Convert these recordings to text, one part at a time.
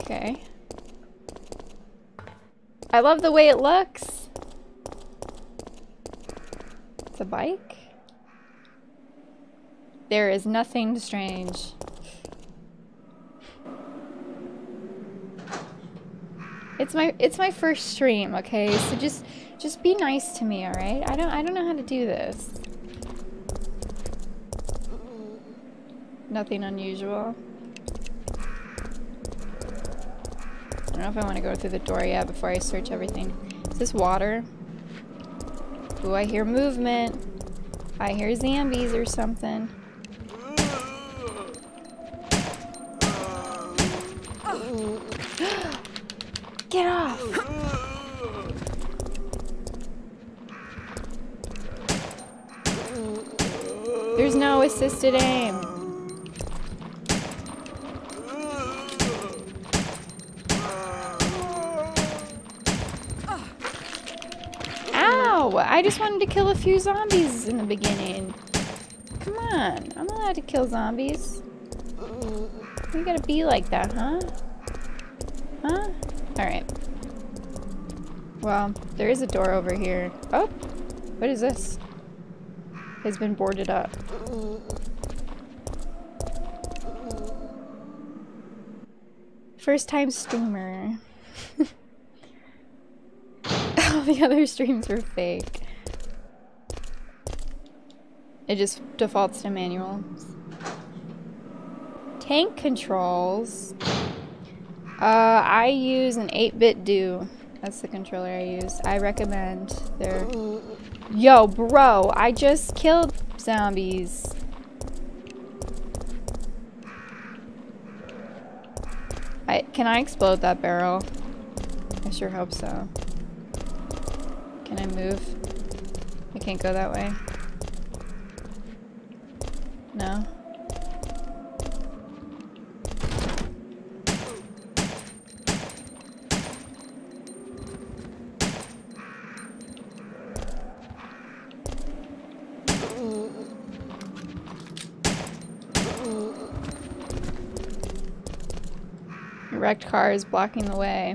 Okay. I love the way it looks. It's a bike? There is nothing strange. It's my it's my first stream, okay? So just just be nice to me, all right? I don't I don't know how to do this. Nothing unusual. I don't know if I want to go through the door yet before I search everything. Is this water? Ooh, I hear movement. I hear zombies or something. Get off! There's no assisted aim. Ow! I just wanted to kill a few zombies in the beginning. Come on, I'm allowed to kill zombies. You gotta be like that, huh? Huh? Alright. Well, there is a door over here. Oh! What is this? It's been boarded up. First time streamer. All the other streams were fake. It just defaults to manual. Tank controls. Uh, I use an 8BitDo. That's the controller I use. I recommend their... Yo, bro, I just killed zombies. I, can I explode that barrel? I sure hope so. Can I move? I can't go that way. No? Wrecked car is blocking the way.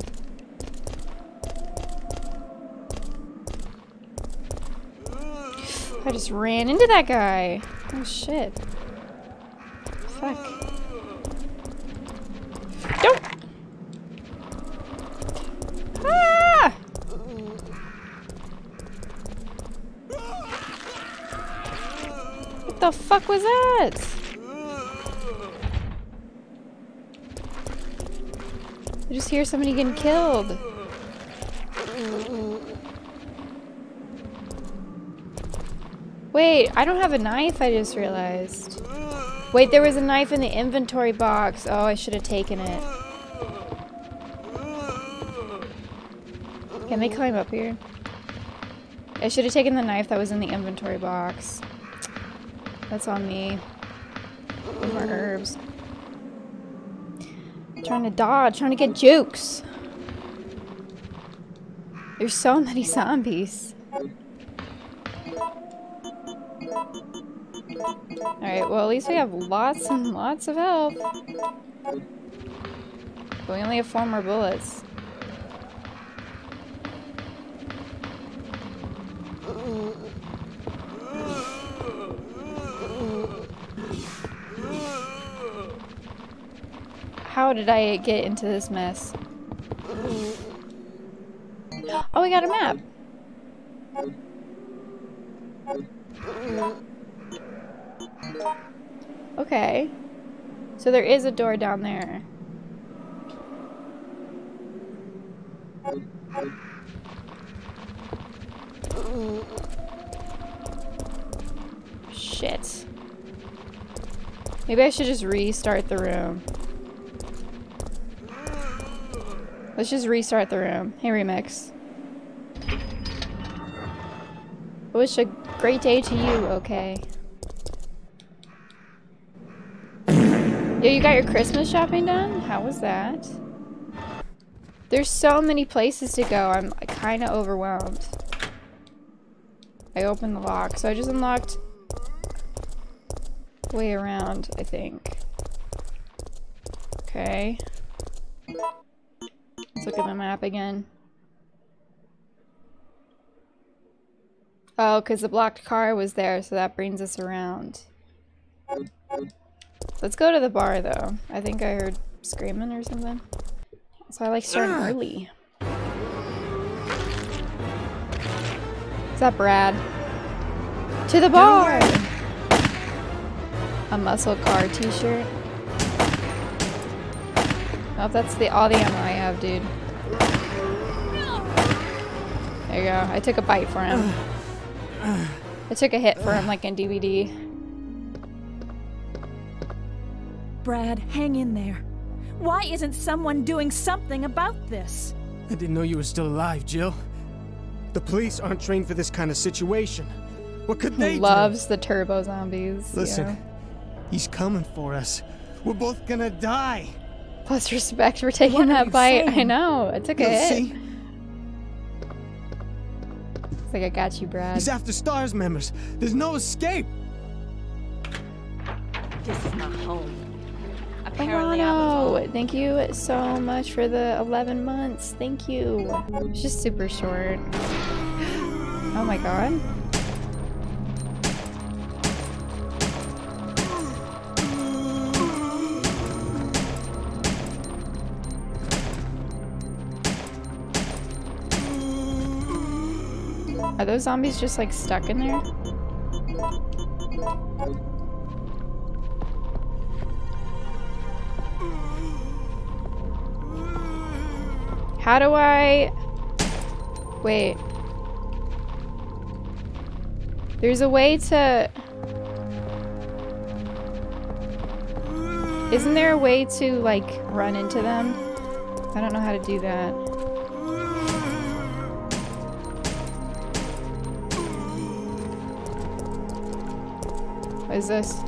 I just ran into that guy. Oh shit. Fuck. Don't! Ah! What the fuck was that? I hear somebody getting killed. Wait, I don't have a knife, I just realized. Wait, there was a knife in the inventory box. Oh, I should have taken it. Can they climb up here? I should have taken the knife that was in the inventory box. That's on me. More herbs. Trying to dodge, trying to get jukes. There's so many zombies. Alright, well at least we have lots and lots of health. But we only have four more bullets. Did I get into this mess? Oh, we got a map. Okay. So there is a door down there. Shit. Maybe I should just restart the room. Let's just restart the room. Hey, Remix. Wish a great day to you, okay? Yo, you got your Christmas shopping done? How was that? There's so many places to go, I'm kind of overwhelmed. I opened the lock. So I just unlocked way around, I think. Okay. Let's look at the map again. Oh, because the blocked car was there, so that brings us around. Let's go to the bar, though. I think I heard screaming or something. So I like starting early. Is that Brad? To the bar! A muscle car t-shirt. Oh, that's the all the ammo I have, dude. There you go. I took a bite for him. I took a hit for him like in DVD. Brad, hang in there. Why isn't someone doing something about this? I didn't know you were still alive, Jill. The police aren't trained for this kind of situation. What could they do? Loves do? the turbo zombies. Listen, yeah. he's coming for us. We're both gonna die. Plus respect for taking What that you bite. I know. I took a You'll hit. see. It's like I got you, Brad. He's after STARS members. There's no escape. This is my home. Apparently I Toronto, thank you so much for the 11 months. Thank you. It's just super short. Oh my god. Are those zombies just like stuck in there? How do I... Wait. There's a way to... Isn't there a way to, like, run into them? I don't know how to do that. Is this?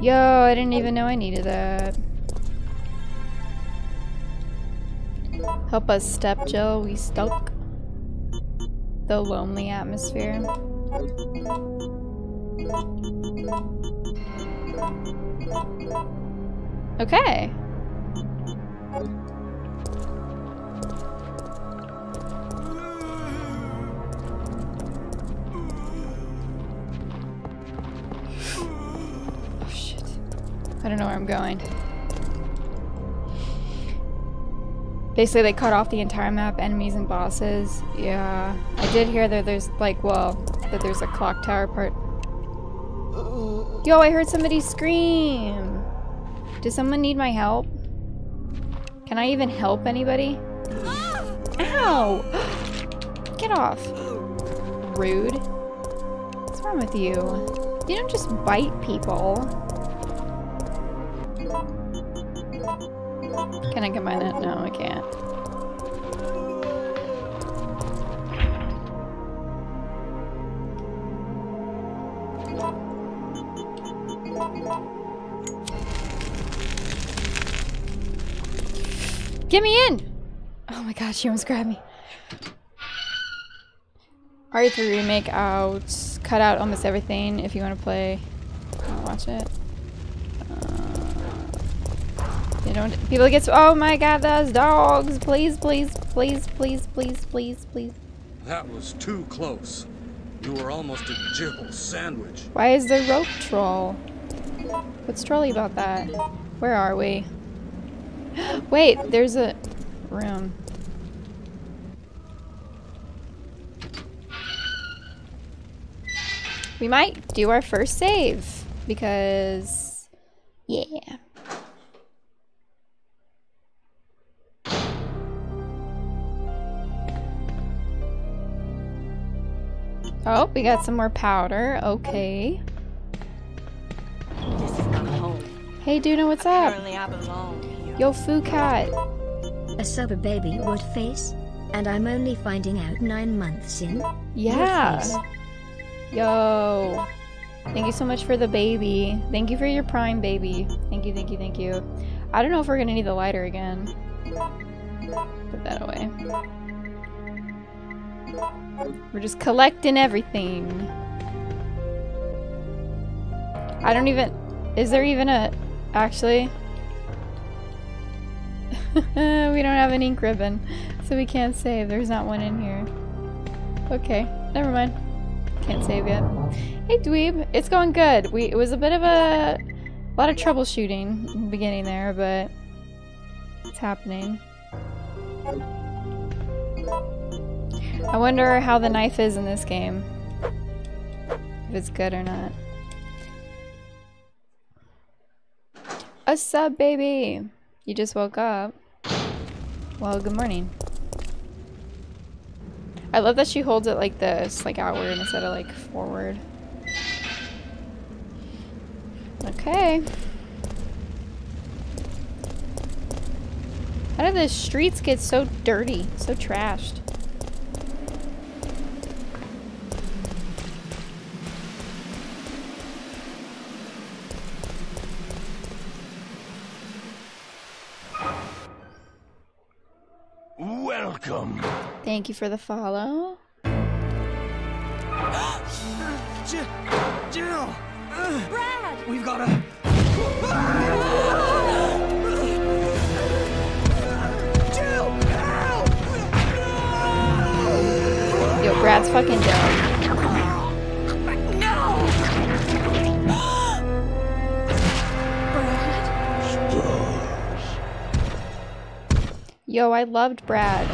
Yo, I didn't even know I needed that. Help us step, Jill. We stuck. The lonely atmosphere. Okay. I'm going. Basically, they cut off the entire map, enemies and bosses. Yeah. I did hear that there's, like, well, that there's a clock tower part. Yo, I heard somebody scream! Does someone need my help? Can I even help anybody? Ow! Get off. Rude. What's wrong with you? You don't just bite people. Can I combine it? No, I can't. Get me in! Oh my gosh, she almost grabbed me. RE3 remake out. Cut out almost everything if you want to play. Watch it. Don't. People get. Oh my god, those dogs! Please, please, please, please, please, please, please. That was too close. You were almost a Jill sandwich. Why is there rope troll? What's trolly about that? Where are we? Wait, there's a room. We might do our first save because, yeah. Oh, we got some more powder. Okay. This is my home. Hey, Duna, what's up? Apparently I belong here. Yo, Foo Cat. A sub baby would face, and I'm only finding out nine months in. Yeah. Yo. Thank you so much for the baby. Thank you for your prime baby. Thank you, thank you, thank you. I don't know if we're gonna need the lighter again. Put that away. We're just collecting everything. I don't even... Is there even a... Actually... we don't have an ink ribbon, so we can't save. There's not one in here. Okay, never mind. Can't save yet. Hey, Dweeb. It's going good. We It was a bit of a... A lot of troubleshooting in the beginning there, but... It's happening. I wonder how the knife is in this game. If it's good or not. A sub, baby! You just woke up. Well, good morning. I love that she holds it like this, like outward instead of like forward. Okay. How did the streets get so dirty, so trashed? Welcome. Thank you for the follow. Jill! Jill! Brad! We've got to. Jill! Help! Yo, Brad's fucking dope. Yo, I loved Brad.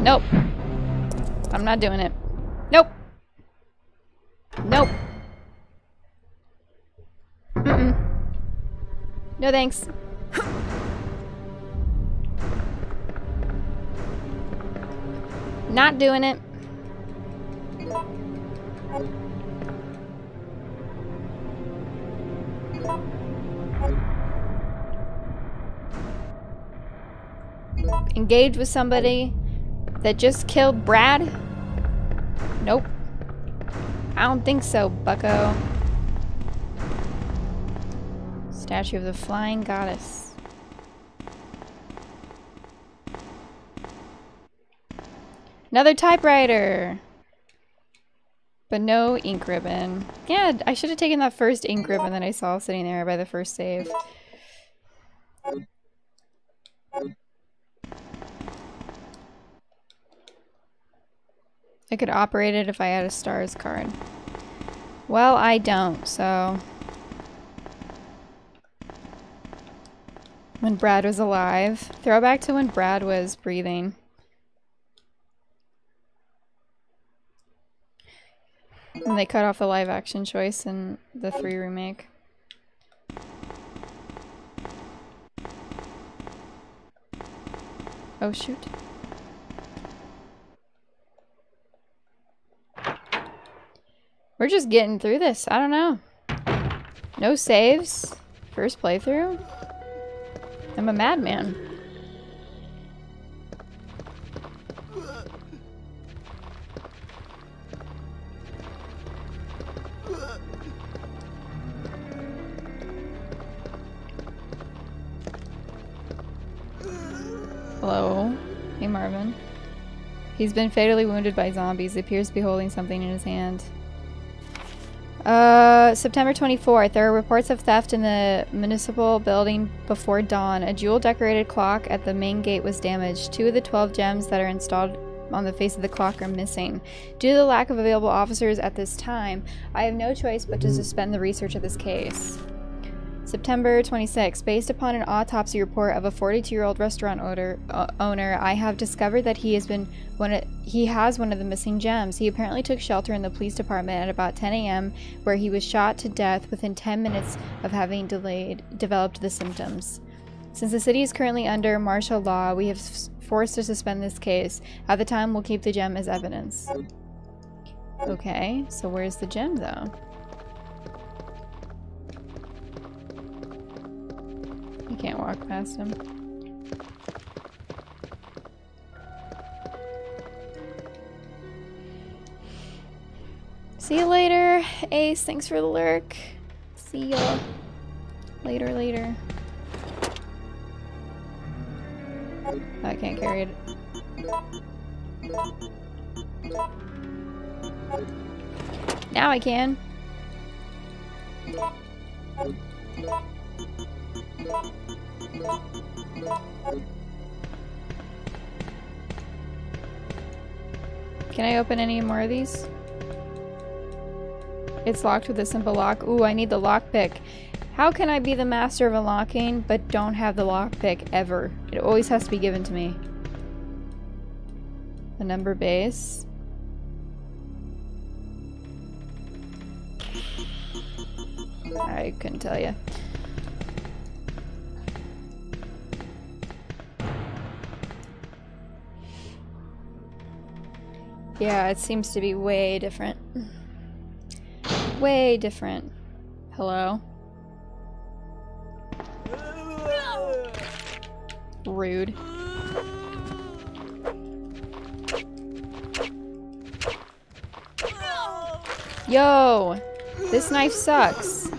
Nope. I'm not doing it. Nope. Nope. Mm-mm. No thanks. Not doing it. Engage with somebody that just killed Brad? Nope. I don't think so, bucko. Statue of the Flying Goddess. Another typewriter! But no ink ribbon. Yeah, I should have taken that first ink ribbon that I saw sitting there by the first save. I could operate it if I had a stars card. Well, I don't, so... When Brad was alive. Throwback to when Brad was breathing. And they cut off the live action choice in the 3 remake. Oh shoot. We're just getting through this. I don't know. No saves. First playthrough. I'm a madman. He's been fatally wounded by zombies. He appears to be holding something in his hand. Uh, September 24th. There are reports of theft in the municipal building before dawn. A jewel-decorated clock at the main gate was damaged. Two of the 12 gems that are installed on the face of the clock are missing. Due to the lack of available officers at this time, I have no choice but to suspend the research of this case. September 26. Based upon an autopsy report of a 42-year-old restaurant owner, uh, owner, I have discovered that he has been one. Of, he has one of the missing gems. He apparently took shelter in the police department at about 10 a.m., where he was shot to death within 10 minutes of having delayed developed the symptoms. Since the city is currently under martial law, we have forced to suspend this case. At the time, we'll keep the gem as evidence. Okay, so where's the gem, though? You can't walk past him. See you later, Ace. Thanks for the lurk. See ya. Later, later. Oh, I can't carry it. Now I can. Can I open any more of these? It's locked with a simple lock. Ooh, I need the lockpick. How can I be the master of unlocking but don't have the lockpick ever? It always has to be given to me. The number base. I couldn't tell you. Yeah, it seems to be way different. Way different. Hello? Rude. Yo! This knife sucks.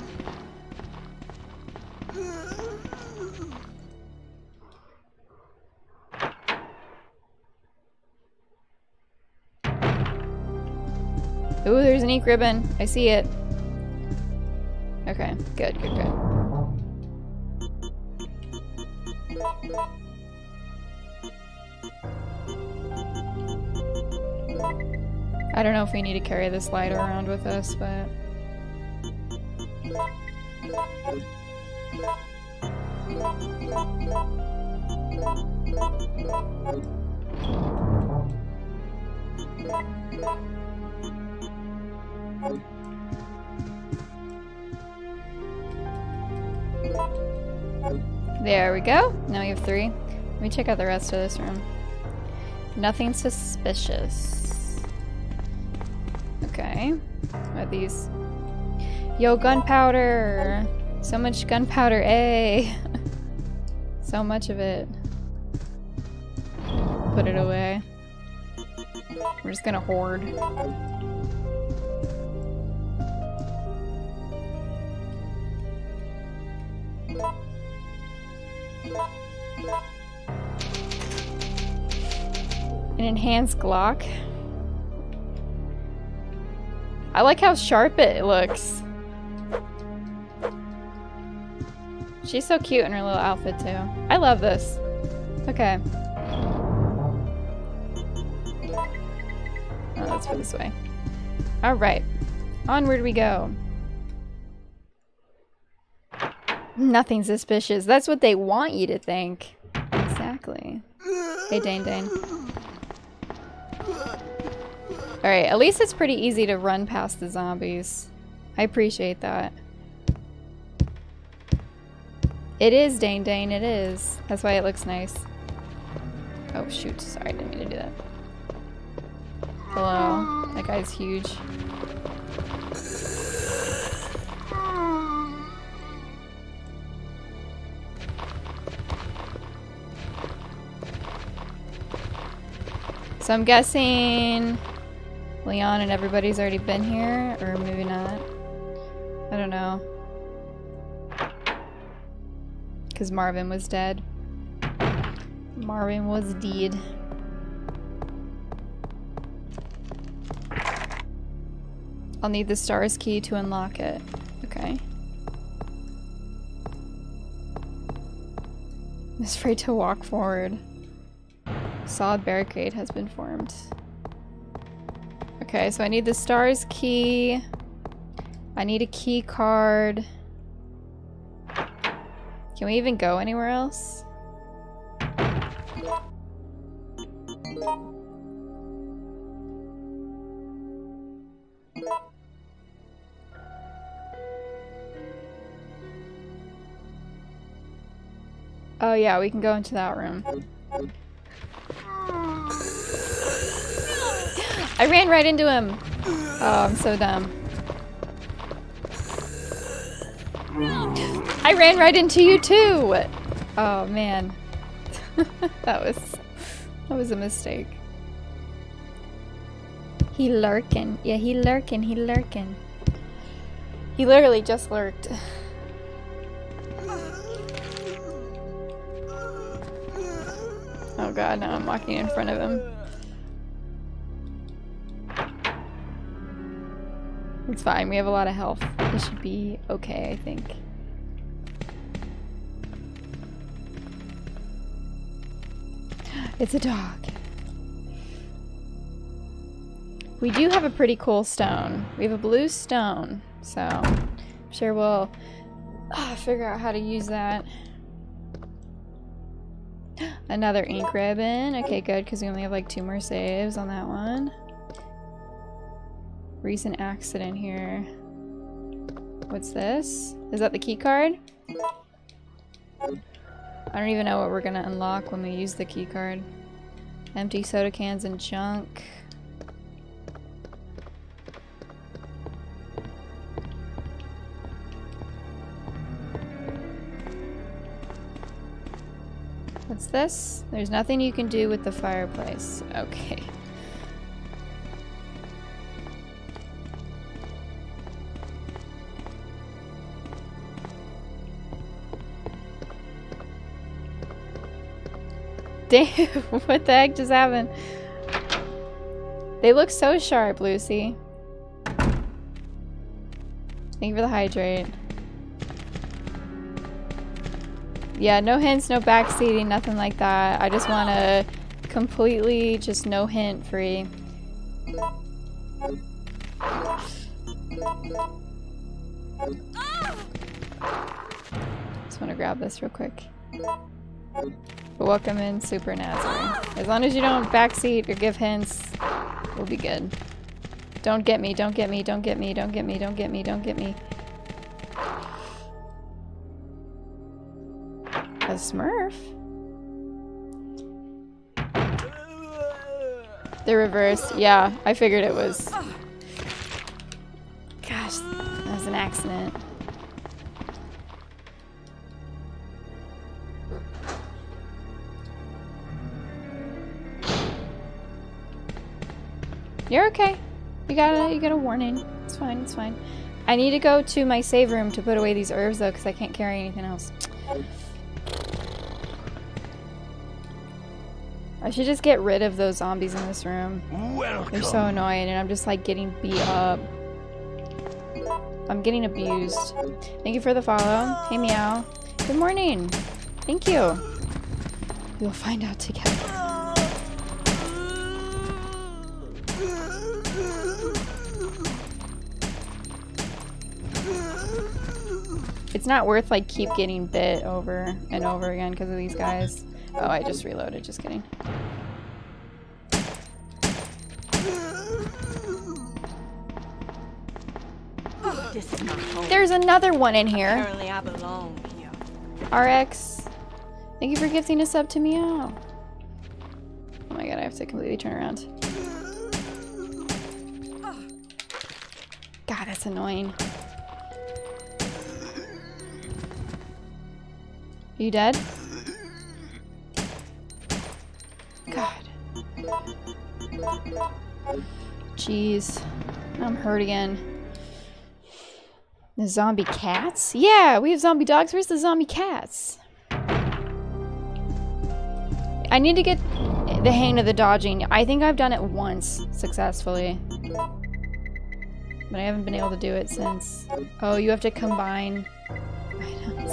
Ooh, there's an ink ribbon. I see it. Okay, good, good, good. I don't know if we need to carry this lighter around with us, but... There we go. Now we have three. Let me check out the rest of this room. Nothing suspicious. Okay. What are these? Yo, gunpowder! So much gunpowder, eh? A. so much of it. Put it away. We're just gonna hoard. An enhanced Glock. I like how sharp it looks. She's so cute in her little outfit too. I love this. Okay. Oh, let's go this way. Alright. Onward we go. Nothing suspicious. That's what they want you to think. Exactly. Hey, Dane Dane. Alright, at least it's pretty easy to run past the zombies. I appreciate that. It is Dane Dane, it is. That's why it looks nice. Oh shoot, sorry, I didn't mean to do that. Hello. That guy's huge. So I'm guessing Leon and everybody's already been here, or maybe not. I don't know. Because Marvin was dead. Marvin was dead. I'll need the stars key to unlock it. Okay. I'm afraid to walk forward. Solid barricade has been formed. Okay, so I need the stars key. I need a key card. Can we even go anywhere else? Oh yeah, we can go into that room. I ran right into him. Oh, I'm so dumb. I ran right into you too. Oh man. that was that was a mistake. He lurking. Yeah, he lurking. He lurking. He literally just lurked. Oh god, now I'm walking in front of him. It's fine, we have a lot of health. This should be okay, I think. It's a dog. We do have a pretty cool stone. We have a blue stone, so I'm sure we'll uh, figure out how to use that. Another ink ribbon. Okay, good, because we only have like two more saves on that one. Recent accident here. What's this? Is that the key card? I don't even know what we're gonna unlock when we use the key card. Empty soda cans and junk. What's this? There's nothing you can do with the fireplace. Okay. Damn, what the heck just happened? They look so sharp, Lucy. Thank you for the hydrate. Yeah, no hints, no backseating, nothing like that. I just want to completely just no hint free. Just want to grab this real quick. Welcome in Super Nazar. As long as you don't backseat or give hints, we'll be good. Don't get me, don't get me, don't get me, don't get me, don't get me, don't get me. A smurf? The reverse. Yeah, I figured it was. Gosh, that was an accident. You're okay. You got a you got a warning. It's fine. It's fine. I need to go to my save room to put away these herbs though, because I can't carry anything else. I should just get rid of those zombies in this room. Welcome. They're so annoying, and I'm just like getting beat up. I'm getting abused. Thank you for the follow. Hey, meow. Good morning. Thank you. We'll find out together. It's not worth like keep getting bit over and over again because of these guys. Oh, I just reloaded. Just kidding. This is my home. There's another one in here. Apparently I belong here. RX. Thank you for gifting us up to meow. Oh my god, I have to completely turn around. God, that's annoying. You dead? God. Jeez. I'm hurt again. The zombie cats? Yeah, we have zombie dogs. Where's the zombie cats? I need to get the hang of the dodging. I think I've done it once successfully. But I haven't been able to do it since. Oh, you have to combine items.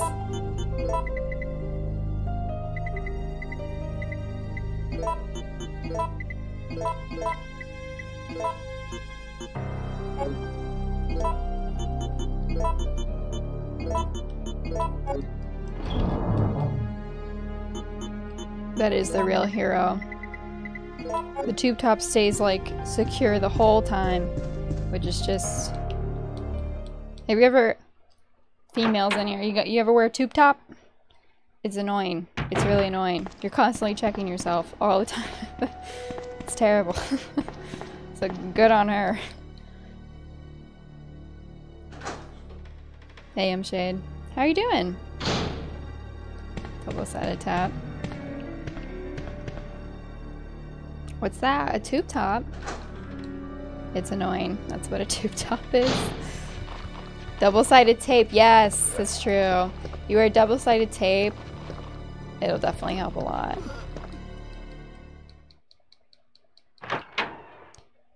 That is the real hero. The tube top stays like secure the whole time, which is just. Have you ever females in here? You got you ever wear a tube top? It's annoying. It's really annoying. You're constantly checking yourself all the time. it's terrible. so good on her. Hey, I'm Shade. How are you doing? Double-sided tap. What's that? A tube top? It's annoying. That's what a tube top is. Double-sided tape. Yes, that's true. You wear double-sided tape. It'll definitely help a lot.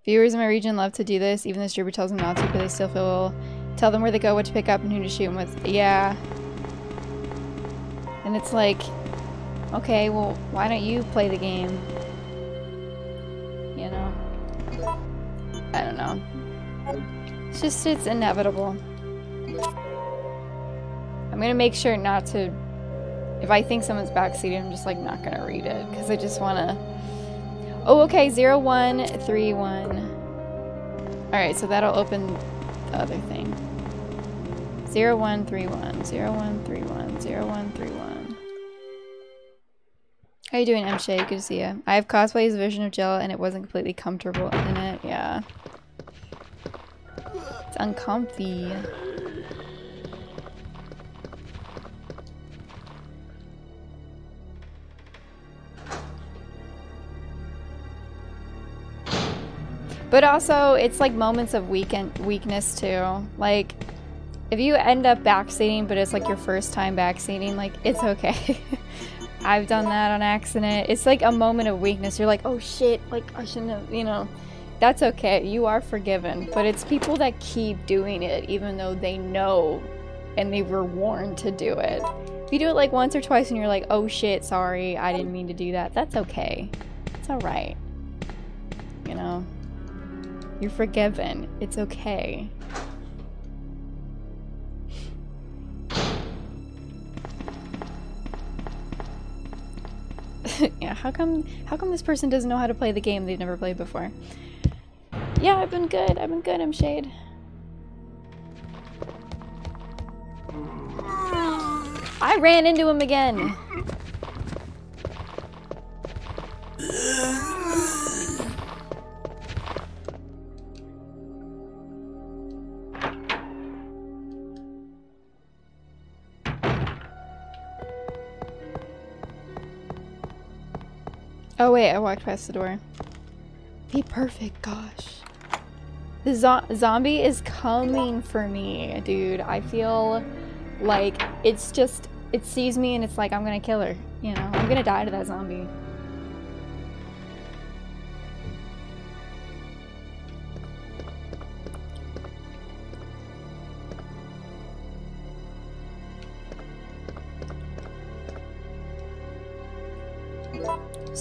Viewers in my region love to do this, even though Struber tells them not to, but they still feel tell them where they go, what to pick up, and who to shoot them with. Yeah. And it's like, okay, well, why don't you play the game? You know? I don't know. It's just, it's inevitable. I'm gonna make sure not to, if I think someone's backseated, I'm just like not gonna read it, because I just wanna, oh, okay, zero one three one. All right, so that'll open the other thing. 0131, 0131, 0131. How you doing, M. Shay? Good to see you. I have cosplay's version of Jill and it wasn't completely comfortable in it. Yeah. It's uncomfy. But also, it's like moments of weakness too. Like, if you end up backseating, but it's like your first time backseating, like, it's okay. I've done that on accident. It's like a moment of weakness. You're like, oh shit, like, I shouldn't have, you know. That's okay. You are forgiven. But it's people that keep doing it, even though they know and they were warned to do it. If you do it like once or twice and you're like, oh shit, sorry, I didn't mean to do that, that's okay. It's alright. You know? You're forgiven. It's okay. yeah, how come how come this person doesn't know how to play the game they've never played before? Yeah, I've been good. I've been good, I'm Shade. I ran into him again. Oh wait, I walked past the door. Be perfect, gosh. The zo zombie is coming for me, dude. I feel like it's just, it sees me and it's like, I'm gonna kill her. You know, I'm gonna die to that zombie.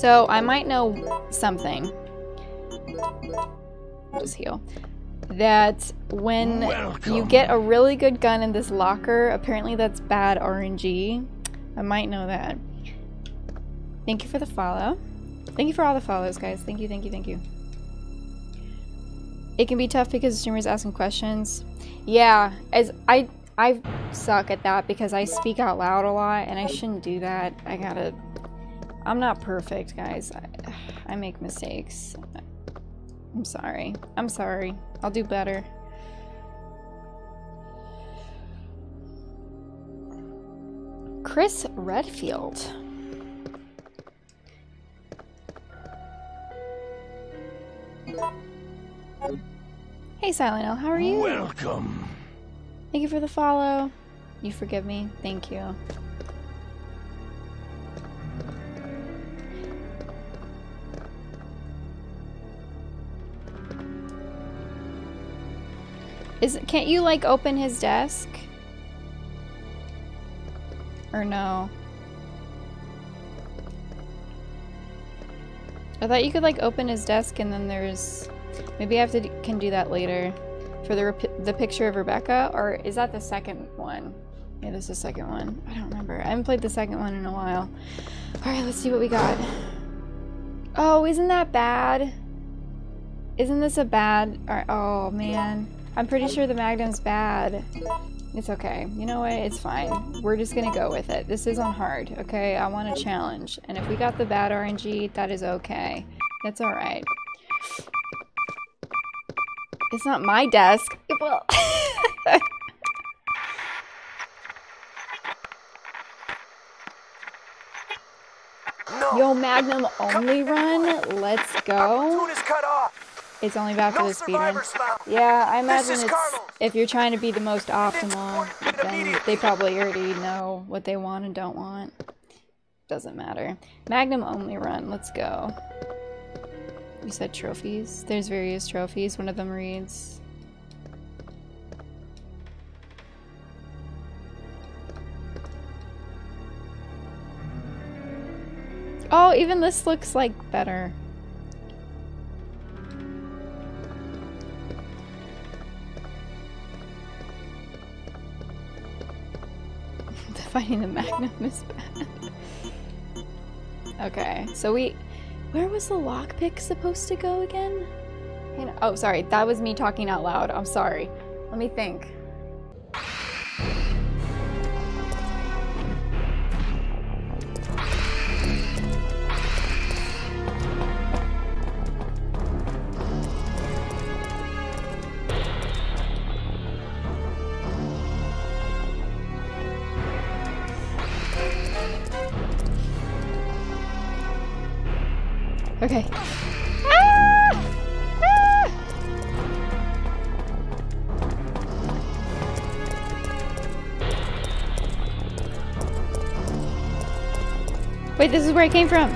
So I might know something. Just heal. That when Welcome. you get a really good gun in this locker, apparently that's bad RNG. I might know that. Thank you for the follow. Thank you for all the follows, guys. Thank you, thank you, thank you. It can be tough because the streamer's asking questions. Yeah, as I I suck at that because I speak out loud a lot and I shouldn't do that. I gotta I'm not perfect, guys. I, I make mistakes. I'm sorry. I'm sorry. I'll do better. Chris Redfield. Hey, Silent L, how are you? Welcome. Thank you for the follow. You forgive me. Thank you. Is can't you like open his desk? Or no? I thought you could like open his desk and then there's maybe I have to can do that later for the the picture of Rebecca or is that the second one? Yeah, this is the second one. I don't remember. I haven't played the second one in a while. All right, let's see what we got. Oh, isn't that bad? Isn't this a bad? Oh man. I'm pretty sure the Magnum's bad. It's okay. You know what? It's fine. We're just gonna go with it. This is on hard, okay? I want a challenge. And if we got the bad RNG, that is okay. That's alright. It's not my desk. Well... no. Yo, Magnum only run? Let's go. It's only bad for the speedrun. Yeah, I imagine it's if you're trying to be the most optimal, then they probably already know what they want and don't want. Doesn't matter. Magnum only run. Let's go. You said trophies? There's various trophies. One of them reads Oh, even this looks like better. Finding the Magnum is bad. okay, so we... Where was the lockpick supposed to go again? Oh, sorry. That was me talking out loud. I'm sorry. Let me think. Okay. Ah! Wait, this is where I came from.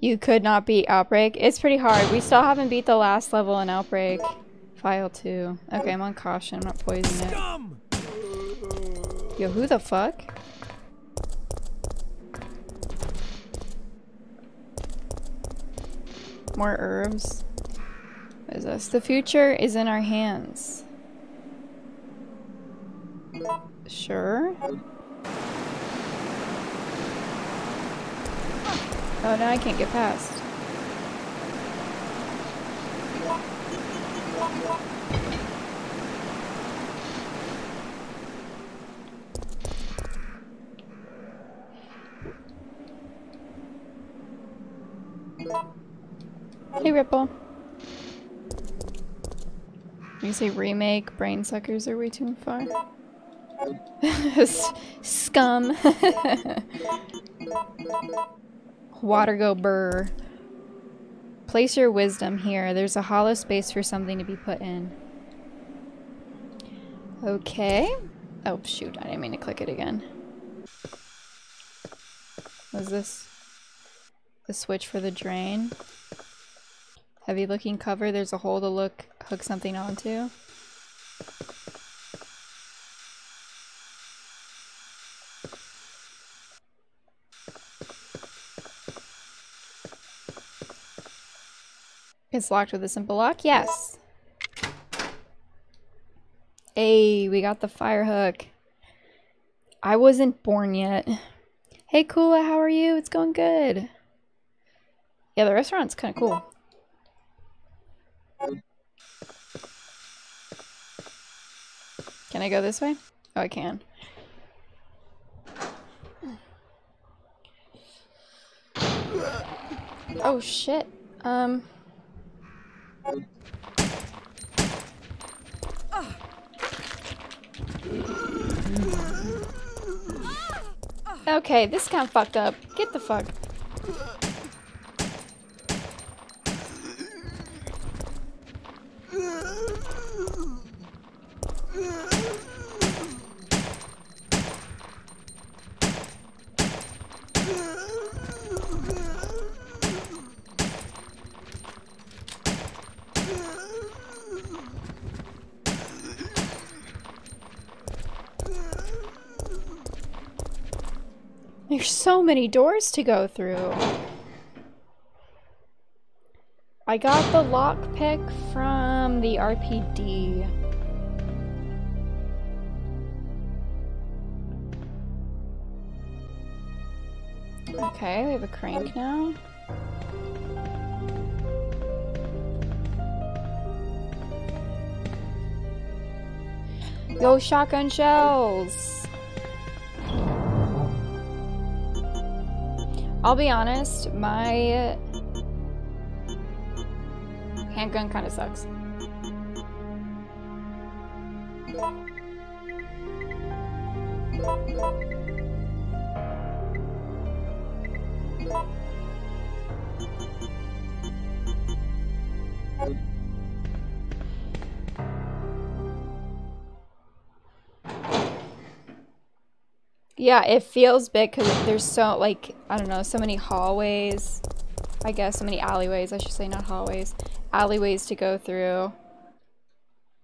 You could not beat Outbreak. It's pretty hard. We still haven't beat the last level in Outbreak. File 2. Okay, I'm on caution. I'm not poisoning it. Yo, who the fuck? More herbs. What is this? The future is in our hands. Sure. Oh, now I can't get past. Hey, Ripple. You say remake, brain suckers are way too far. Scum. Water go burr. Place your wisdom here. There's a hollow space for something to be put in. Okay. Oh, shoot. I didn't mean to click it again. Was this the switch for the drain? Heavy looking cover. There's a hole to look hook something onto. It's locked with a simple lock? Yes. Hey, we got the fire hook. I wasn't born yet. Hey, Kula, how are you? It's going good. Yeah, the restaurant's kind of cool. Can I go this way? Oh, I can. Oh, shit. Um... Okay, this kind of fucked up. Get the fuck. There's so many doors to go through. I got the lockpick from the RPD. Okay, we have a crank now. Yo, shotgun shells! I'll be honest, my handgun kind of sucks. Yeah, it feels big because there's so, like, I don't know, so many hallways. I guess so many alleyways, I should say, not hallways. Alleyways to go through.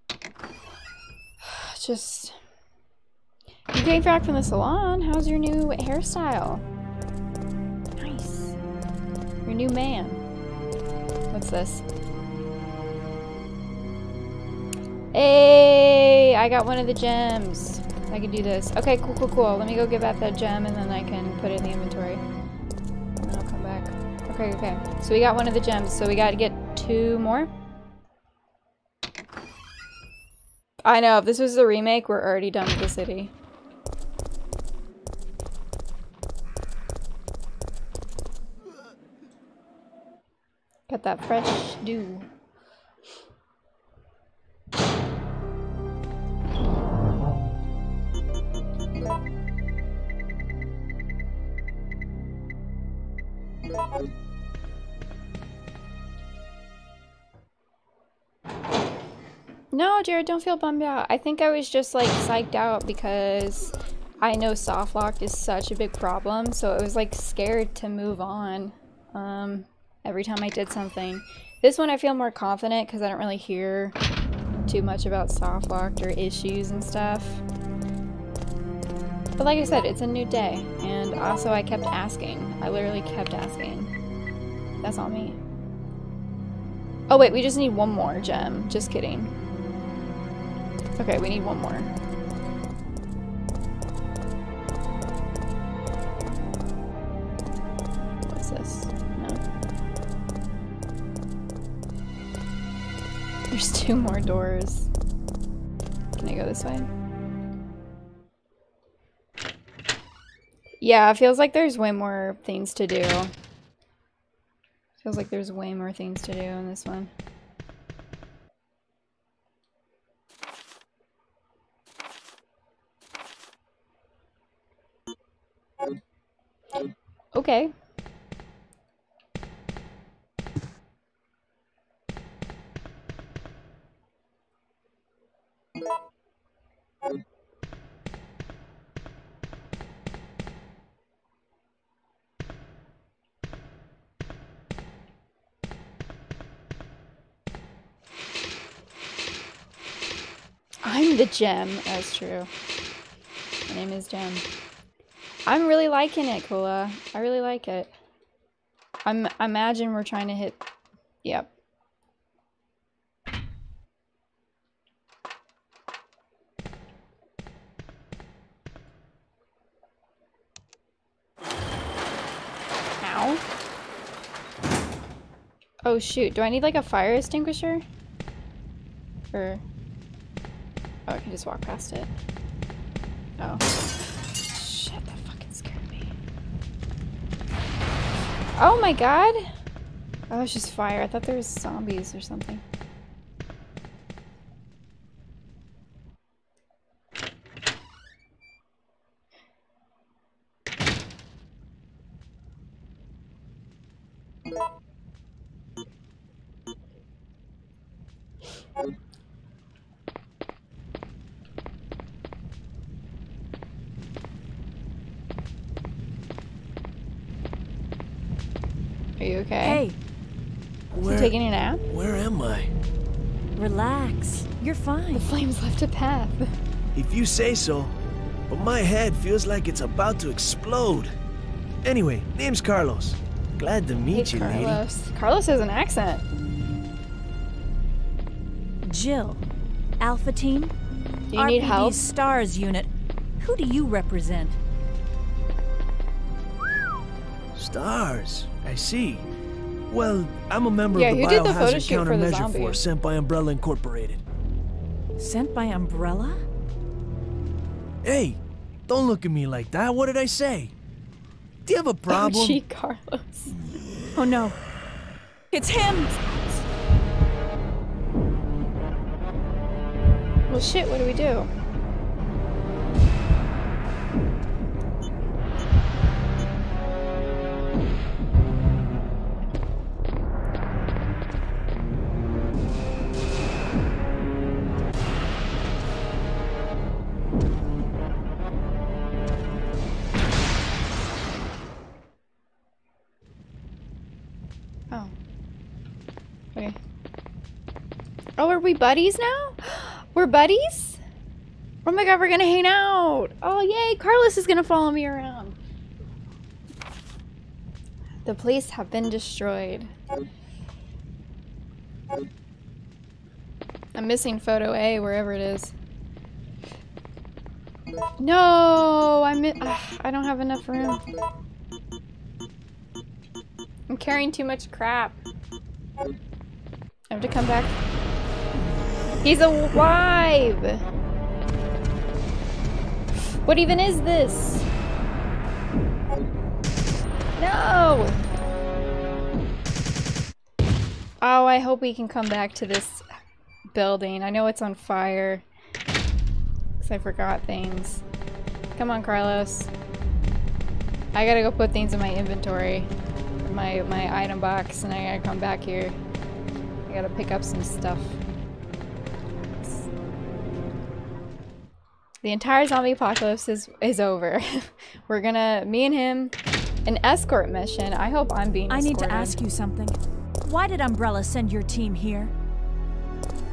Just... You came back from the salon. How's your new hairstyle? Nice. Your new man. What's this? Hey, I got one of the gems. I can do this. Okay, cool, cool, cool. Let me go get back that gem and then I can put it in the inventory. And I'll come back. Okay, okay. So we got one of the gems. So we got to get two more. I know, if this was the remake, we're already done with the city. Got that fresh dew. No, Jared, don't feel bummed out. I think I was just like psyched out because I know soft locked is such a big problem, so it was like scared to move on um, every time I did something. This one I feel more confident because I don't really hear too much about soft locked or issues and stuff. But like I said, it's a new day, and also I kept asking. I literally kept asking. That's on me. Oh wait, we just need one more gem. Just kidding. Okay, we need one more. What's this? No. There's two more doors. Can I go this way? Yeah, it feels like there's way more things to do. Feels like there's way more things to do in this one. Okay. I'm the gem. That's true. My name is Gem. I'm really liking it, Kula. I really like it. I'm I imagine we're trying to hit Yep. Ow. Oh shoot, do I need like a fire extinguisher? Or Oh, I can just walk past it. Oh. Shit, that fucking scared me. Oh my god! Oh, it's just fire. I thought there was zombies or something. You okay? Hey, Is he Where, taking a nap? where am I? relax. You're fine. The flames left a path. If you say so. But my head feels like it's about to explode. Anyway, name's Carlos. Glad to meet Hey, you, lady. Carlos. Carlos has an accent. Jill, Alpha Team. Do you need help? Stars Unit. Who do you represent? Stars. I see. Well, I'm a member Yeah, of the who did the photo Biohazard shoot for the Countermeasure zombie? Force sent by Umbrella Incorporated. Sent by Umbrella? Hey, don't look at me like that. What did I say? Do you have a Oh, problem? gee, Carlos. Oh no. It's him! Well, shit, what do we do? We buddies now? We're buddies? Oh my god, we're gonna hang out! Oh yay, Carlos is gonna follow me around. The police have been destroyed. I'm missing photo A, wherever it is. No, I'm. I don't have enough room. I'm carrying too much crap. I have to come back. He's alive! What even is this? No! Oh, I hope we can come back to this building. I know it's on fire. Because I forgot things. Come on, Carlos. I gotta go put things in my inventory. My, my item box, and I gotta come back here. I gotta pick up some stuff. The entire zombie apocalypse is, is over. We're gonna, me and him, an escort mission. I hope I'm being I need to ask you something. Why did Umbrella send your team here?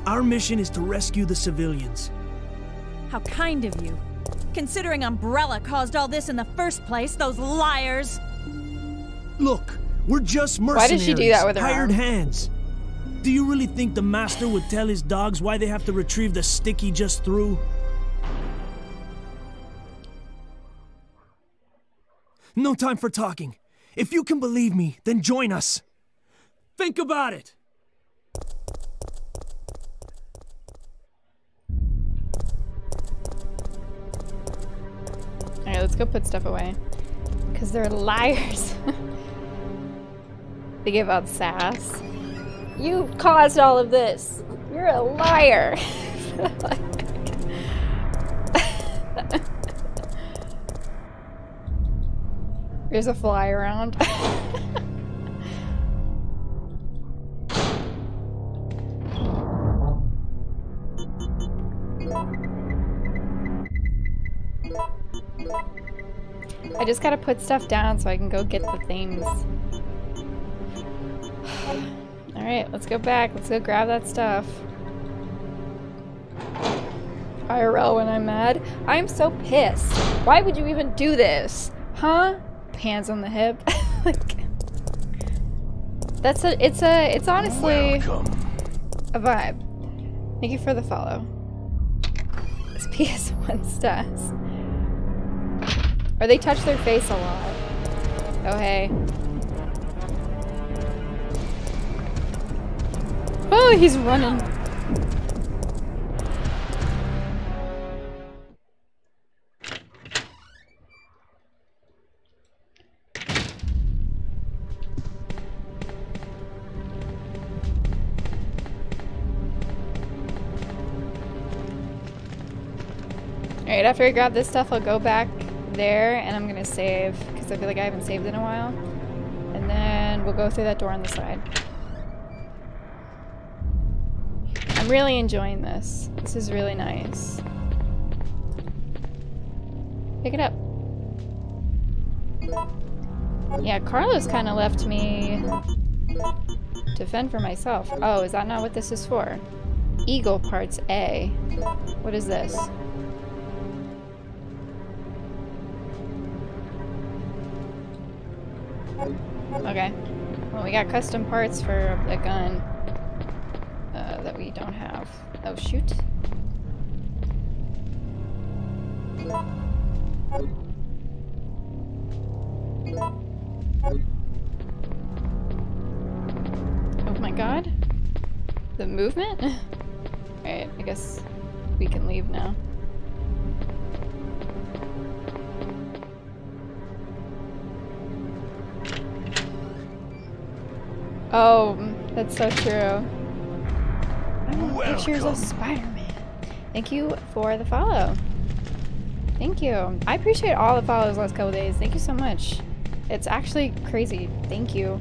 Our mission is to rescue the civilians. How kind of you. Considering Umbrella caused all this in the first place, those liars! Look, we're just Why mercenaries. did she do that with her hired arm? hands. Do you really think the master would tell his dogs why they have to retrieve the stick he just threw? No time for talking. If you can believe me, then join us. Think about it. Alright, let's go put stuff away. Because they're liars. they give out sass. You caused all of this. You're a liar. There's a fly around. I just gotta put stuff down so I can go get the things. Alright, let's go back. Let's go grab that stuff. IRL when I'm mad. I'm so pissed. Why would you even do this? Huh? Hands on the hip. like That's a it's a it's honestly a vibe. Thank you for the follow. This PS1 stats. Or they touch their face a lot. Oh hey. Oh, he's running. Alright, after I grab this stuff, I'll go back there and I'm gonna save because I feel like I haven't saved in a while. And then we'll go through that door on the side. I'm really enjoying this. This is really nice. Pick it up. Yeah, Carlos kind of left me to fend for myself. Oh, is that not what this is for? Eagle parts A. What is this? Okay. Well, we got custom parts for the gun uh, that we don't have. Oh, shoot. Oh my god. The movement? Alright, I guess we can leave now. Oh, that's so true. Oh, pictures of Spider-Man. Thank you for the follow. Thank you. I appreciate all the follows last couple days. Thank you so much. It's actually crazy. Thank you.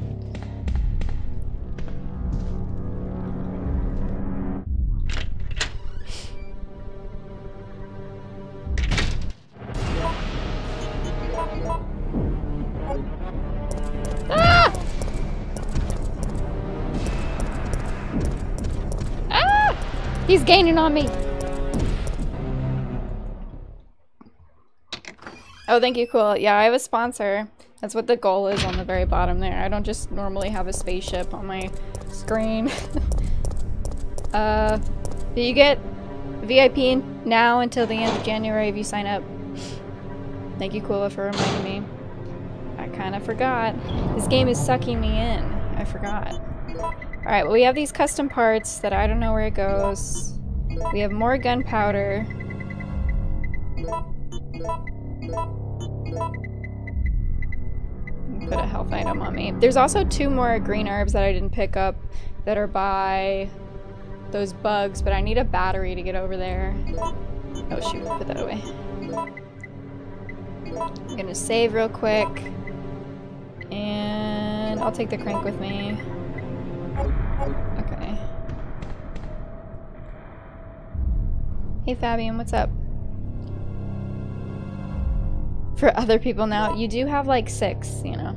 Gaining on me. Oh, thank you, cool. Yeah, I have a sponsor. That's what the goal is on the very bottom there. I don't just normally have a spaceship on my screen. uh, you get VIP now until the end of January if you sign up. Thank you, Kula, for reminding me. I kind of forgot. This game is sucking me in. I forgot. Alright, well we have these custom parts that I don't know where it goes. We have more gunpowder. Put a health item on me. There's also two more green herbs that I didn't pick up that are by those bugs, but I need a battery to get over there. Oh shoot, put that away. I'm gonna save real quick. And I'll take the crank with me. Hey Fabian, what's up? For other people now, you do have like six, you know.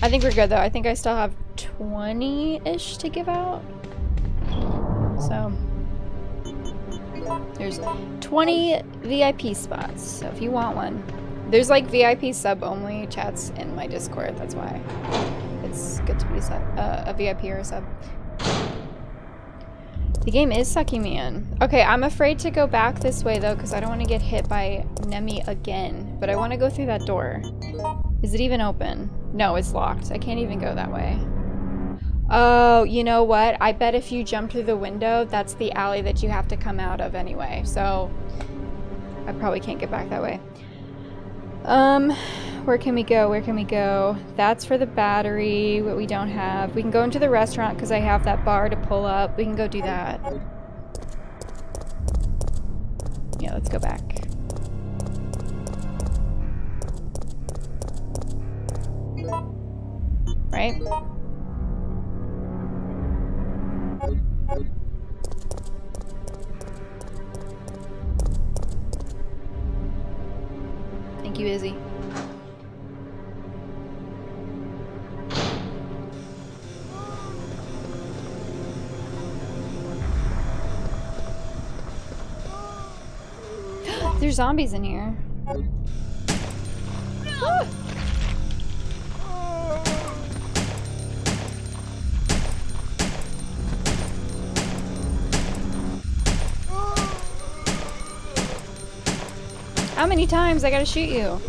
I think we're good though. I think I still have 20-ish to give out. So, there's 20 VIP spots, so if you want one. There's like VIP sub only chats in my Discord, that's why it's good to be sub, uh, a VIP or a sub. The game is sucking me in. Okay, I'm afraid to go back this way though because I don't want to get hit by Nemi again. But I want to go through that door. Is it even open? No, it's locked. I can't even go that way. Oh, you know what? I bet if you jump through the window, that's the alley that you have to come out of anyway. So, I probably can't get back that way. Um, where can we go? Where can we go? That's for the battery, what we don't have. We can go into the restaurant because I have that bar to pull up. We can go do that. Yeah, let's go back. Right? Thank you, Izzy. There's zombies in here. Ah! How many times I gotta shoot you?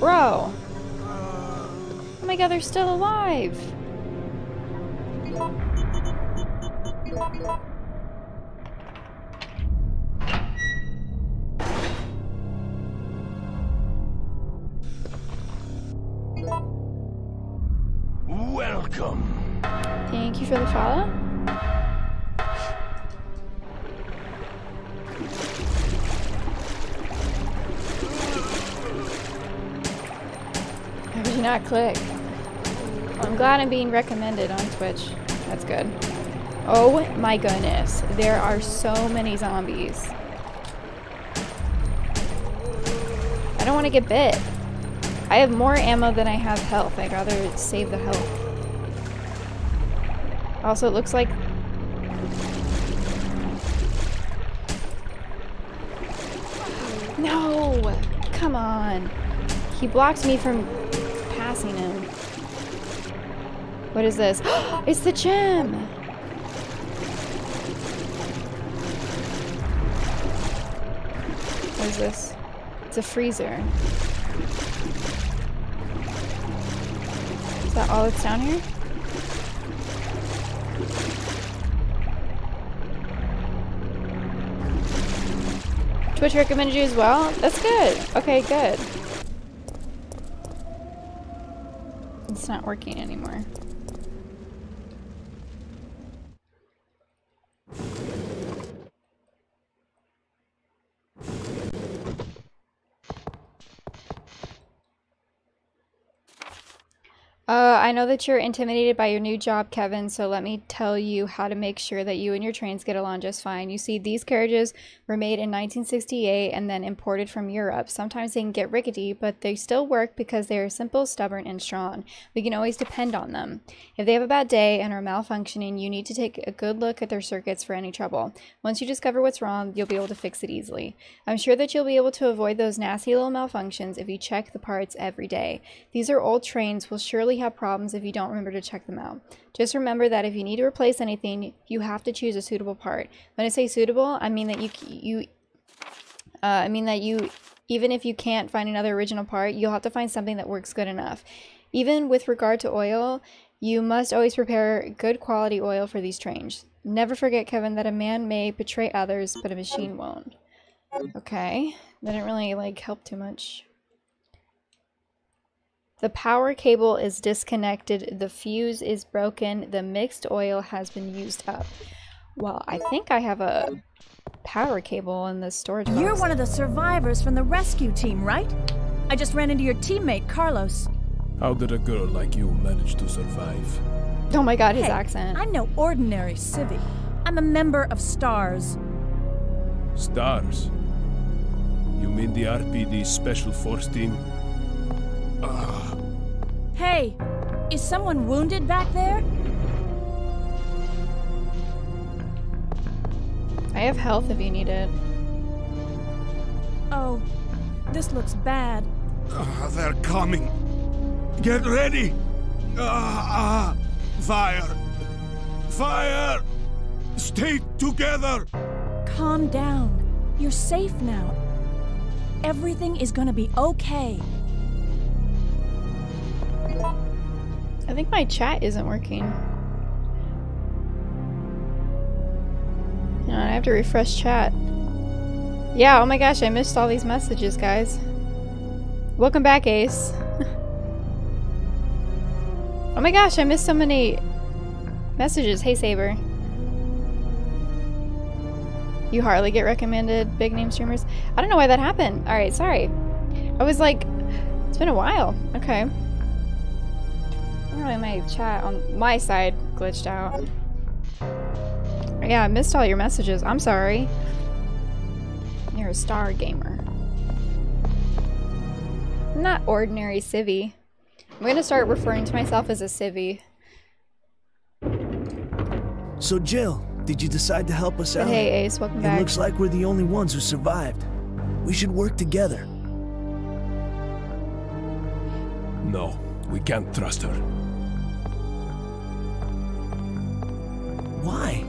Bro. Oh my god, they're still alive. Click? I'm glad I'm being recommended on Twitch. That's good. Oh my goodness. There are so many zombies. I don't want to get bit. I have more ammo than I have health. I'd rather save the health. Also, it looks like... No! Come on. He blocked me from What is this? it's the gem! What is this? It's a freezer. Is that all that's down here? Twitch recommended you as well? That's good. Okay, good. It's not working anymore. Uh, I know that you're intimidated by your new job, Kevin, so let me tell you how to make sure that you and your trains get along just fine. You see, these carriages were made in 1968 and then imported from Europe. Sometimes they can get rickety, but they still work because they are simple, stubborn, and strong. We can always depend on them. If they have a bad day and are malfunctioning, you need to take a good look at their circuits for any trouble. Once you discover what's wrong, you'll be able to fix it easily. I'm sure that you'll be able to avoid those nasty little malfunctions if you check the parts every day. These are old trains, will surely have problems if you don't remember to check them out. Just remember that if you need to replace anything, you have to choose a suitable part. When I say suitable, I mean that you you uh, I mean that you even if you can't find another original part, you'll have to find something that works good enough. Even with regard to oil, you must always prepare good quality oil for these trains. Never forget, Kevin, that a man may betray others, but a machine won't. Okay, that didn't really like help too much. The power cable is disconnected, the fuse is broken, the mixed oil has been used up. Well, I think I have a power cable in the storage box. You're one of the survivors from the rescue team, right? I just ran into your teammate, Carlos. How did a girl like you manage to survive? Oh my god, his Hey, accent. I'm no ordinary civvy. I'm a member of STARS. Stars. You mean the RPD Special Force Team? Ah. Hey, is someone wounded back there? I have health if you need it. Oh, this looks bad. Ah, they're coming. Get ready. Ah, ah. Fire. Fire. Stay together. Calm down. You're safe now. Everything is gonna be okay. I think my chat isn't working. No, I have to refresh chat. Yeah, oh my gosh, I missed all these messages, guys. Welcome back, Ace. oh my gosh, I missed so many messages. Hey, Saber. You hardly get recommended big name streamers. I don't know why that happened. Alright, sorry. I was like, it's been a while. Okay. Apparently my chat on my side glitched out. Yeah, I missed all your messages. I'm sorry. You're a star gamer. I'm not ordinary civvy. I'm gonna start referring to myself as a civvy. So, Jill, did you decide to help us But out? hey, Ace, welcome It back. looks like we're the only ones who survived. We should work together. No, we can't trust her. Why?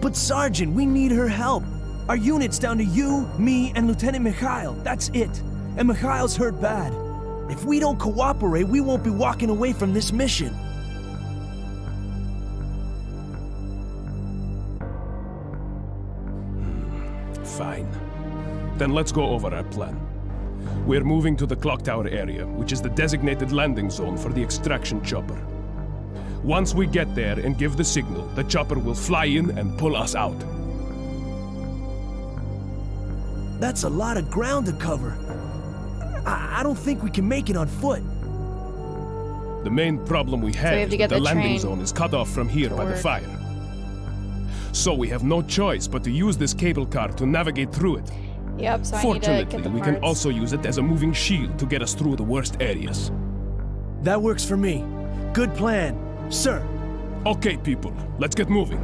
But Sergeant, we need her help. Our unit's down to you, me, and Lieutenant Mikhail. That's it. And Mikhail's hurt bad. If we don't cooperate, we won't be walking away from this mission. Fine. Then let's go over our plan. We're moving to the clock tower area, which is the designated landing zone for the extraction chopper. Once we get there and give the signal, the chopper will fly in and pull us out. That's a lot of ground to cover. I, I don't think we can make it on foot. The main problem we have, we have is that the the landing zone is cut off from here to by the fire. So we have no choice but to use this cable car to navigate through it. Yep, so I need to Fortunately, get the we parts. can also use it as a moving shield to get us through the worst areas. That works for me. Good plan. Sir, Okay, people, let's get moving.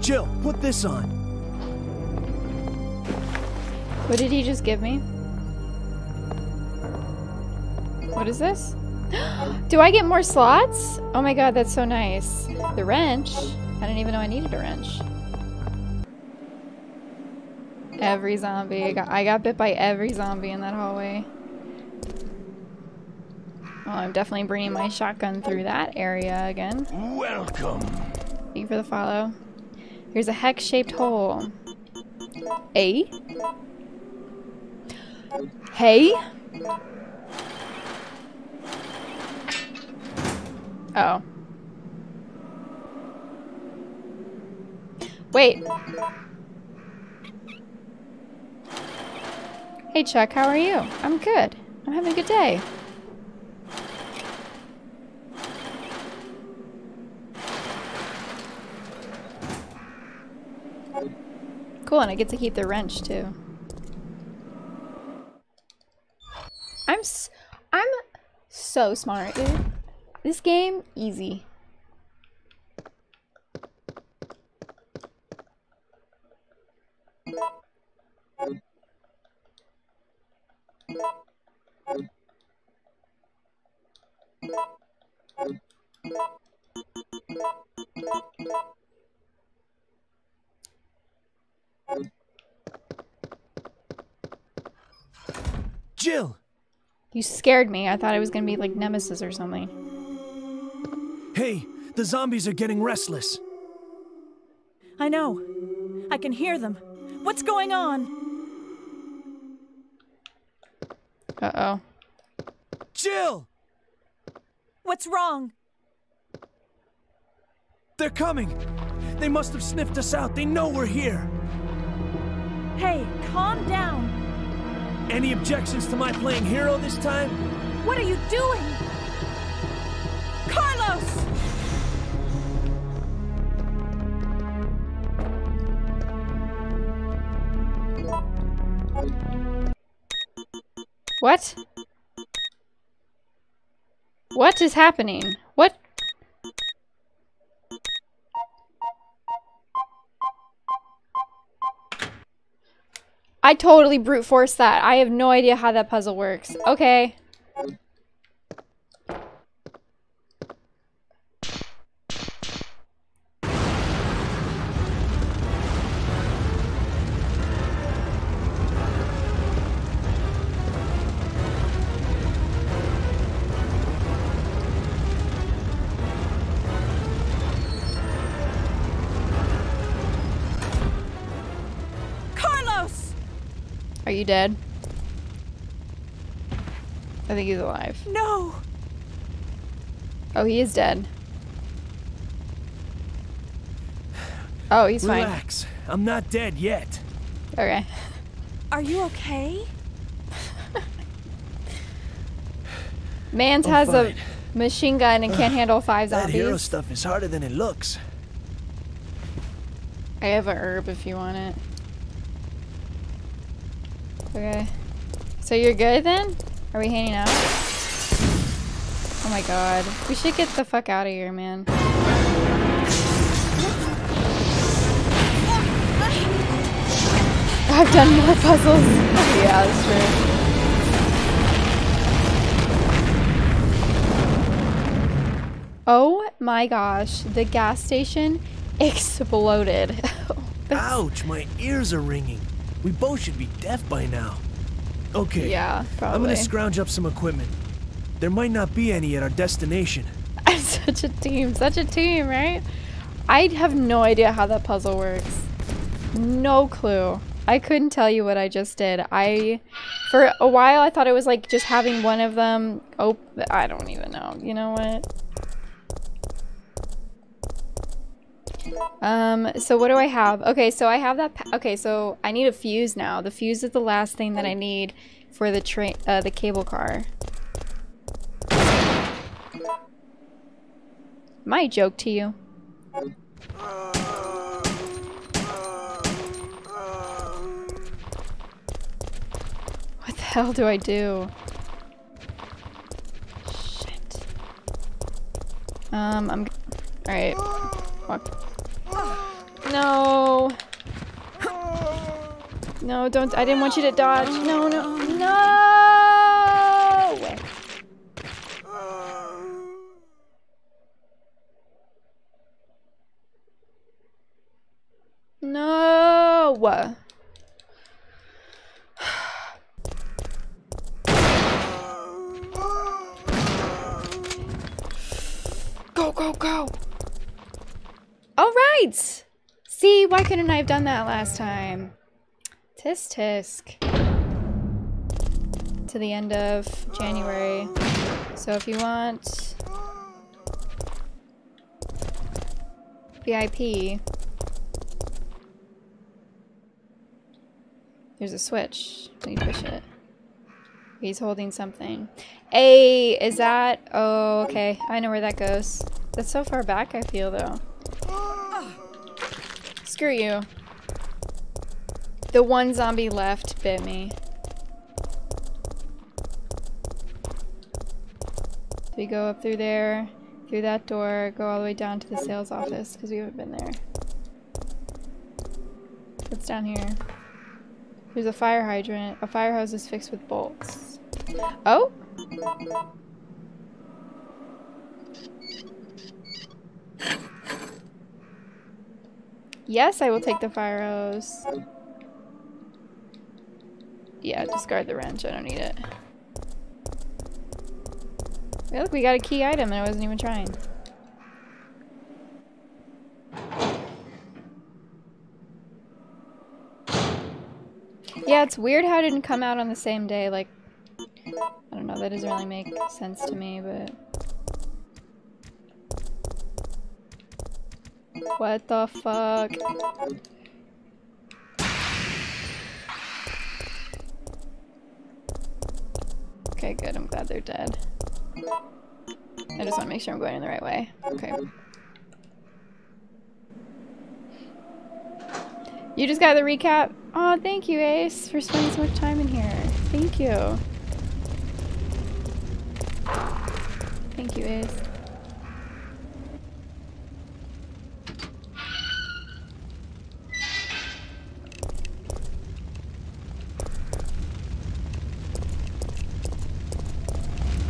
Jill, put this on. What did he just give me? What is this? Do I get more slots? Oh my god, that's so nice. The wrench. I didn't even know I needed a wrench. Every zombie. I got, I got bit by every zombie in that hallway. Well, I'm definitely bringing my shotgun through that area again. Welcome. Thank you for the follow. Here's a hex-shaped hole. A? Hey? Oh. Wait. Hey Chuck, how are you? I'm good. I'm having a good day. Cool, and I get to keep the wrench too. I'm s I'm so smart, dude. This game, easy. Jill! You scared me. I thought it was gonna be like Nemesis or something. Hey, the zombies are getting restless. I know. I can hear them. What's going on? Uh-oh. Jill! What's wrong? They're coming! They must have sniffed us out. They know we're here. Hey, calm down. Any objections to my playing hero this time? What are you doing? Carlos! What? What is happening? I totally brute force that. I have no idea how that puzzle works. Okay. You dead? I think he's alive. No! Oh, he is dead. Oh, he's fine. Relax. I'm not dead yet. Okay. Are you okay? Mans I'm has fine. a machine gun and can't handle five zombies. That hero stuff is harder than it looks. I have a herb if you want it. Okay. So you're good then? Are we hanging out? Oh my god. We should get the fuck out of here, man. I've done more puzzles. yeah, that's true. Oh my gosh, the gas station exploded. Ouch, my ears are ringing. We both should be deaf by now. Okay. Yeah, probably. I'm gonna scrounge up some equipment. There might not be any at our destination. I'm such a team, such a team, right? I have no idea how that puzzle works. No clue. I couldn't tell you what I just did. I, for a while, I thought it was like just having one of them. Oh, I don't even know. You know what? Um, so what do I have? Okay, so I have that. Okay, so I need a fuse now. The fuse is the last thing that I need for the train, uh, the cable car. My joke to you. What the hell do I do? Shit. Um, I'm. Alright. Walk. No! No, don't. I didn't want you to dodge. No, no. No! No! Go, go, go! Alright! See, why couldn't I have done that last time? Tisk tisk. To the end of January. So if you want VIP, there's a switch. Let me push it. He's holding something. A, is that? Oh, okay. I know where that goes. That's so far back, I feel, though. Screw you. The one zombie left bit me. We go up through there, through that door, go all the way down to the sales office because we haven't been there. What's down here? There's a fire hydrant. A fire hose is fixed with bolts. Oh? Yes, I will take the fire hose. Yeah, discard the wrench. I don't need it. Hey, look, we got a key item and I wasn't even trying. Yeah, it's weird how it didn't come out on the same day. Like, I don't know, that doesn't really make sense to me, but... What the fuck? Okay, good. I'm glad they're dead. I just want to make sure I'm going in the right way. Okay. You just got the recap? Oh, thank you, Ace, for spending so much time in here. Thank you. Thank you, Ace.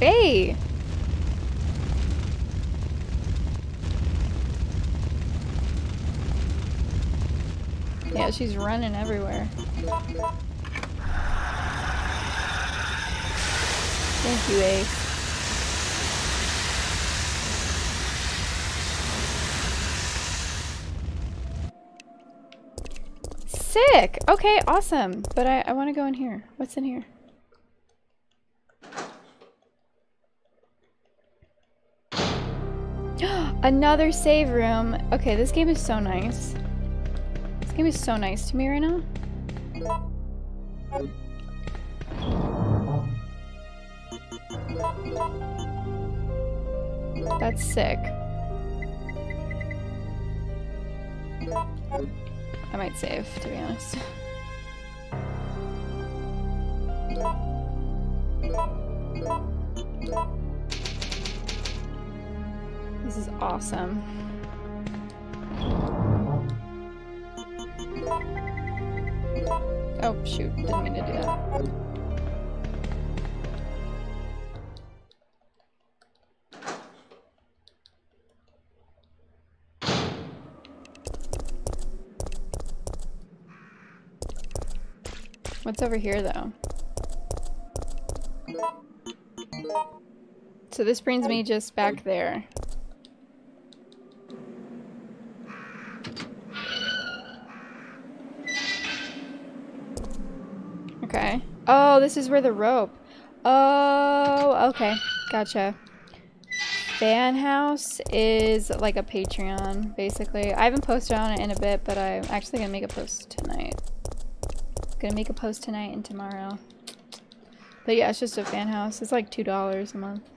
Hey! Yeah, she's running everywhere. Thank you, Ace. Sick! Okay, awesome. But I, I want to go in here. What's in here? Another save room. Okay, this game is so nice. This game is so nice to me right now. That's sick. I might save, to be honest. This is awesome. Oh, shoot. Didn't mean to do that. What's over here, though? So this brings me just back there. Okay. Oh, this is where the rope. Oh, okay. Gotcha. Fanhouse is like a Patreon, basically. I haven't posted on it in a bit, but I'm actually gonna make a post tonight. Gonna make a post tonight and tomorrow. But yeah, it's just a Fanhouse. It's like $2 a month.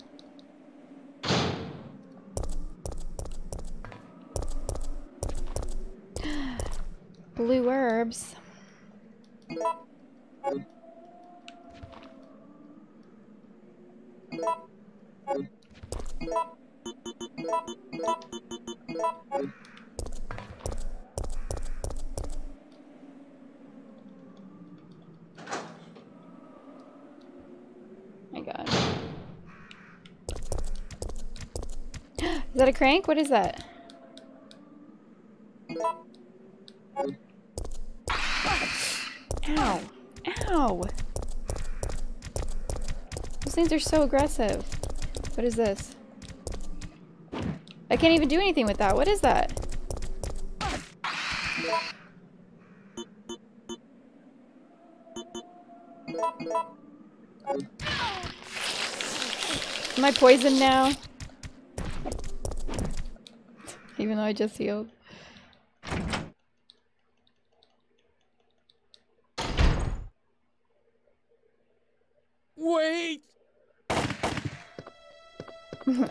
Blue herbs. My god. Is that a crank? What is that? Ow. Ow. Those things are so aggressive. What is this? I can't even do anything with that. What is that? Am I poisoned now? Even though I just healed. Wait!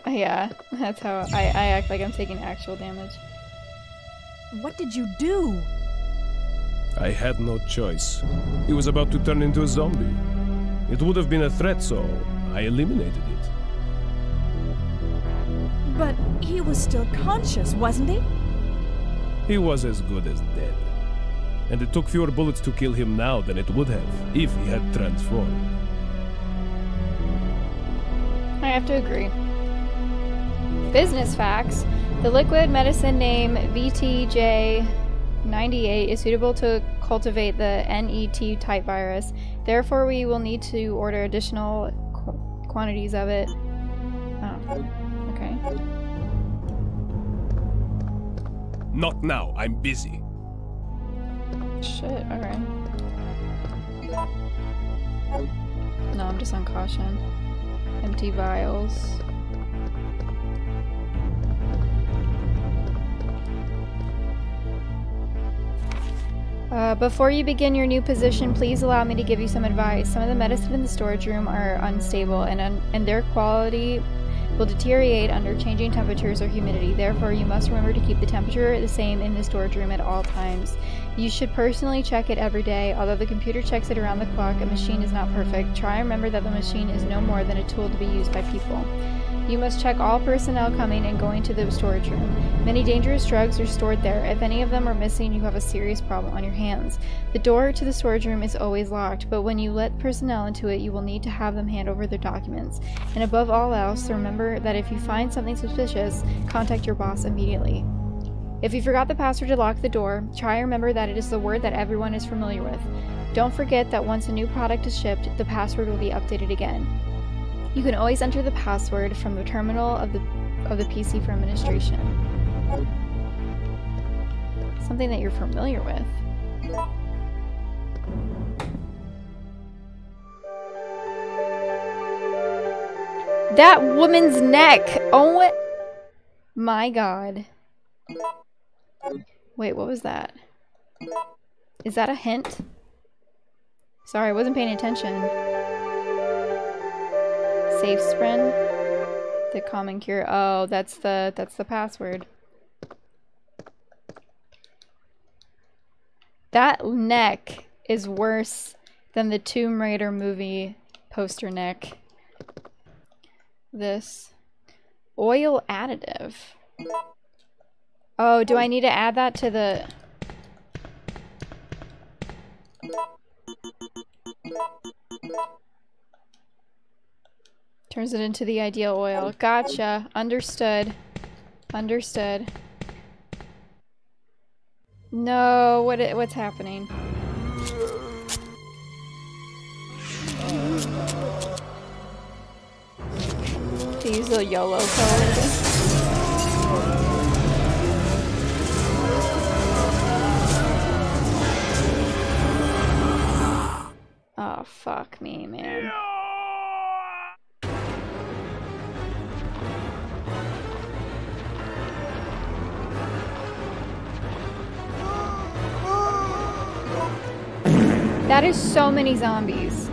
Yeah, that's how I, I act like I'm taking actual damage. What did you do? I had no choice. He was about to turn into a zombie. It would have been a threat, so I eliminated it. But he was still conscious, wasn't he? He was as good as dead. And it took fewer bullets to kill him now than it would have if he had transformed. I have to agree. Business fax. The liquid medicine name VTJ98 is suitable to cultivate the NET type virus. Therefore, we will need to order additional qu quantities of it. Oh, okay. Not now, I'm busy. Shit, alright. No, I'm just on caution. Empty vials. Uh, before you begin your new position, please allow me to give you some advice. Some of the medicine in the storage room are unstable, and, un and their quality will deteriorate under changing temperatures or humidity. Therefore, you must remember to keep the temperature the same in the storage room at all times. You should personally check it every day. Although the computer checks it around the clock, a machine is not perfect. Try and remember that the machine is no more than a tool to be used by people. You must check all personnel coming and going to the storage room. Many dangerous drugs are stored there. If any of them are missing, you have a serious problem on your hands. The door to the storage room is always locked, but when you let personnel into it, you will need to have them hand over their documents. And above all else, remember that if you find something suspicious, contact your boss immediately. If you forgot the password to lock the door, try and remember that it is the word that everyone is familiar with. Don't forget that once a new product is shipped, the password will be updated again. You can always enter the password from the terminal of the of the PC for administration. Something that you're familiar with. That woman's neck! Oh my god. Wait, what was that? Is that a hint? Sorry, I wasn't paying attention. Safe sprint. The common cure. Oh, that's the that's the password. That neck is worse than the Tomb Raider movie poster neck. This oil additive. Oh, do I need to add that to the Turns it into the ideal oil. Gotcha. Understood. Understood. No, what what's happening? To use the YOLO code. Oh, fuck me, man. That is so many zombies.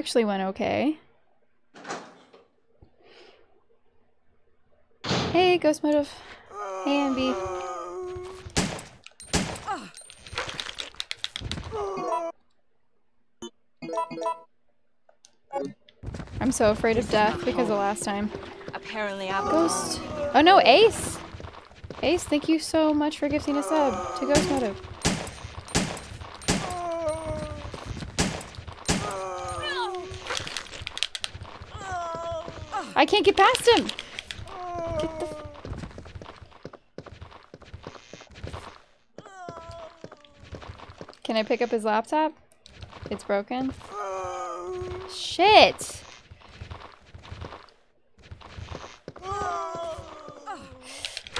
Actually went okay. Hey, Ghost Motive. Hey, Ambi. I'm so afraid of death because of last time. Apparently, I'm Ghost. Oh no, Ace! Ace, thank you so much for gifting a sub to Ghost Motive. I can't get past him. Get the... Can I pick up his laptop? It's broken. Shit.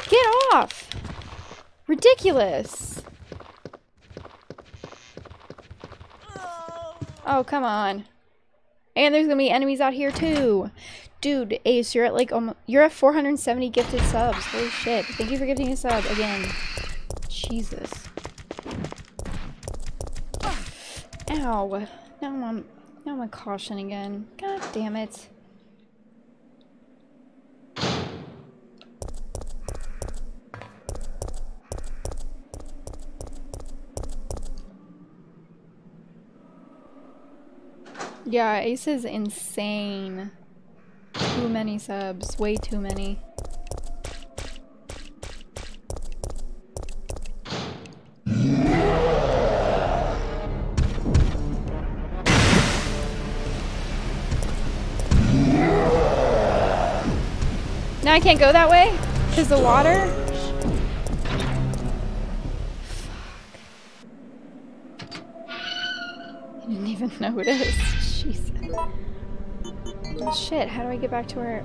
Get off. Ridiculous. Oh, come on. And there's gonna be enemies out here too. Dude, Ace, you're at like almost, you're at 470 gifted subs. Holy shit. Thank you for gifting a sub again. Jesus. Ow. Now I'm now I'm a caution again. God damn it. Yeah, Ace is insane. Too many subs. Way too many. Now I can't go that way? Because the water? I didn't even notice. Jesus. Shit, how do I get back to where...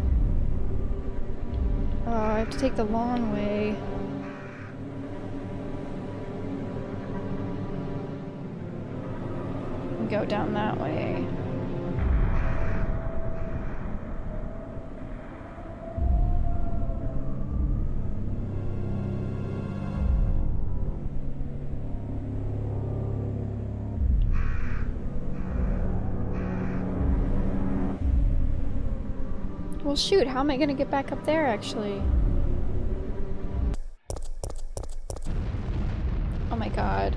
Oh, I have to take the long way. And Go down that way. Well, shoot, how am I gonna get back up there, actually? Oh my god.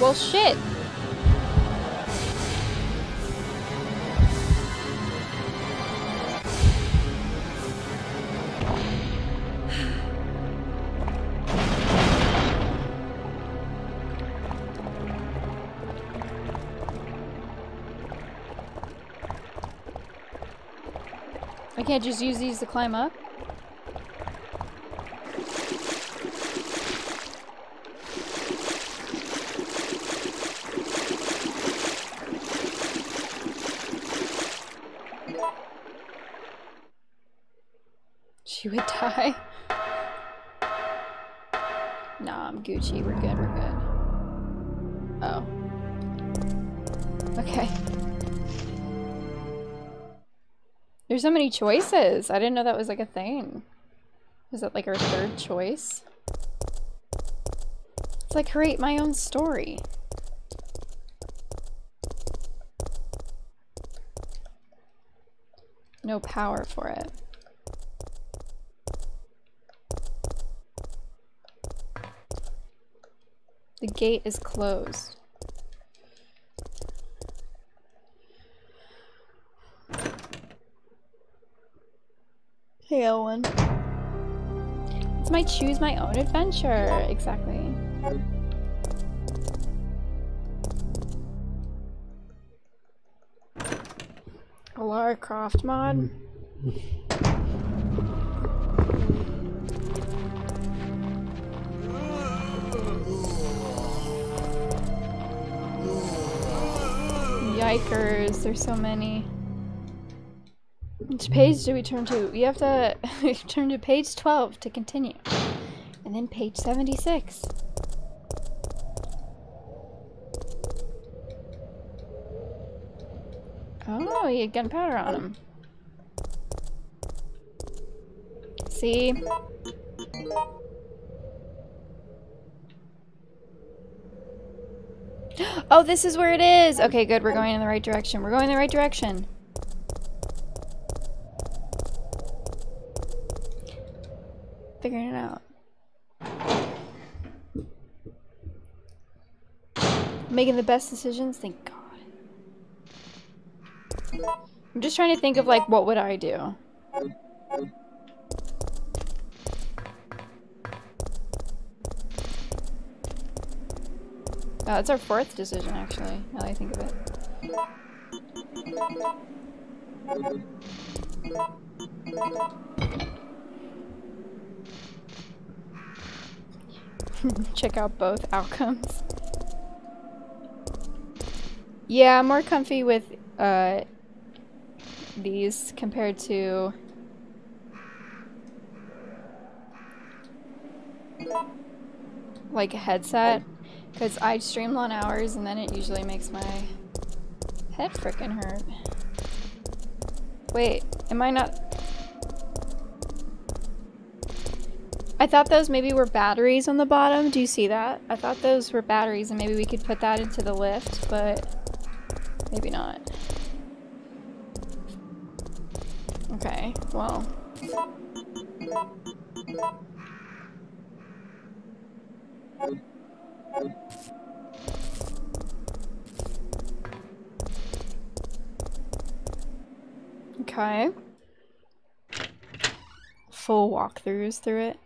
Well, shit. Can't just use these to climb up? There's so many choices. I didn't know that was like a thing. Is that like our third choice? It's like create my own story. No power for it. The gate is closed. Hey, Owen. It's my choose my own adventure. Exactly. A Lara Croft mod. Mm. Yikers, there's so many. Which page do we turn to? We have to turn to page 12 to continue. And then page 76. Oh, he had gunpowder on him. See? Oh, this is where it is! Okay, good. We're going in the right direction. We're going in the right direction. Figuring it out. Making the best decisions? Thank God. I'm just trying to think of like, what would I do? Oh, it's our fourth decision, actually, now I think of it. Check out both outcomes. Yeah, I'm more comfy with uh, these compared to like a headset because I stream long hours and then it usually makes my head freaking hurt. Wait, am I not? I thought those maybe were batteries on the bottom. Do you see that? I thought those were batteries and maybe we could put that into the lift, but maybe not. Okay, well. Okay. Full walkthroughs through it.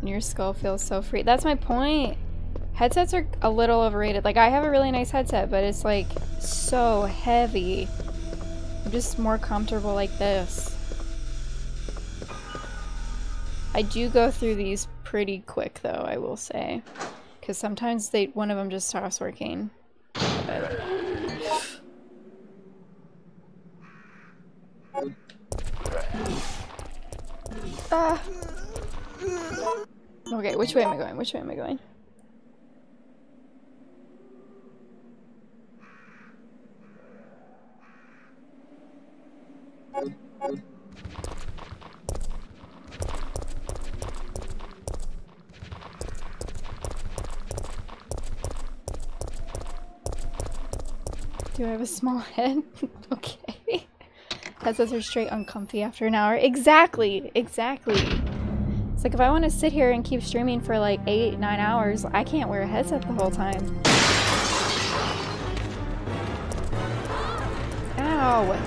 And your skull feels so free. That's my point. Headsets are a little overrated. Like, I have a really nice headset, but it's like so heavy. I'm just more comfortable like this. I do go through these pretty quick, though, I will say. Because sometimes they one of them just stops working. But... Ah. Okay, which way am I going? Which way am I going? Do I have a small head? okay. Headsets are straight uncomfy after an hour. Exactly! Exactly. It's like if I want to sit here and keep streaming for like eight, nine hours, I can't wear a headset the whole time. Ow!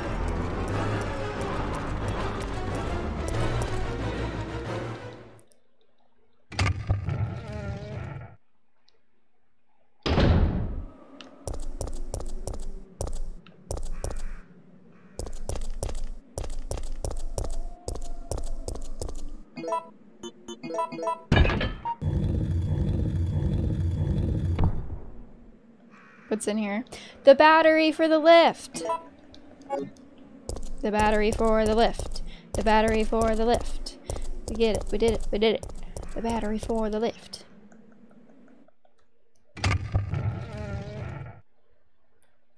What's in here? The battery for the lift! The battery for the lift. The battery for the lift. We get it. We did it. We did it. The battery for the lift.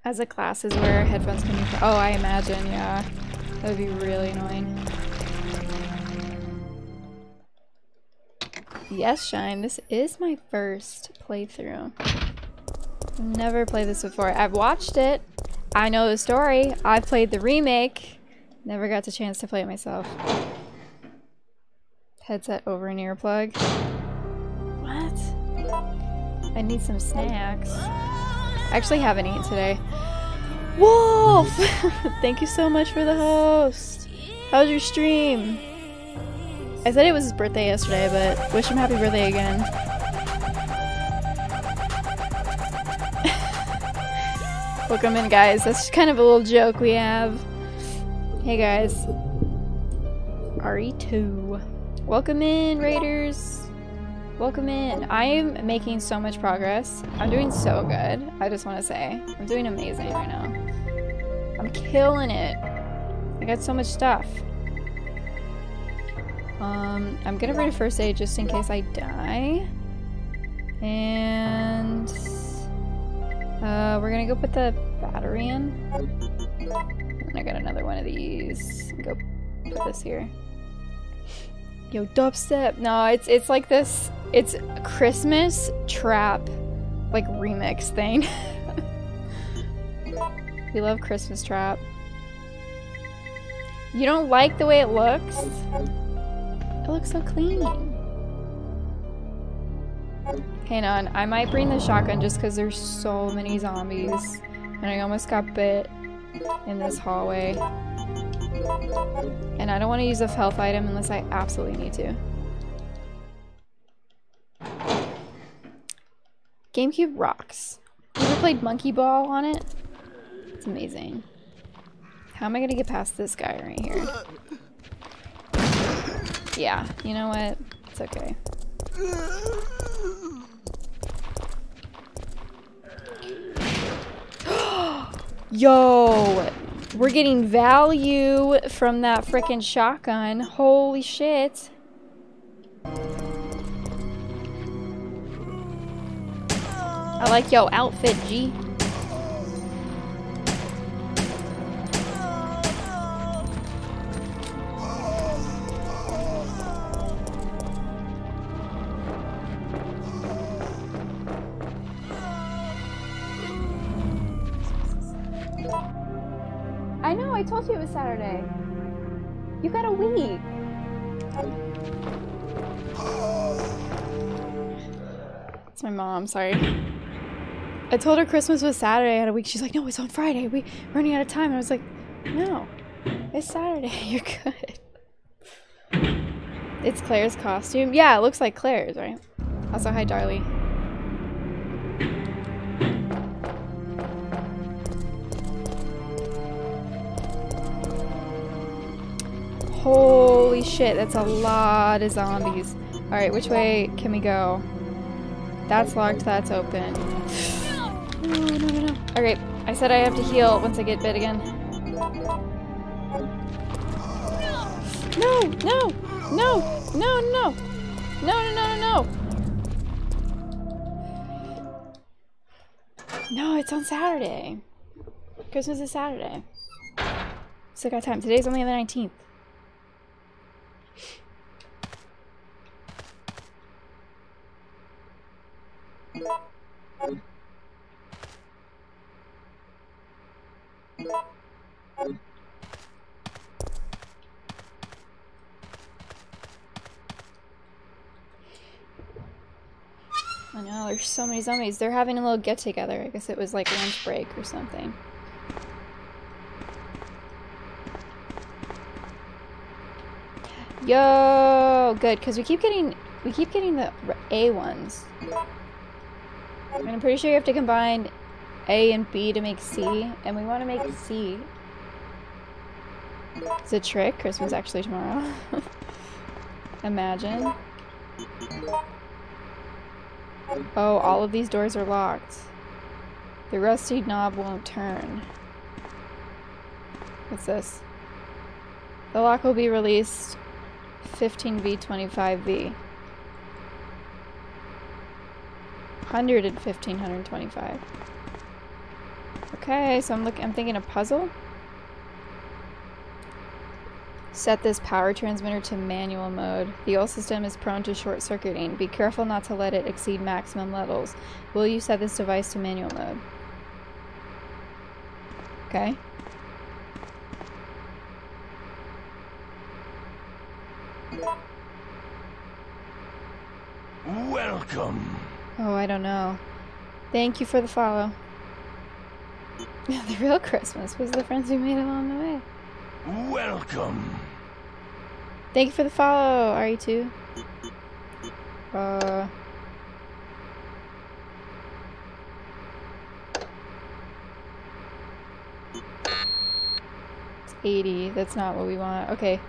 As a class is where headphones can be. Oh, I imagine, yeah. That would be really annoying. Yes, Shine, this is my first playthrough. Never played this before. I've watched it. I know the story. I've played the remake. Never got the chance to play it myself. Headset over an earplug. What? I need some snacks. I actually haven't eaten today. Wolf! Thank you so much for the host. How's your stream? I said it was his birthday yesterday, but wish him happy birthday again. Welcome in, guys. That's kind of a little joke we have. Hey, guys. RE2. Welcome in, Raiders. Welcome in. I am making so much progress. I'm doing so good. I just want to say. I'm doing amazing right now. I'm killing it. I got so much stuff. Um, I'm gonna read a first aid just in case I die. And uh, we're gonna go put the battery in. And I got another one of these. Go put this here. Yo, dubstep. No, it's it's like this. It's Christmas trap, like remix thing. we love Christmas trap. You don't like the way it looks? It looks so clean. Hang on, I might bring the shotgun just because there's so many zombies. And I almost got bit in this hallway. And I don't want to use a health item unless I absolutely need to. GameCube rocks. You ever played Monkey Ball on it? It's amazing. How am I gonna get past this guy right here? Yeah, you know what? It's okay. Yo! We're getting value from that frickin' shotgun. Holy shit. I like your outfit, G. told you it was Saturday. You got a week. It's my mom, sorry. I told her Christmas was Saturday. Had a week. She's like, no, it's on Friday. We're running out of time. And I was like, no, it's Saturday. You're good. It's Claire's costume. Yeah, it looks like Claire's, right? Also, hi, Darlie. Holy shit, that's a lot of zombies. Alright, which way can we go? That's locked, that's open. No, no, no, no. Alright, I said I have to heal once I get bit again. No, no, no, no, no, no, no, no, no, no. No, it's on Saturday. Christmas is Saturday. Still got time. Today's only the 19th. I know, there's so many zombies. They're having a little get together. I guess it was like lunch break or something. Yo, good, because we keep getting we keep getting the A ones. And I'm pretty sure you have to combine A and B to make C, and we want to make C. It's a trick. Christmas actually tomorrow. Imagine. Oh, all of these doors are locked. The rusty knob won't turn. What's this? The lock will be released 15V25V. 115, 125. Okay, so I'm looking I'm thinking a puzzle. Set this power transmitter to manual mode. The old system is prone to short circuiting. Be careful not to let it exceed maximum levels. Will you set this device to manual mode? Okay. Welcome. Oh, I don't know. Thank you for the follow. the real Christmas was the friends we made along the way. Welcome. Thank you for the follow, RE2. Uh. It's 80. That's not what we want. Okay.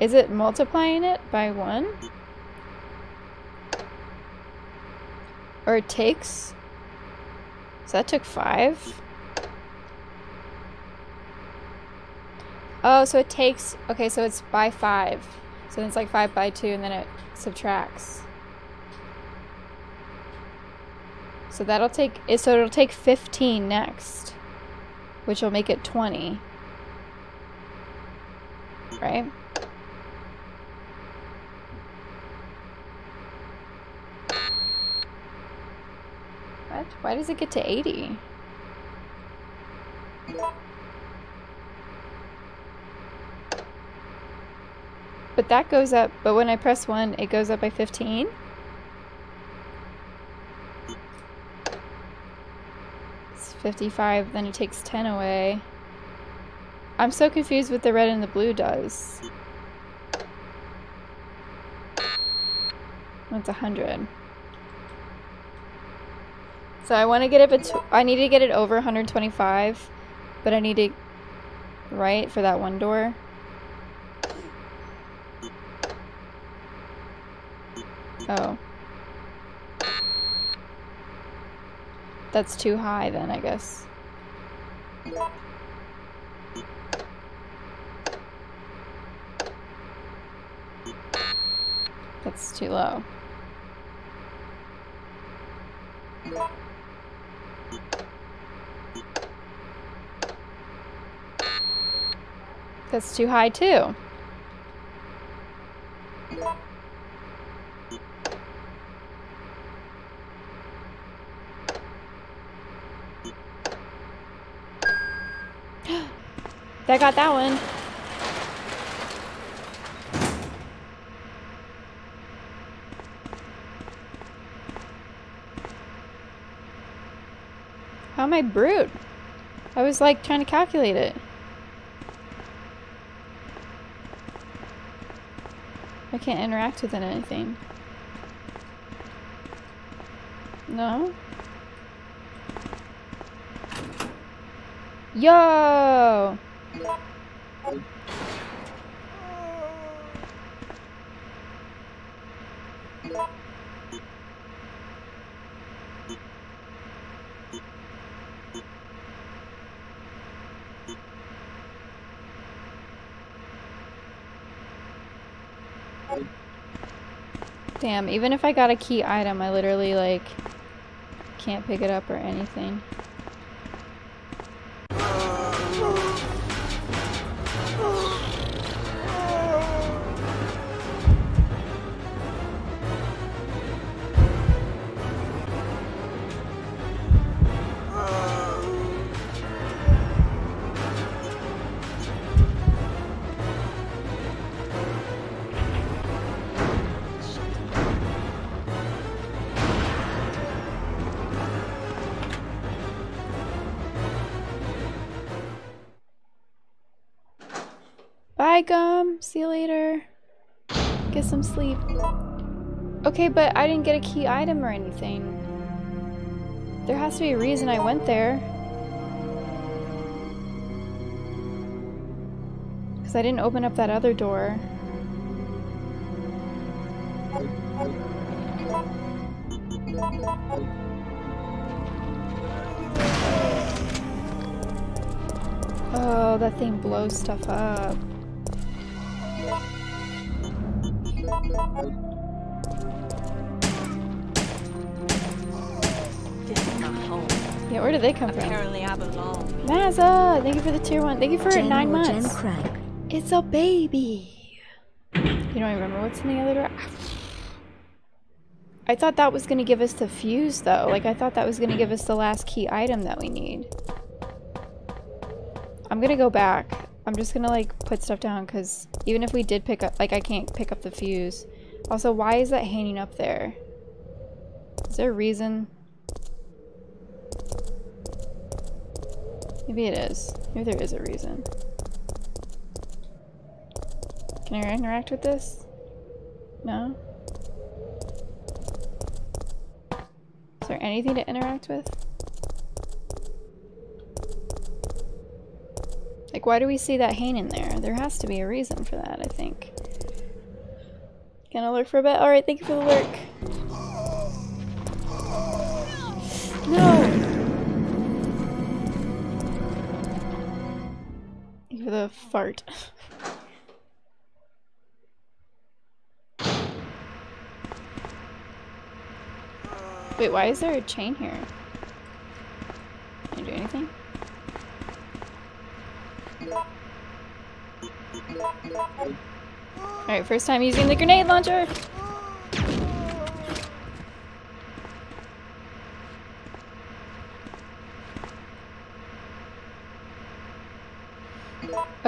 Is it multiplying it by one? Or it takes? So that took five? Oh, so it takes, okay, so it's by five. So then it's like five by two and then it subtracts. So that'll take, so it'll take 15 next. Which will make it 20. Right? What? Why does it get to 80? But that goes up, but when I press 1, it goes up by 15? It's 55, then it takes 10 away. I'm so confused what the red and the blue does. That's 100. So I want to get it I need to get it over 125, but I need to right for that one door. Oh. That's too high then, I guess. That's too low. That's too high too. That got that one. Am I brute? I was like trying to calculate it. I can't interact with anything. No? Yo! Damn, even if I got a key item, I literally, like, can't pick it up or anything. Bye, Gum. See you later. Get some sleep. Okay, but I didn't get a key item or anything. There has to be a reason I went there. Because I didn't open up that other door. Oh, that thing blows stuff up. Did they come from? Apparently I belong. Mazza, thank you for the tier one. Thank you for Jen nine or Jen months. Crank. It's a baby. You don't remember what's in the other door? I thought that was going to give us the fuse, though. Like, I thought that was going to give us the last key item that we need. I'm going to go back. I'm just going to, like, put stuff down, because even if we did pick up... Like, I can't pick up the fuse. Also, why is that hanging up there? Is there a reason? Maybe it is. Maybe there is a reason. Can I interact with this? No? Is there anything to interact with? Like, why do we see that Hane in there? There has to be a reason for that, I think. Gonna lurk for a bit? Alright, thank you for the lurk. The fart. Wait, why is there a chain here? Can I do anything? Alright, first time using the grenade launcher!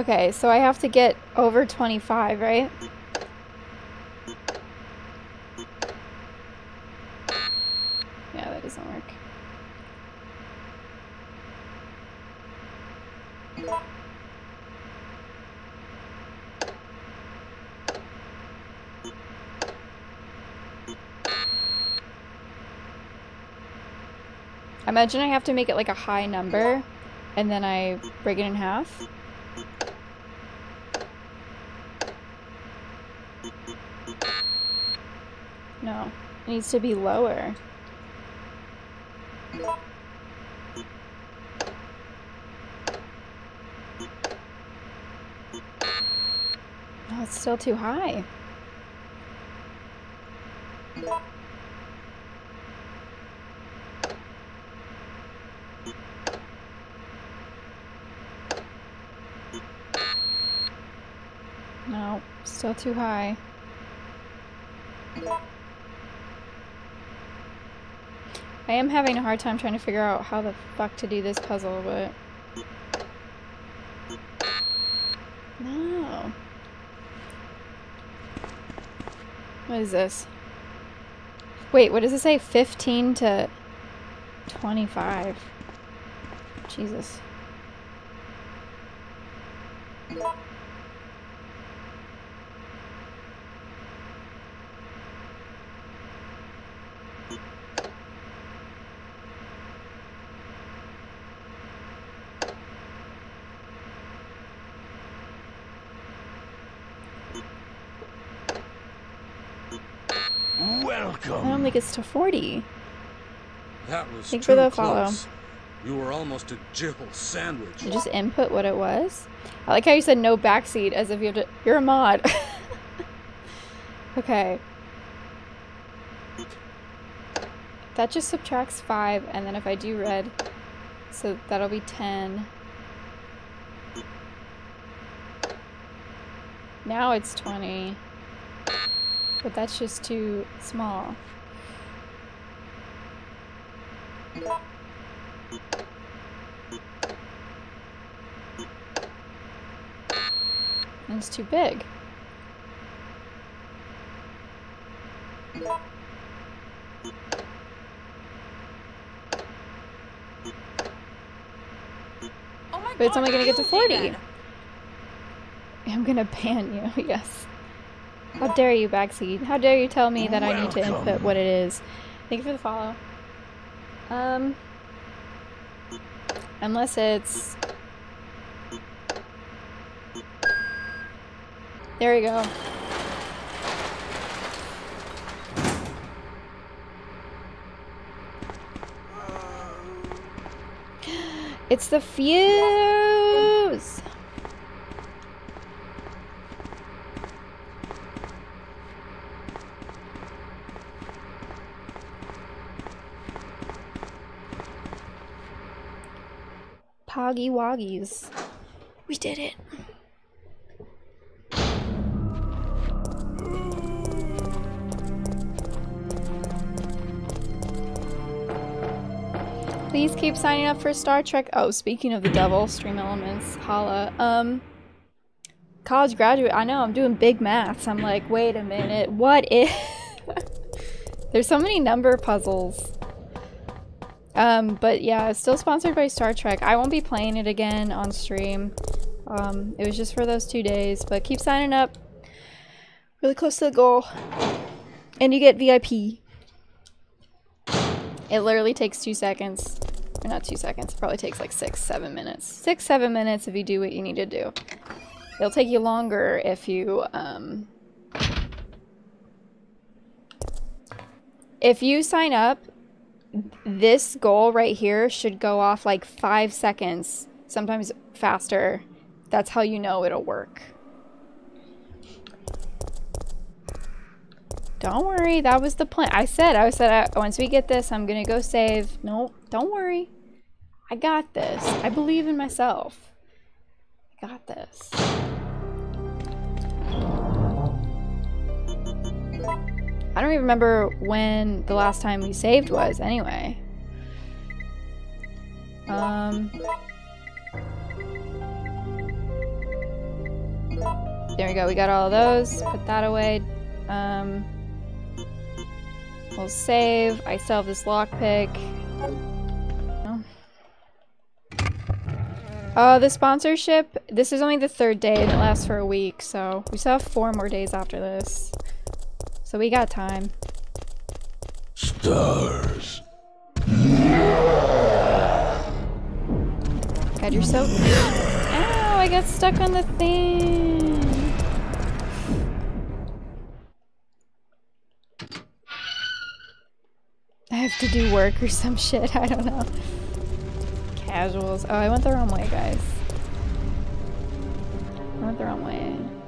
Okay, so I have to get over 25, right? Yeah, that doesn't work. Imagine I have to make it like a high number and then I break it in half. No. It needs to be lower. Oh, it's still too high. No, still too high. I am having a hard time trying to figure out how the fuck to do this puzzle, but... No. What is this? Wait, what does it say? 15 to 25. Jesus. I Don't it's to 40. That was Thanks too for the follow. close. You were almost a jibble sandwich. You just input what it was. I like how you said no backseat as if you have to. You're a mod. okay. That just subtracts 5, and then if I do red, so that'll be 10. Now it's 20. But that's just too small. It's too big. Oh my But it's only gonna get to 40. I'm gonna ban you, yes. How dare you, Backseat? How dare you tell me that I need to input what it is? Thank you for the follow. Um, unless it's... There we go. It's the fuse! Poggy Woggies. We did it. Please keep signing up for Star Trek. Oh, speaking of the devil, Stream Elements, holla. Um, college graduate. I know I'm doing big maths. I'm like, wait a minute. What if? There's so many number puzzles. Um, but yeah, still sponsored by Star Trek. I won't be playing it again on stream. Um, it was just for those two days, but keep signing up. Really close to the goal. And you get VIP. It literally takes two seconds. Or not two seconds. It probably takes like six, seven minutes. Six, seven minutes if you do what you need to do. It'll take you longer if you, um... If you sign up, this goal right here should go off like five seconds, sometimes faster. That's how you know it'll work. Don't worry, that was the plan. I said, I said, uh, once we get this, I'm gonna go save. No, don't worry. I got this. I believe in myself. I got this. I don't even remember when the last time we saved was, anyway. Um. There we go, we got all those. Put that away. Um. We'll save. I still have this lockpick. Oh, the sponsorship. This is only the third day and it lasts for a week, so we still have four more days after this. So we got time. Stars. God, you're so. Ow, I got stuck on the thing. I have to do work or some shit. I don't know. Casuals. Oh, I went the wrong way, guys. I went the wrong way.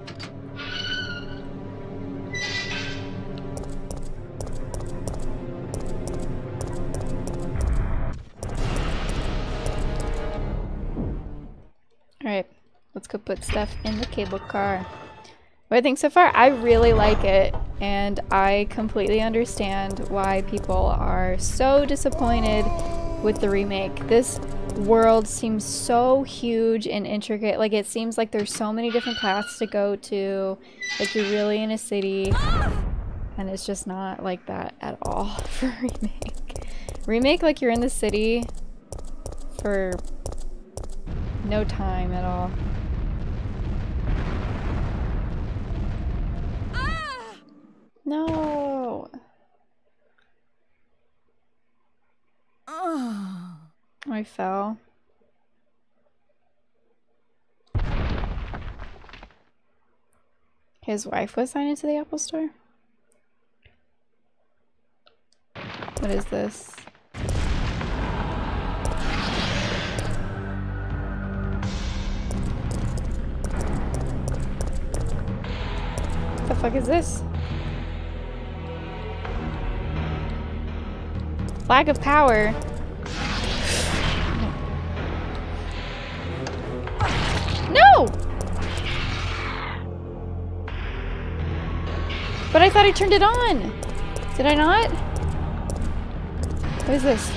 Alright, let's go put stuff in the cable car. What I think so far, I really like it, and I completely understand why people are so disappointed with the remake. This world seems so huge and intricate. Like, it seems like there's so many different paths to go to. Like, you're really in a city, and it's just not like that at all for remake. Remake like you're in the city for no time at all. Ah! No. Oh. I fell. His wife was signed into the Apple Store? What is this? Fuck is this? Flag of power. No! But I thought I turned it on. Did I not? What is this?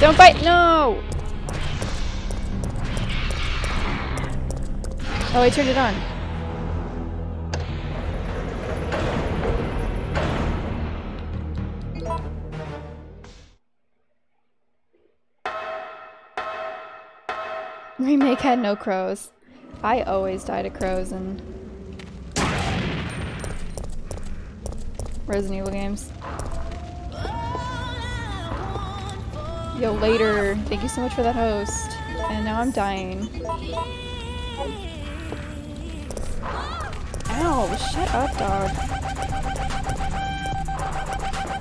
Don't bite! No! Oh, I turned it on. Remake had no crows. I always die to crows in Resident Evil games. Yo, later. Thank you so much for that host. And now I'm dying. Ow, shut up, dog.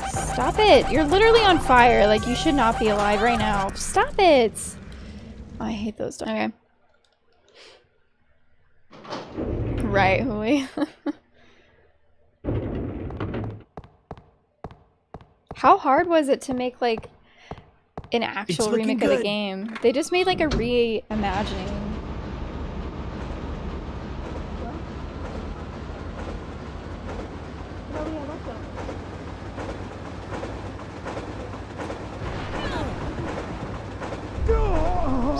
Stop it! You're literally on fire. Like, you should not be alive right now. Stop it! Oh, I hate those dogs. Okay. Right, Hui. How hard was it to make, like, an actual looking remake of the game? They just made, like, a reimagining.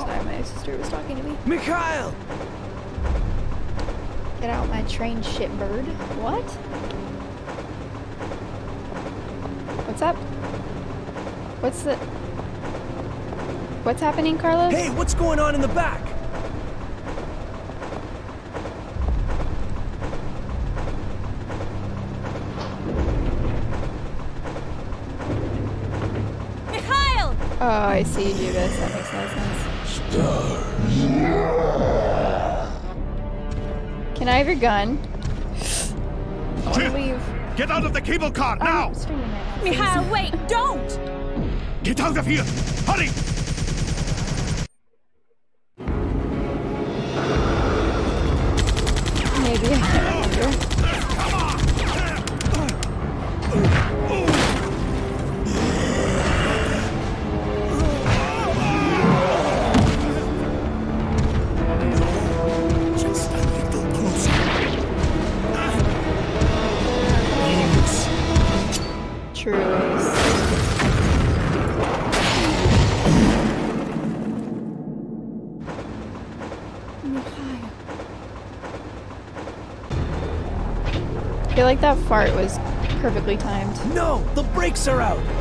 Sorry, my sister was talking to me. Mikhail! Get out my trained shit bird. What? What's up? What's the... What's happening, Carlos? Hey, what's going on in the back? Mikhail! Oh, I see you do this. That makes no sense. Can I have your gun? I want to Jill, leave. Get out of the cable car now! I'm right now. Mikhail, wait! Don't! Get out of here! Hurry! That fart was perfectly timed. No, the brakes are out.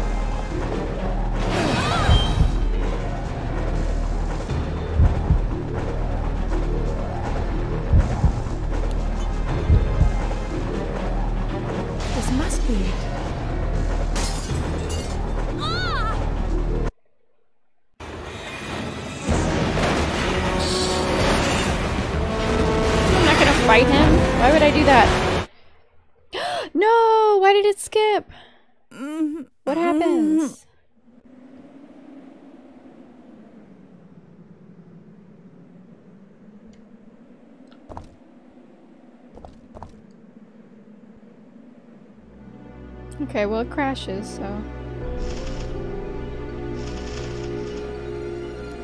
Crashes, so.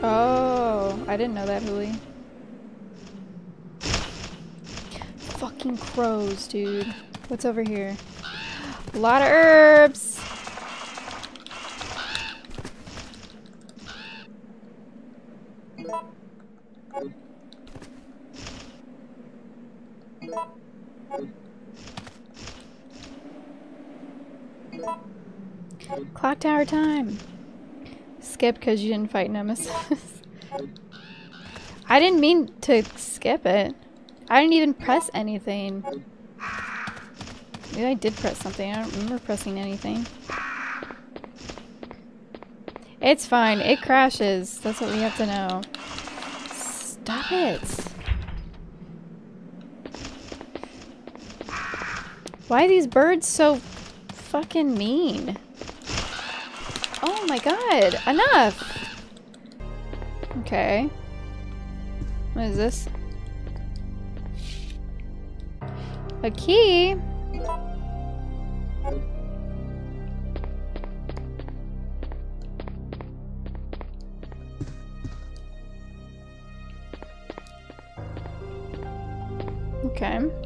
Oh, I didn't know that, Huli. Fucking crows, dude. What's over here? A lot of herbs. Clock tower time. Skip because you didn't fight Nemesis. I didn't mean to skip it. I didn't even press anything. Maybe I did press something. I don't remember pressing anything. It's fine. It crashes. That's what we have to know. Stop it. Why are these birds so fucking mean? Oh my god. Enough. Okay. What is this? A key? Okay.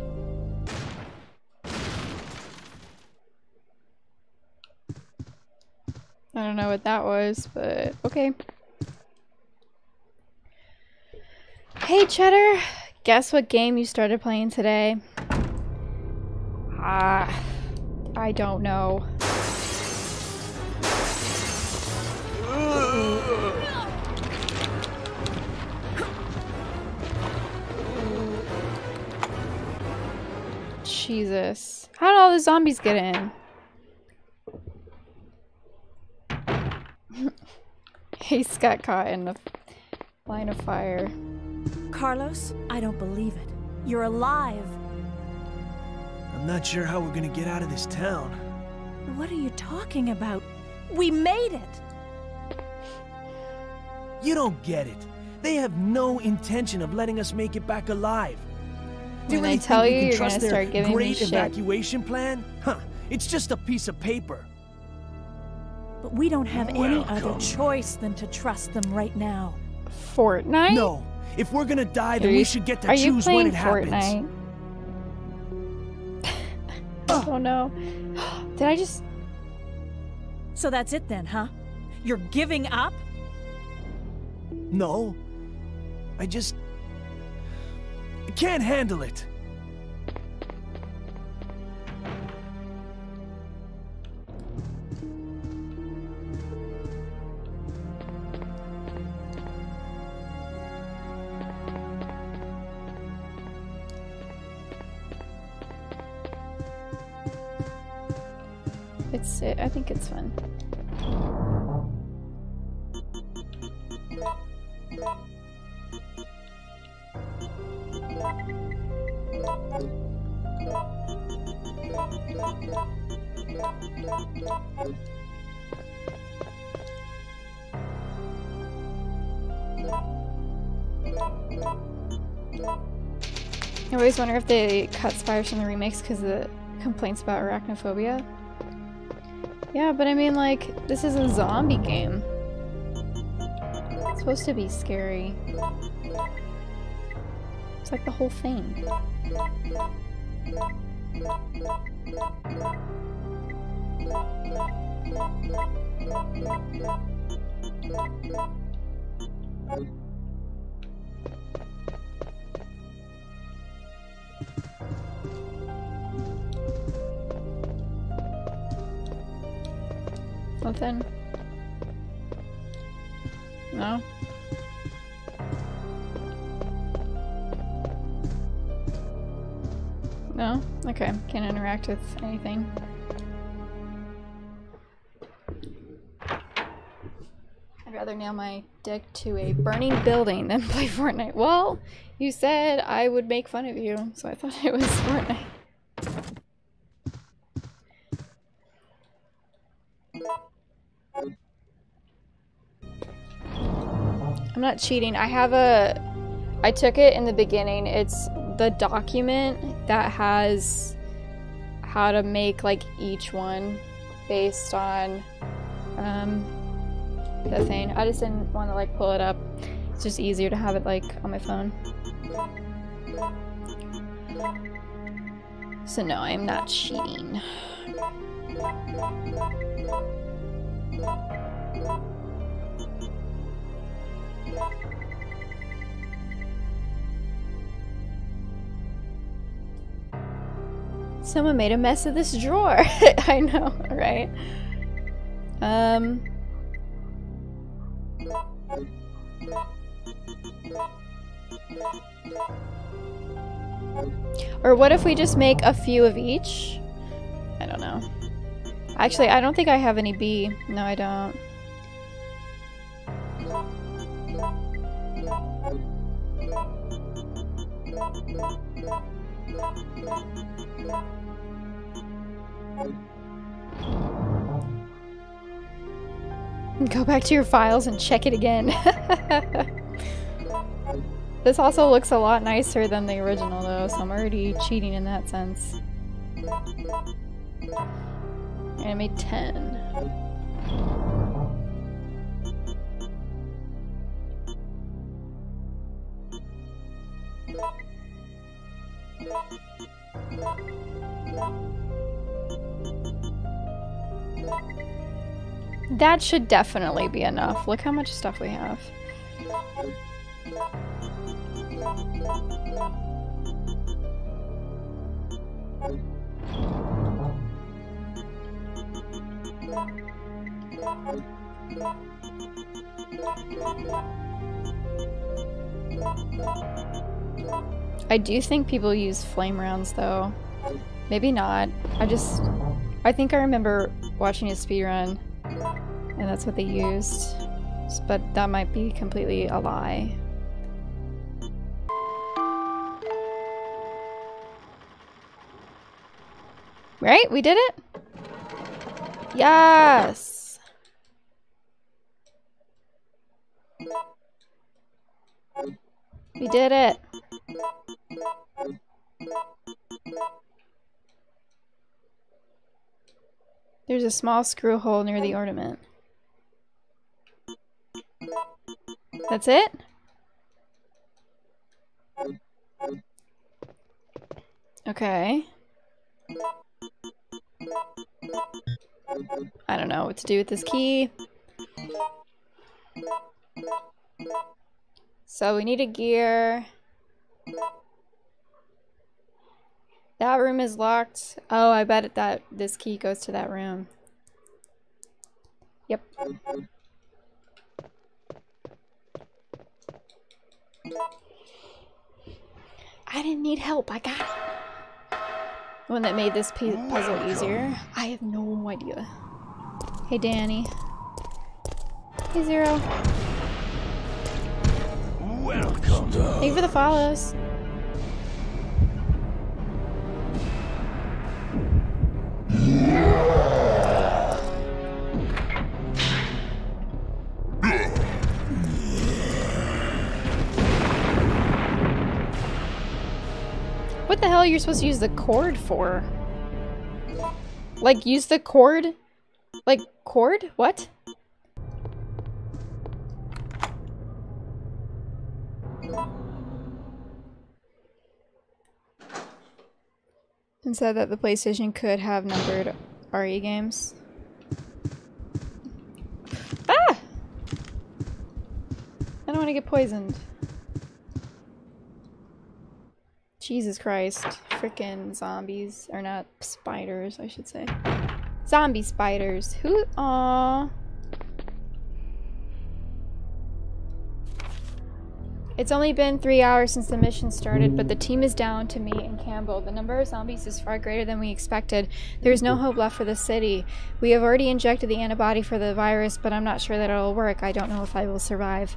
I don't know what that was, but okay. Hey Cheddar, guess what game you started playing today? Ah, I don't know. Jesus. How did all the zombies get in? Ace got caught in the line of fire. Carlos, I don't believe it. You're alive. I'm not sure how we're gonna get out of this town. What are you talking about? We made it! You don't get it. They have no intention of letting us make it back alive. Do When they really tell think you, we can you're trust gonna their start giving me great shit. evacuation plan? Huh, it's just a piece of paper. But we don't have any other choice than to trust them right now. Fortnite? No, if we're gonna die, then Are we should get to choose when it happens. Fortnite? oh no. Did I just... So that's it then, huh? You're giving up? No, I just I can't handle it. It's... I think it's fun. I always wonder if they cut Spires from the remakes because of the complaints about arachnophobia. Yeah, but I mean, like, this is a zombie game. It's supposed to be scary. It's like the whole thing. interact with anything. I'd rather nail my dick to a burning building than play Fortnite. Well, you said I would make fun of you, so I thought it was Fortnite. I'm not cheating. I have a... I took it in the beginning. It's the document that has how to make like each one based on um, the thing. I just didn't want to like pull it up. It's just easier to have it like on my phone. So no, I'm not cheating. Someone made a mess of this drawer. I know, right? Um. Or what if we just make a few of each? I don't know. Actually, I don't think I have any B. No, I don't. Go back to your files and check it again. this also looks a lot nicer than the original though, so I'm already cheating in that sense. I made 10. That should definitely be enough. Look how much stuff we have. I do think people use flame rounds though. Maybe not. I just... I think I remember watching a speedrun and that's what they used. But that might be completely a lie. Right? We did it? Yes! We did it! There's a small screw hole near the oh. ornament. That's it? Okay. I don't know what to do with this key. So we need a gear. That room is locked. Oh, I bet that this key goes to that room. Yep. I didn't need help. I got it. The one that made this oh, puzzle easier. I have no idea. Hey, Danny. Hey, Zero. Welcome. Thank you for the follows. What the hell are you supposed to use the cord for? Like, use the cord? Like, cord? What? And said that the PlayStation could have numbered RE games. Ah! I don't want to get poisoned. Jesus Christ. Freaking zombies. Or not spiders, I should say. Zombie spiders. Who? Aww. It's only been three hours since the mission started, but the team is down to me and Campbell. The number of zombies is far greater than we expected. There is no hope left for the city. We have already injected the antibody for the virus, but I'm not sure that it'll work. I don't know if I will survive.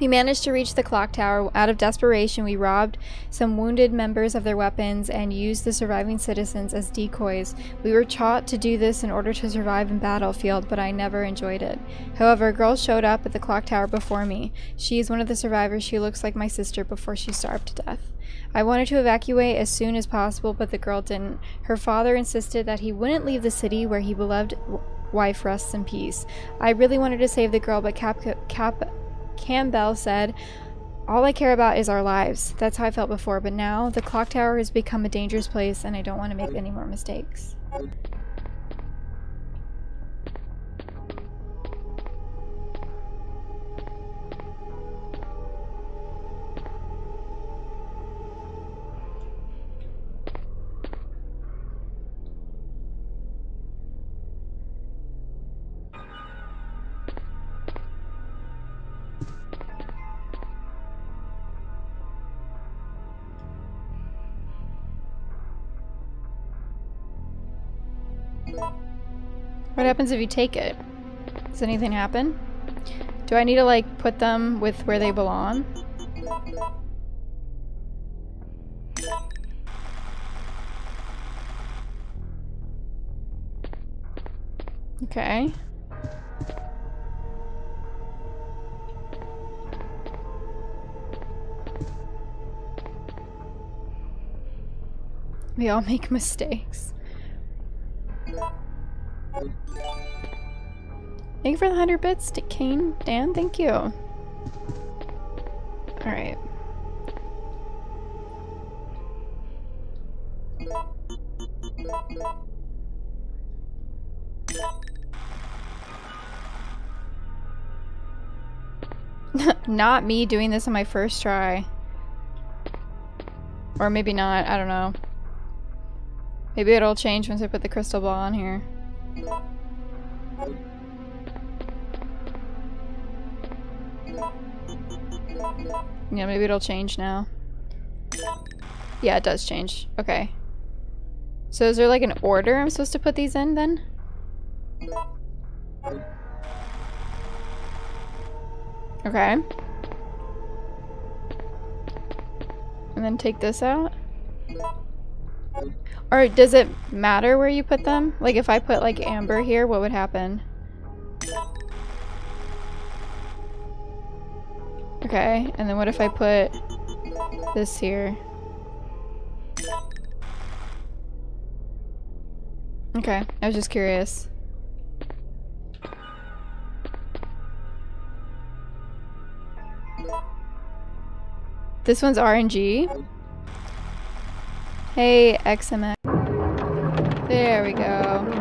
We managed to reach the clock tower. Out of desperation, we robbed some wounded members of their weapons and used the surviving citizens as decoys. We were taught to do this in order to survive in battlefield, but I never enjoyed it. However, a girl showed up at the clock tower before me. She is one of the survivors. She looks like my sister before she starved to death. I wanted to evacuate as soon as possible, but the girl didn't. Her father insisted that he wouldn't leave the city where he beloved wife rests in peace. I really wanted to save the girl, but Cap, Cap Campbell said, All I care about is our lives. That's how I felt before, but now the clock tower has become a dangerous place and I don't want to make any more mistakes. What happens if you take it? Does anything happen? Do I need to like put them with where they belong? Okay. We all make mistakes. Thank you for the 100 bits, to Kane. Dan, thank you. Alright. not me doing this on my first try. Or maybe not, I don't know. Maybe it'll change once I put the crystal ball on here. Yeah, maybe it'll change now. Yeah, it does change. Okay. So is there like an order I'm supposed to put these in then? Okay. And then take this out? Or does it matter where you put them? Like if I put like amber here, what would happen? Okay, and then what if I put this here? Okay, I was just curious. This one's RNG. Hey, XMX. There we go.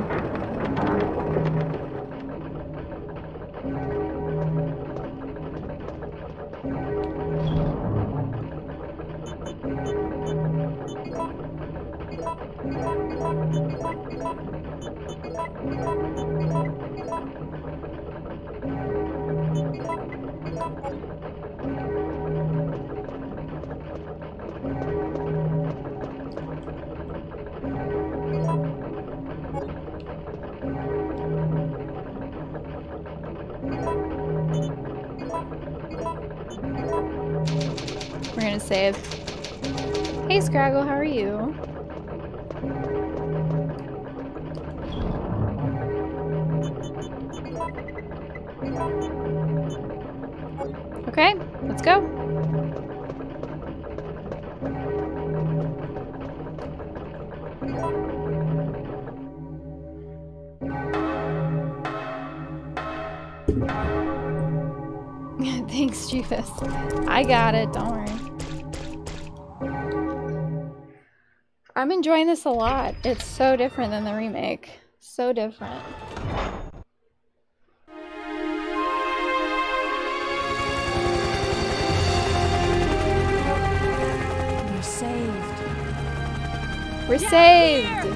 I got it, don't worry. I'm enjoying this a lot. It's so different than the remake. So different. We're saved. We're saved!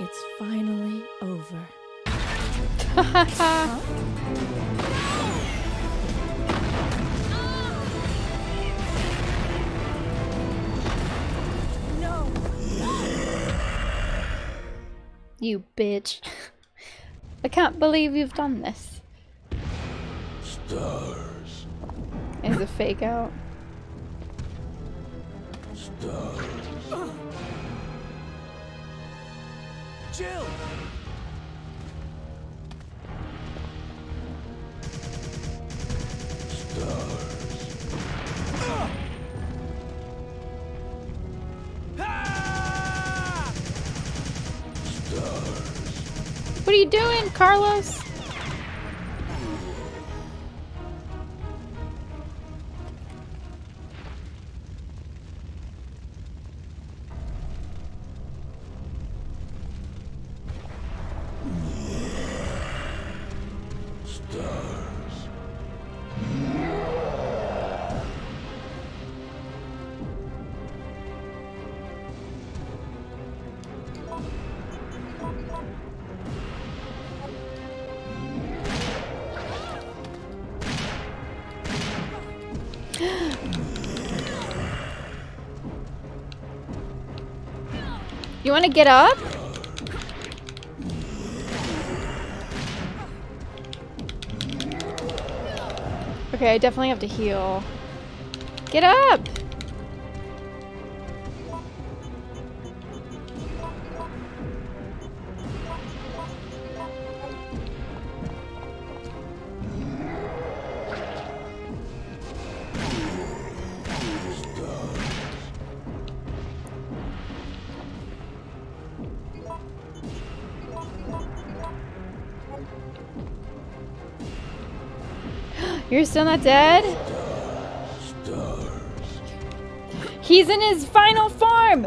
It's finally over. you bitch. I can't believe you've done this. Stars. Is a fake out. Stars. Jill! What are you doing, Carlos? Want to get up? Okay, I definitely have to heal. Get up! You're still not dead? Stars. He's in his final form!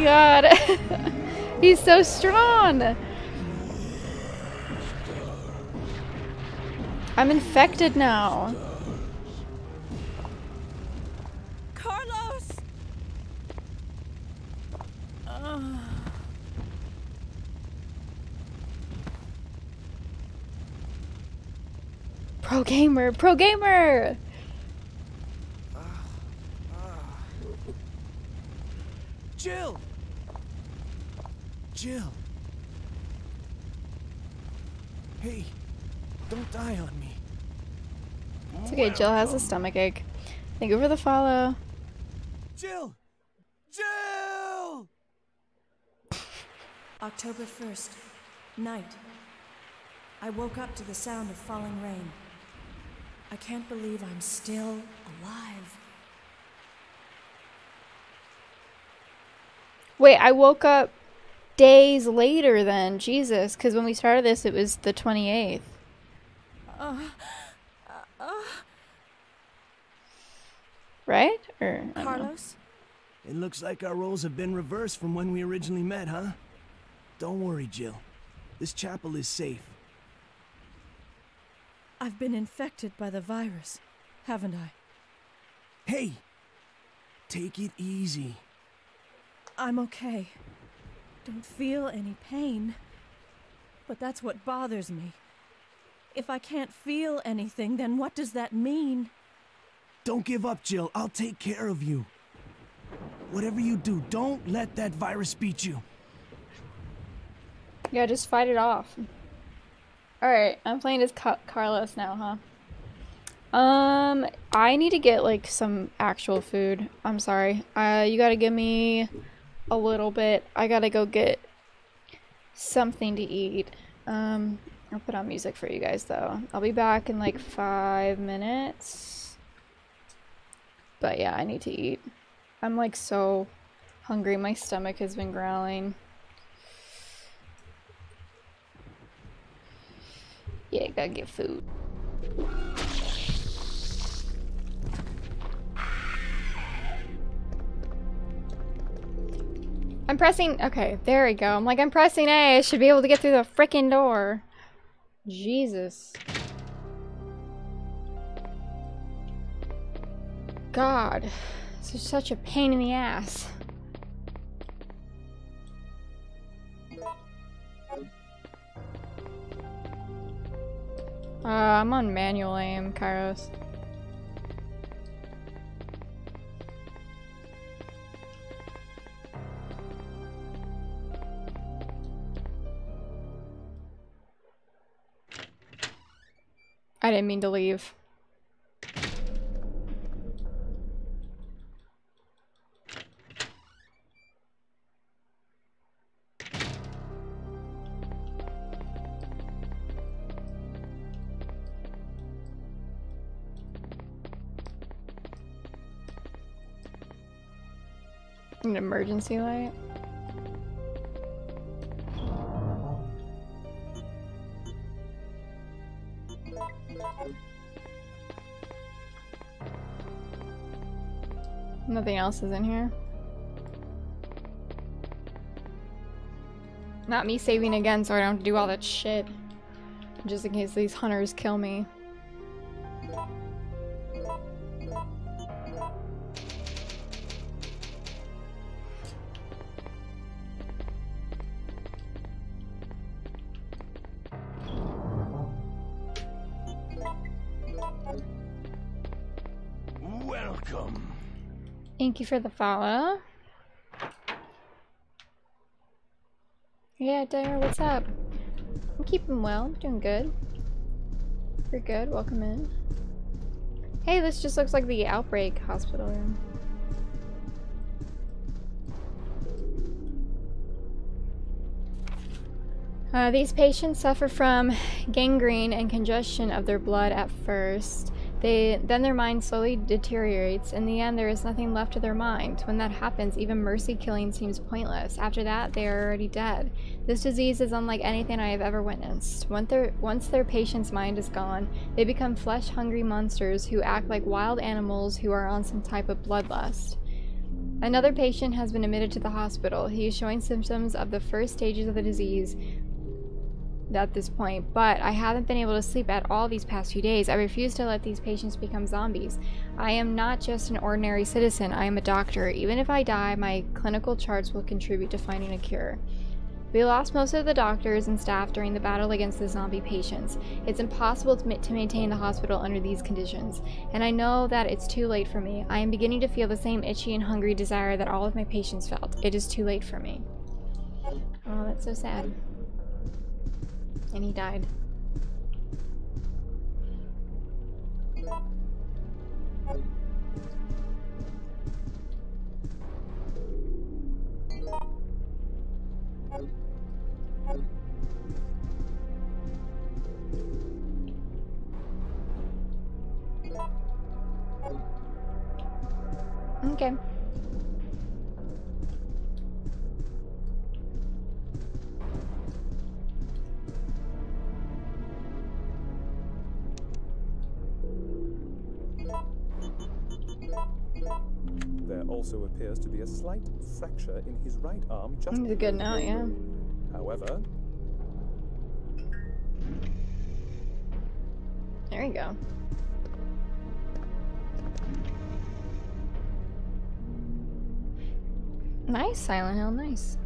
My god. He's so strong. I'm infected now. Carlos! Pro gamer, pro gamer. Jill! Jill! Hey, don't die on me. It's Jill has a stomach ache. Thank you for the follow. Jill! Jill! October 1st, night. I woke up to the sound of falling rain. I can't believe I'm still alive. Wait, I woke up days later than Jesus, because when we started this, it was the 28th. Right? Or I know. Carlos? It looks like our roles have been reversed from when we originally met, huh? Don't worry, Jill. This chapel is safe. I've been infected by the virus, haven't I? Hey! Take it easy. I'm okay. Don't feel any pain. But that's what bothers me. If I can't feel anything, then what does that mean? Don't give up, Jill. I'll take care of you. Whatever you do, don't let that virus beat you. Yeah, just fight it off. Alright, I'm playing as Ca- Carlos now, huh? Um, I need to get, like, some actual food. I'm sorry. Uh, you gotta give me a little bit. I gotta go get something to eat. Um, I'll put on music for you guys, though. I'll be back in, like, five minutes. But yeah, I need to eat. I'm, like, so hungry. My stomach has been growling. Yeah, gotta get food. I'm pressing. Okay, there we go. I'm like, I'm pressing A. I should be able to get through the freaking door. Jesus. God. This is such a pain in the ass. Uh, I'm on manual aim, Kairos. I didn't mean to leave. An emergency light? Nothing else is in here. Not me saving again so I don't do all that shit. Just in case these hunters kill me. You for the follow. Yeah, Dare, what's up? I'm keeping well, I'm doing good. You're good, welcome in. Hey, this just looks like the outbreak hospital room. Uh, these patients suffer from gangrene and congestion of their blood at first. They then their mind slowly deteriorates. In the end, there is nothing left of their mind. When that happens, even mercy killing seems pointless. After that, they are already dead. This disease is unlike anything I have ever witnessed. Once their, once their patient's mind is gone, they become flesh-hungry monsters who act like wild animals who are on some type of bloodlust. Another patient has been admitted to the hospital. He is showing symptoms of the first stages of the disease, at this point, but I haven't been able to sleep at all these past few days. I refuse to let these patients become zombies. I am not just an ordinary citizen, I am a doctor. Even if I die, my clinical charts will contribute to finding a cure. We lost most of the doctors and staff during the battle against the zombie patients. It's impossible to, ma to maintain the hospital under these conditions, and I know that it's too late for me. I am beginning to feel the same itchy and hungry desire that all of my patients felt. It is too late for me. Oh, that's so sad. And he died. Fracture in his right arm just mm, He's a good now, yeah. However, There you go. Nice, Silent Hill, nice.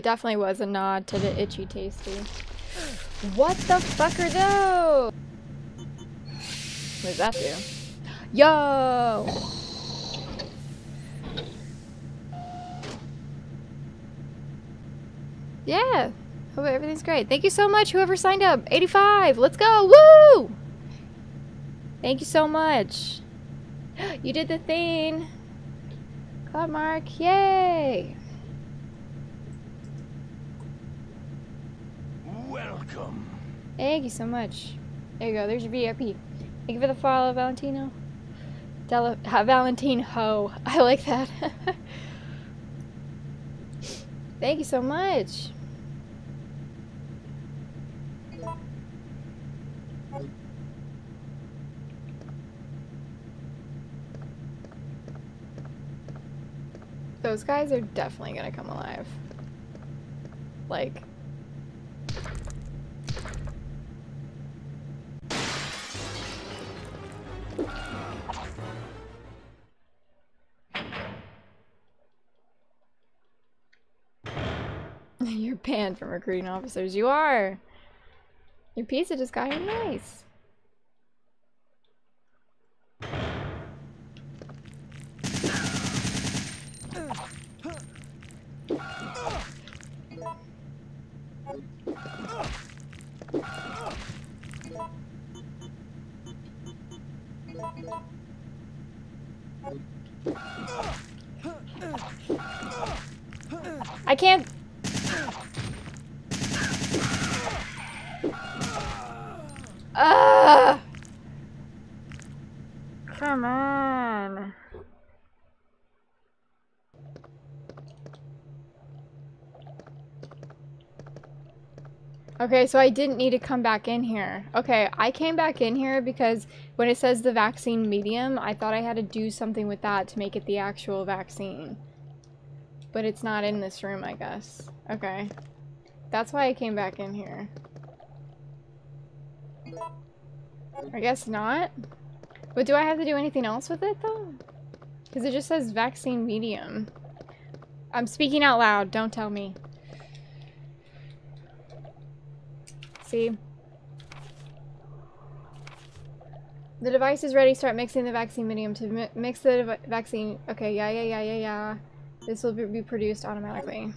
It definitely was a nod to the itchy tasty. What the fuck are those? What does that do? Yo! Yeah, Hope everything's great. Thank you so much, whoever signed up. 85. Let's go. Woo! Thank you so much. You did the thing. Cloud Mark. Yay. Welcome. Thank you so much. There you go. There's your VIP. Thank you for the follow, Valentino. Valentine Ho. I like that. Thank you so much. Those guys are definitely gonna come alive. Like, banned from recruiting officers. You are. Your pizza just got here nice. I can't. Ah! Come on. Okay, so I didn't need to come back in here. Okay, I came back in here because when it says the vaccine medium, I thought I had to do something with that to make it the actual vaccine. But it's not in this room, I guess. Okay. That's why I came back in here. I guess not. But do I have to do anything else with it, though? Because it just says vaccine medium. I'm speaking out loud, don't tell me. See? The device is ready. Start mixing the vaccine medium to mi mix the vaccine. Okay, yeah, yeah, yeah, yeah, yeah. This will be produced automatically.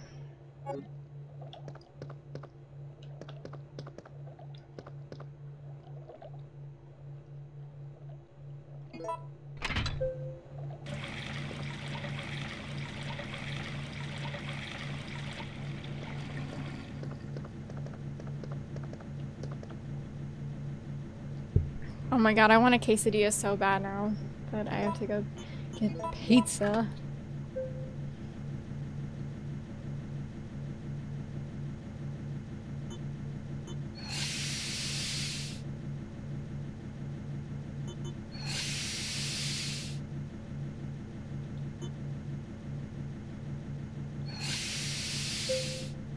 Oh my god, I want a quesadilla so bad now. that I have to go get pizza.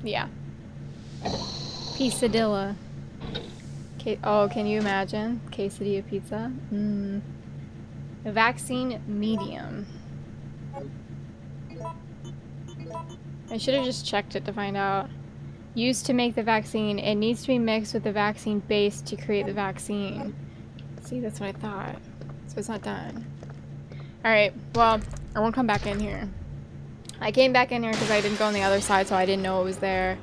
Yeah. Pizzadilla. Oh, can you imagine? Quesadilla pizza? Mmm. Vaccine medium. I should have just checked it to find out. Used to make the vaccine. It needs to be mixed with the vaccine base to create the vaccine. See, that's what I thought. So it's not done. Alright, well, I won't come back in here. I came back in here because I didn't go on the other side, so I didn't know it was there.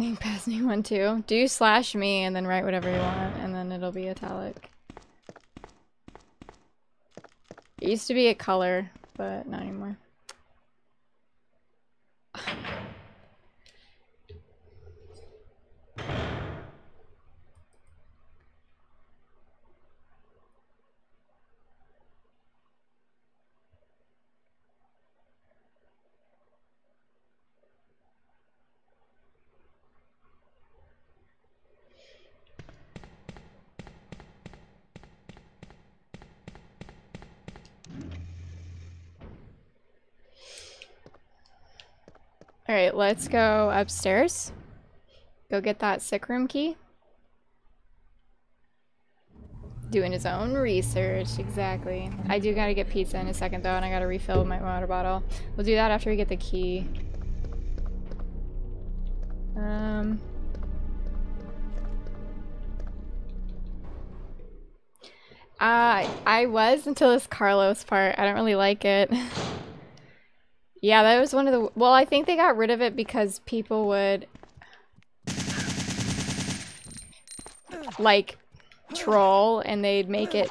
Name pass me one too. Do slash me and then write whatever you want, and then it'll be italic. It used to be a color, but not anymore. Alright, let's go upstairs. Go get that sick room key. Doing his own research, exactly. I do gotta get pizza in a second though, and I gotta refill my water bottle. We'll do that after we get the key. Um... Uh, I was until this Carlos part. I don't really like it. Yeah, that was one of the. Well, I think they got rid of it because people would. Like, troll and they'd make it.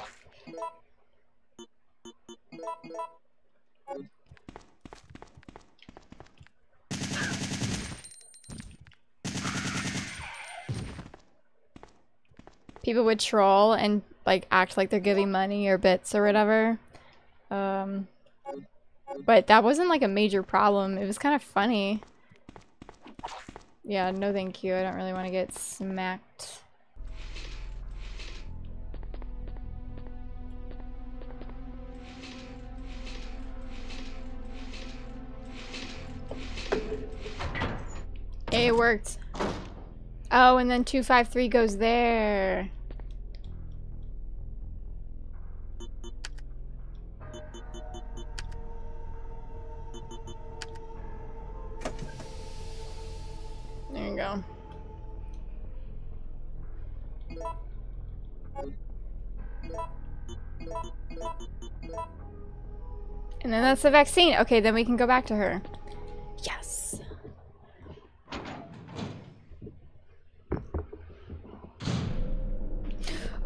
People would troll and like act like they're giving money or bits or whatever. Um, but that wasn't like a major problem. It was kind of funny. Yeah, no thank you. I don't really want to get smacked. It worked. Oh, and then 253 goes there. You go. And then that's the vaccine. Okay, then we can go back to her. Yes.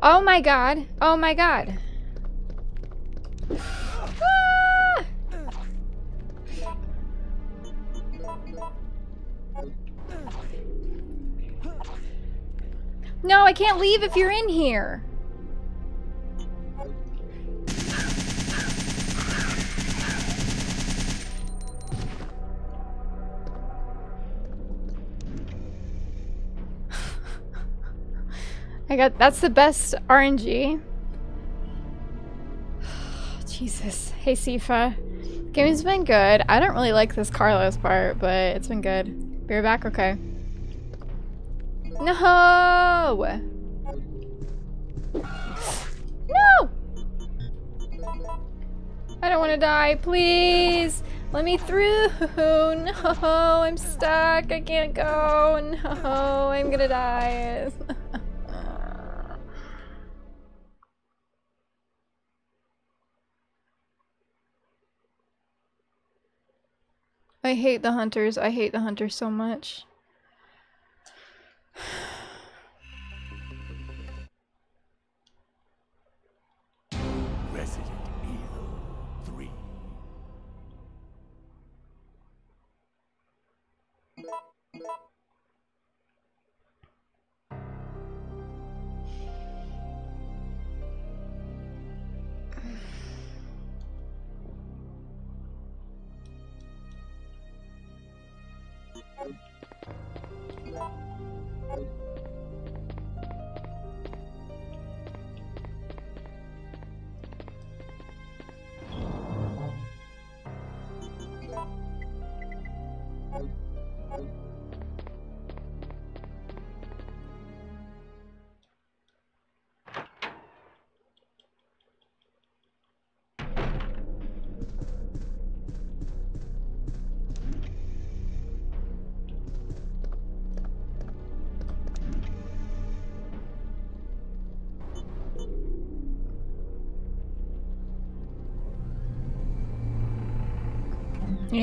Oh my god. Oh my god. No, I can't leave if you're in here. I got that's the best RNG. Jesus. Hey Sifa. Game's been good. I don't really like this Carlos part, but it's been good. Be right back, okay. No! No! I don't want to die, please! Let me through! No, I'm stuck. I can't go. No, I'm gonna die. I hate the hunters. I hate the hunters so much. Resident Evil 3. You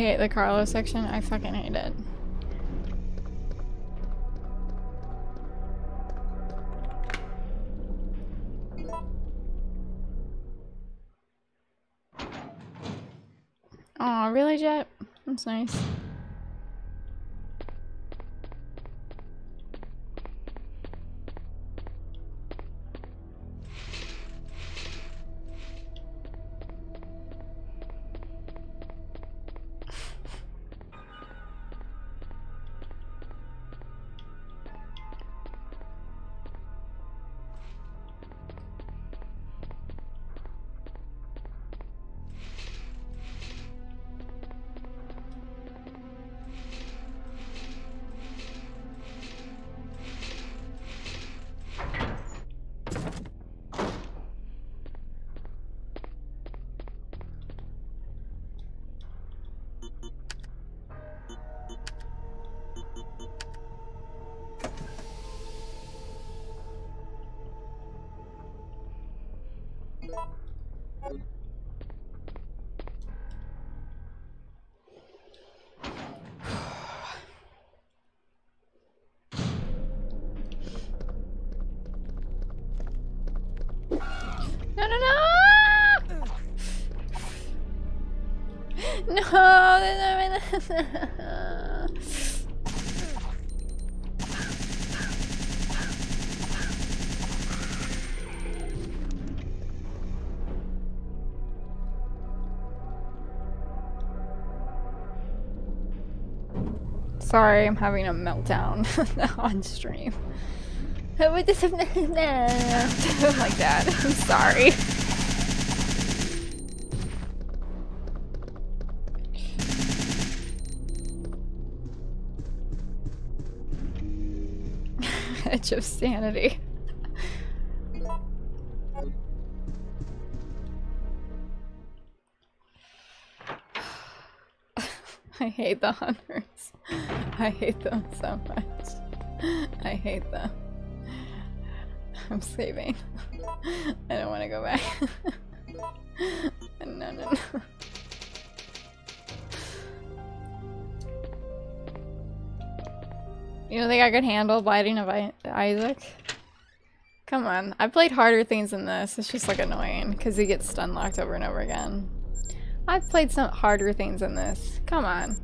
hate the Carlos section? I fucking hate it. Aw, really, Jet? That's nice. Sorry, I'm having a meltdown on stream. Like that. I'm sorry. Edge of sanity. I hate the hunters. I hate them so much. I hate them. I'm saving. I don't want to go back. no, no, no. You don't think I could handle biting a I Isaac? Come on. I played harder things than this. It's just like annoying because he gets stun locked over and over again. I've played some harder things than this. Come on.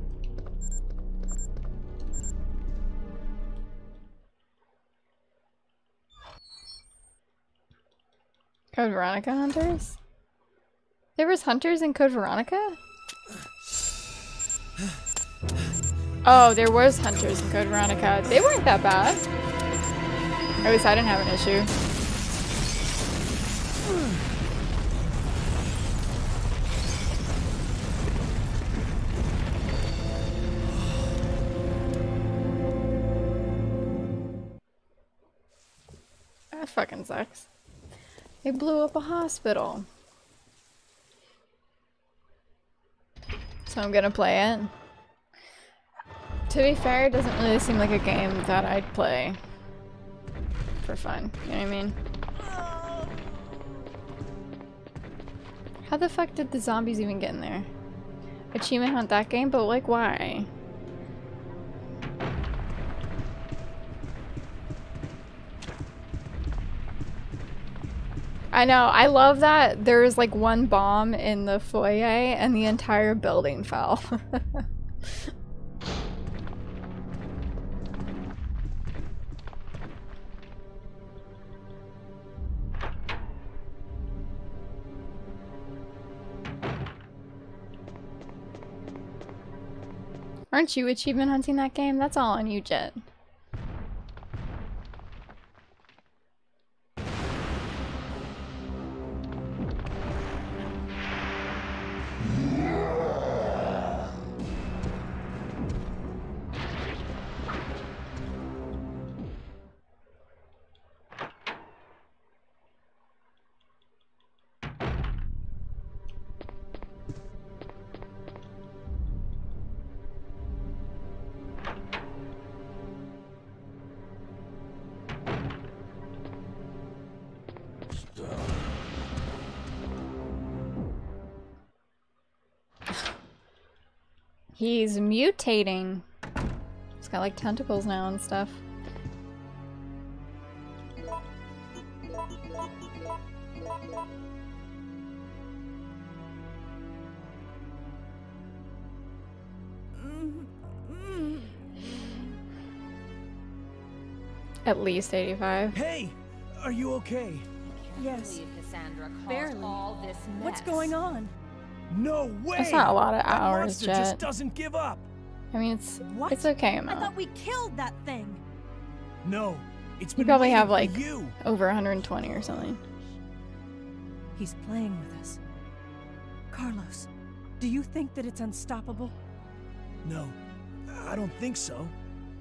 Code Veronica hunters? There was hunters in Code Veronica? Oh, there was hunters in Code Veronica. They weren't that bad. At least I didn't have an issue. That fucking sucks. They blew up a hospital. So I'm gonna play it. To be fair, it doesn't really seem like a game that I'd play for fun. You know what I mean? How the fuck did the zombies even get in there? Achievement hunt that game, but like why? I know, I love that there was like one bomb in the foyer and the entire building fell. Aren't you achievement hunting that game? That's all on you, Jet. He's mutating. He's got like tentacles now and stuff. At least 85. Hey, are you okay? Yes. Cassandra Barely. all this What's going on? No way! That's not a lot of That hours, monster just doesn't give up. I mean, it's What? it's okay I thought we killed that thing. No, it's You been probably have like you. over 120 or something. He's playing with us. Carlos, do you think that it's unstoppable? No, I don't think so.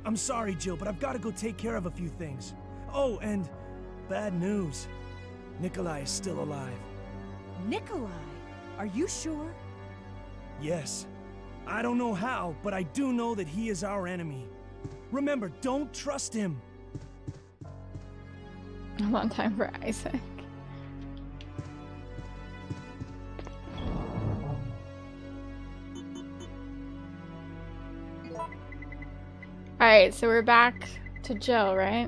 I'm sorry, Jill, but I've got to go take care of a few things. Oh, and bad news. Nikolai is still alive. Nikolai, are you sure? Yes. I don't know how, but I do know that he is our enemy. Remember, don't trust him. A long time for Isaac. Alright, so we're back to Jill, right?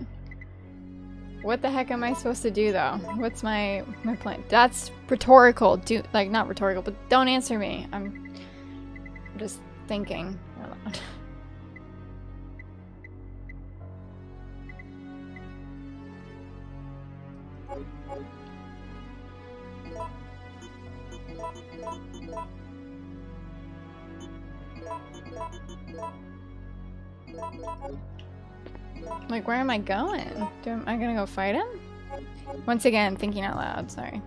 What the heck am I supposed to do though? What's my my plan? That's rhetorical. Do like not rhetorical, but don't answer me. I'm I'm just thinking Like, where am I going? Do, am I gonna go fight him? Once again, thinking out loud, sorry.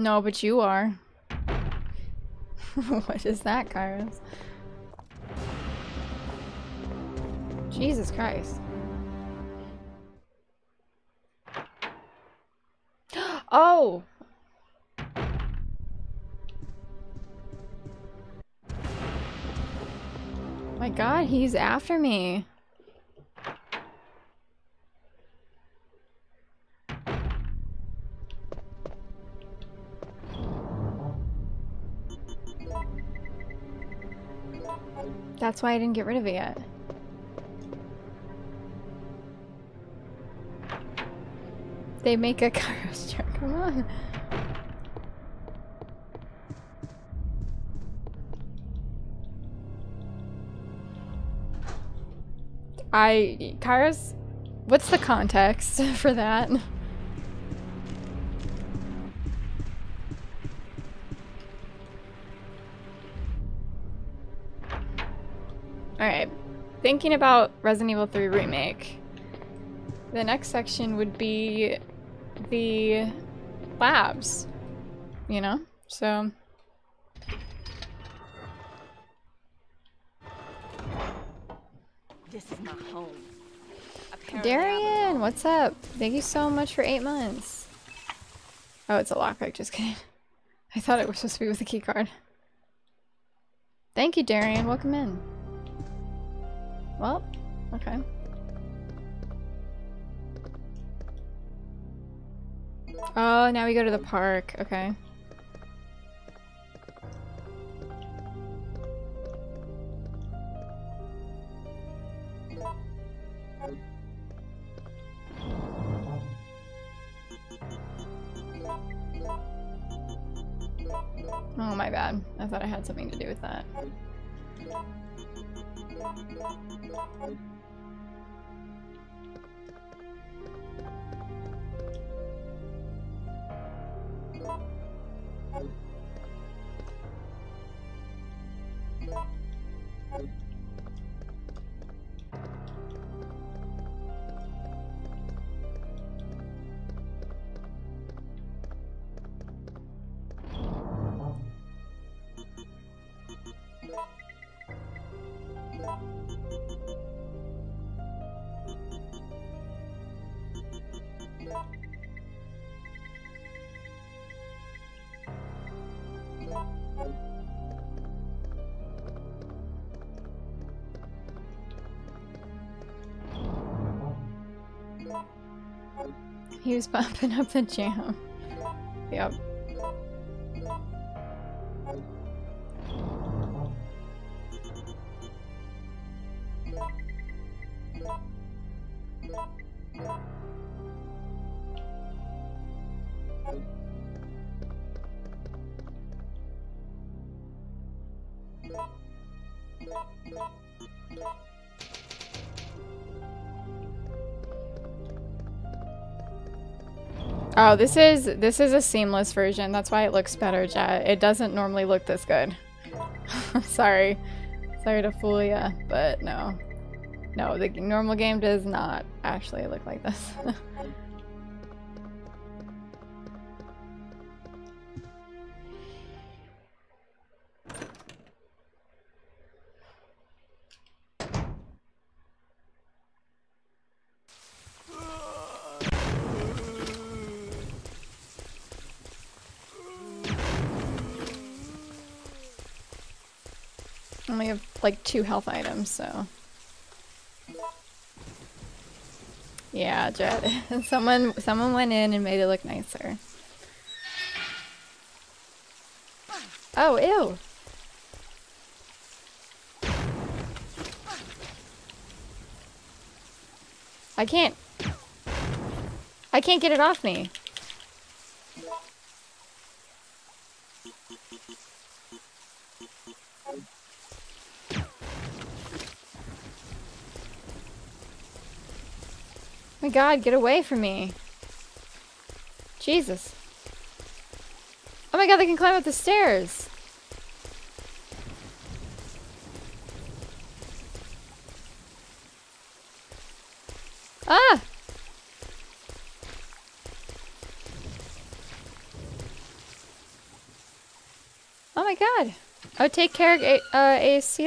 No, but you are. what is that, Kairos? Jesus Christ. oh! My god, he's after me. That's why I didn't get rid of it yet. They make a Kairos joke. Come on. I Kairos what's the context for that? Thinking about Resident Evil 3 Remake, the next section would be the labs, you know? So. This is my home. Apparently Darian, what's up? Thank you so much for eight months. Oh, it's a lockpick, just kidding. I thought it was supposed to be with a key card. Thank you, Darian. Welcome in. Well, okay. Oh, now we go to the park. Okay. He was bumping up the jam. Oh, this is this is a seamless version. That's why it looks better, Jet. It doesn't normally look this good. Sorry. Sorry to fool ya, but no. No, the normal game does not actually look like this. like two health items, so. Yeah, Jet. someone someone went in and made it look nicer. Oh, ew. I can't. I can't get it off me. God, get away from me. Jesus. Oh my god, they can climb up the stairs. Ah! Oh my god. Oh, take care, uh, a see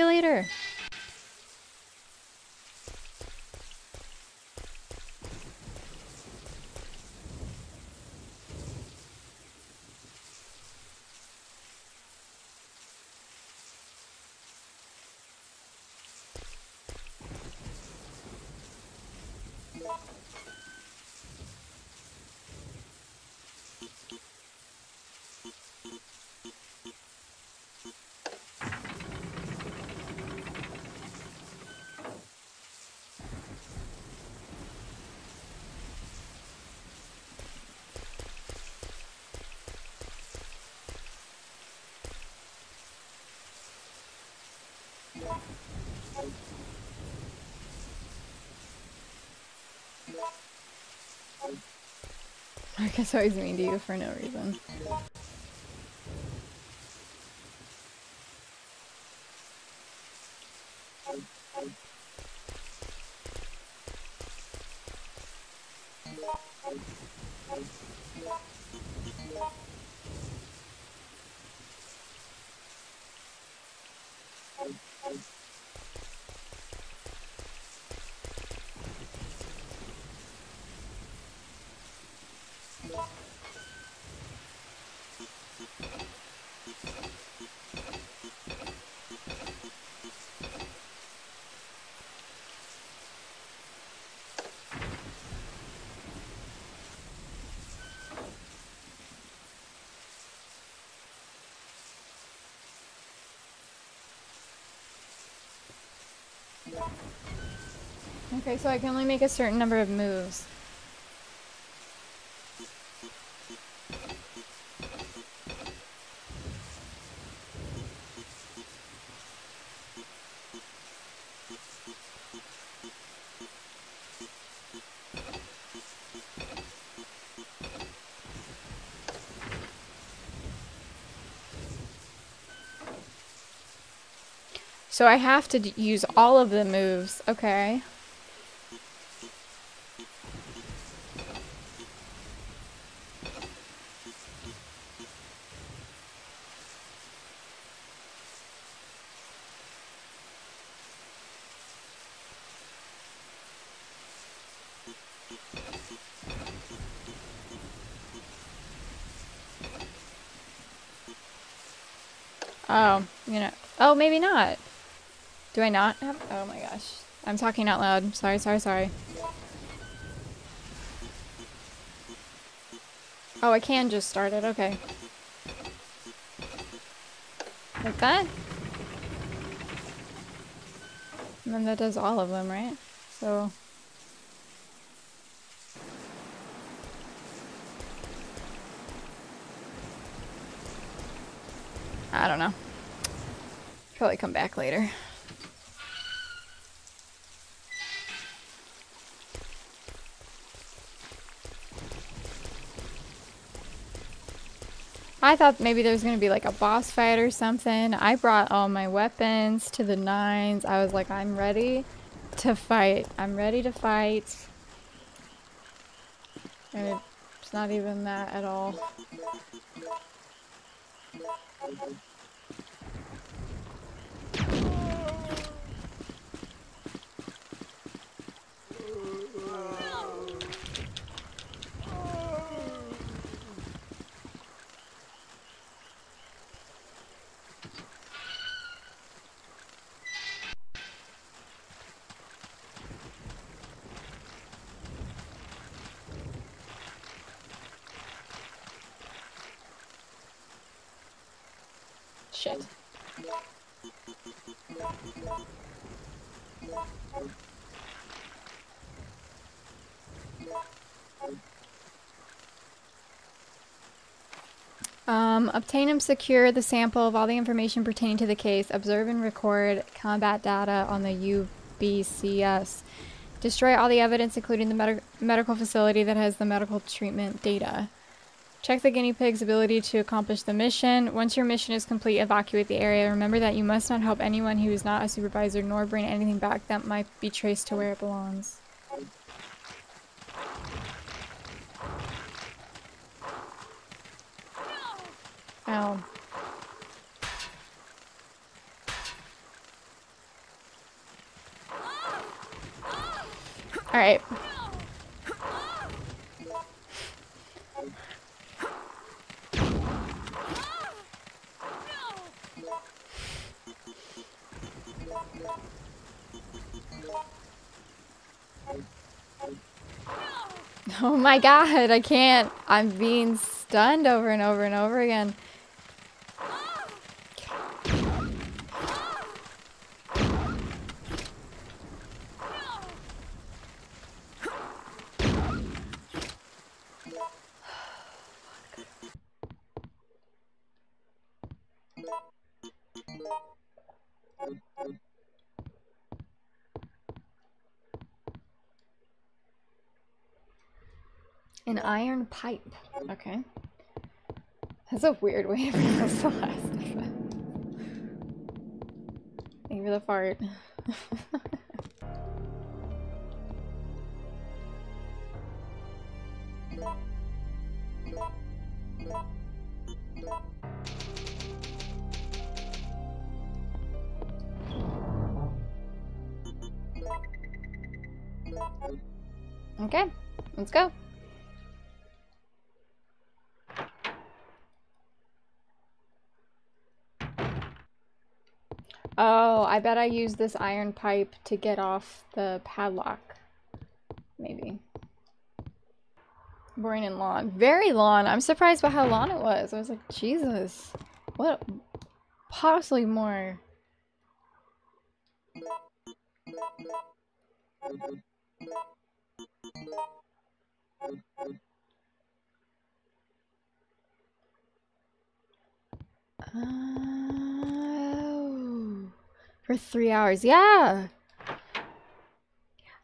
you guess I was mean to you for no reason. Okay, so I can only make a certain number of moves. So I have to use all of the moves. Okay. Oh, you know. Oh, maybe not. Do I not have? Oh my gosh. I'm talking out loud. Sorry, sorry, sorry. Oh, I can just start it. Okay. Like that? And then that does all of them, right? So... don't know. Probably come back later. I thought maybe there was going to be like a boss fight or something. I brought all my weapons to the nines. I was like, I'm ready to fight. I'm ready to fight. And it's not even that at all. Ooh. Um, obtain and secure the sample of all the information pertaining to the case. Observe and record combat data on the UBCS. Destroy all the evidence, including the medi medical facility that has the medical treatment data. Check the guinea pig's ability to accomplish the mission. Once your mission is complete, evacuate the area. Remember that you must not help anyone who is not a supervisor nor bring anything back that might be traced to where it belongs. Ow. Alright. Oh my god, I can't. I'm being stunned over and over and over again. Iron pipe. Okay. That's a weird way to pronounce the last. Thank you for the fart. okay, let's go. Oh, I bet I used this iron pipe to get off the padlock. Maybe. Boring and long. Very long. I'm surprised by how long it was. I was like, Jesus. What? Possibly more. Oh. For three hours. Yeah.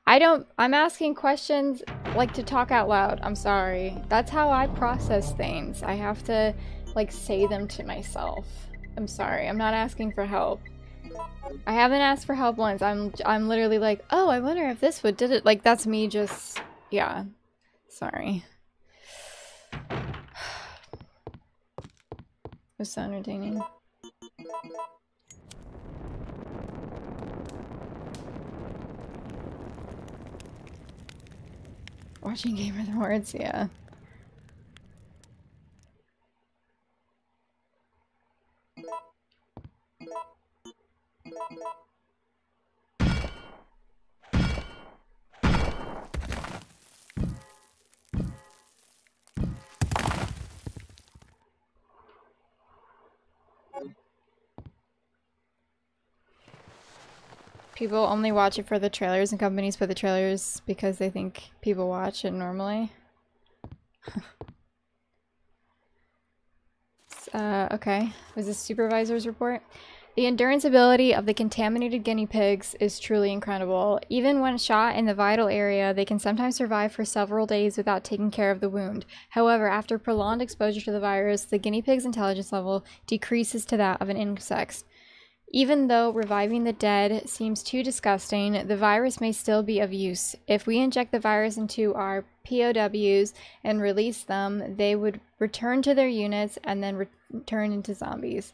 I don't, I'm asking questions like to talk out loud. I'm sorry. That's how I process things. I have to like say them to myself. I'm sorry. I'm not asking for help. I haven't asked for help once. I'm I'm literally like, "Oh, I wonder if this would did it." Like that's me just yeah. Sorry. It was so entertaining. Watching Game of Thrones, yeah. People only watch it for the trailers and companies put the trailers because they think people watch it normally. uh, okay, was this supervisor's report? The endurance ability of the contaminated guinea pigs is truly incredible. Even when shot in the vital area, they can sometimes survive for several days without taking care of the wound. However, after prolonged exposure to the virus, the guinea pig's intelligence level decreases to that of an insect. Even though reviving the dead seems too disgusting, the virus may still be of use. If we inject the virus into our POWs and release them, they would return to their units and then return into zombies.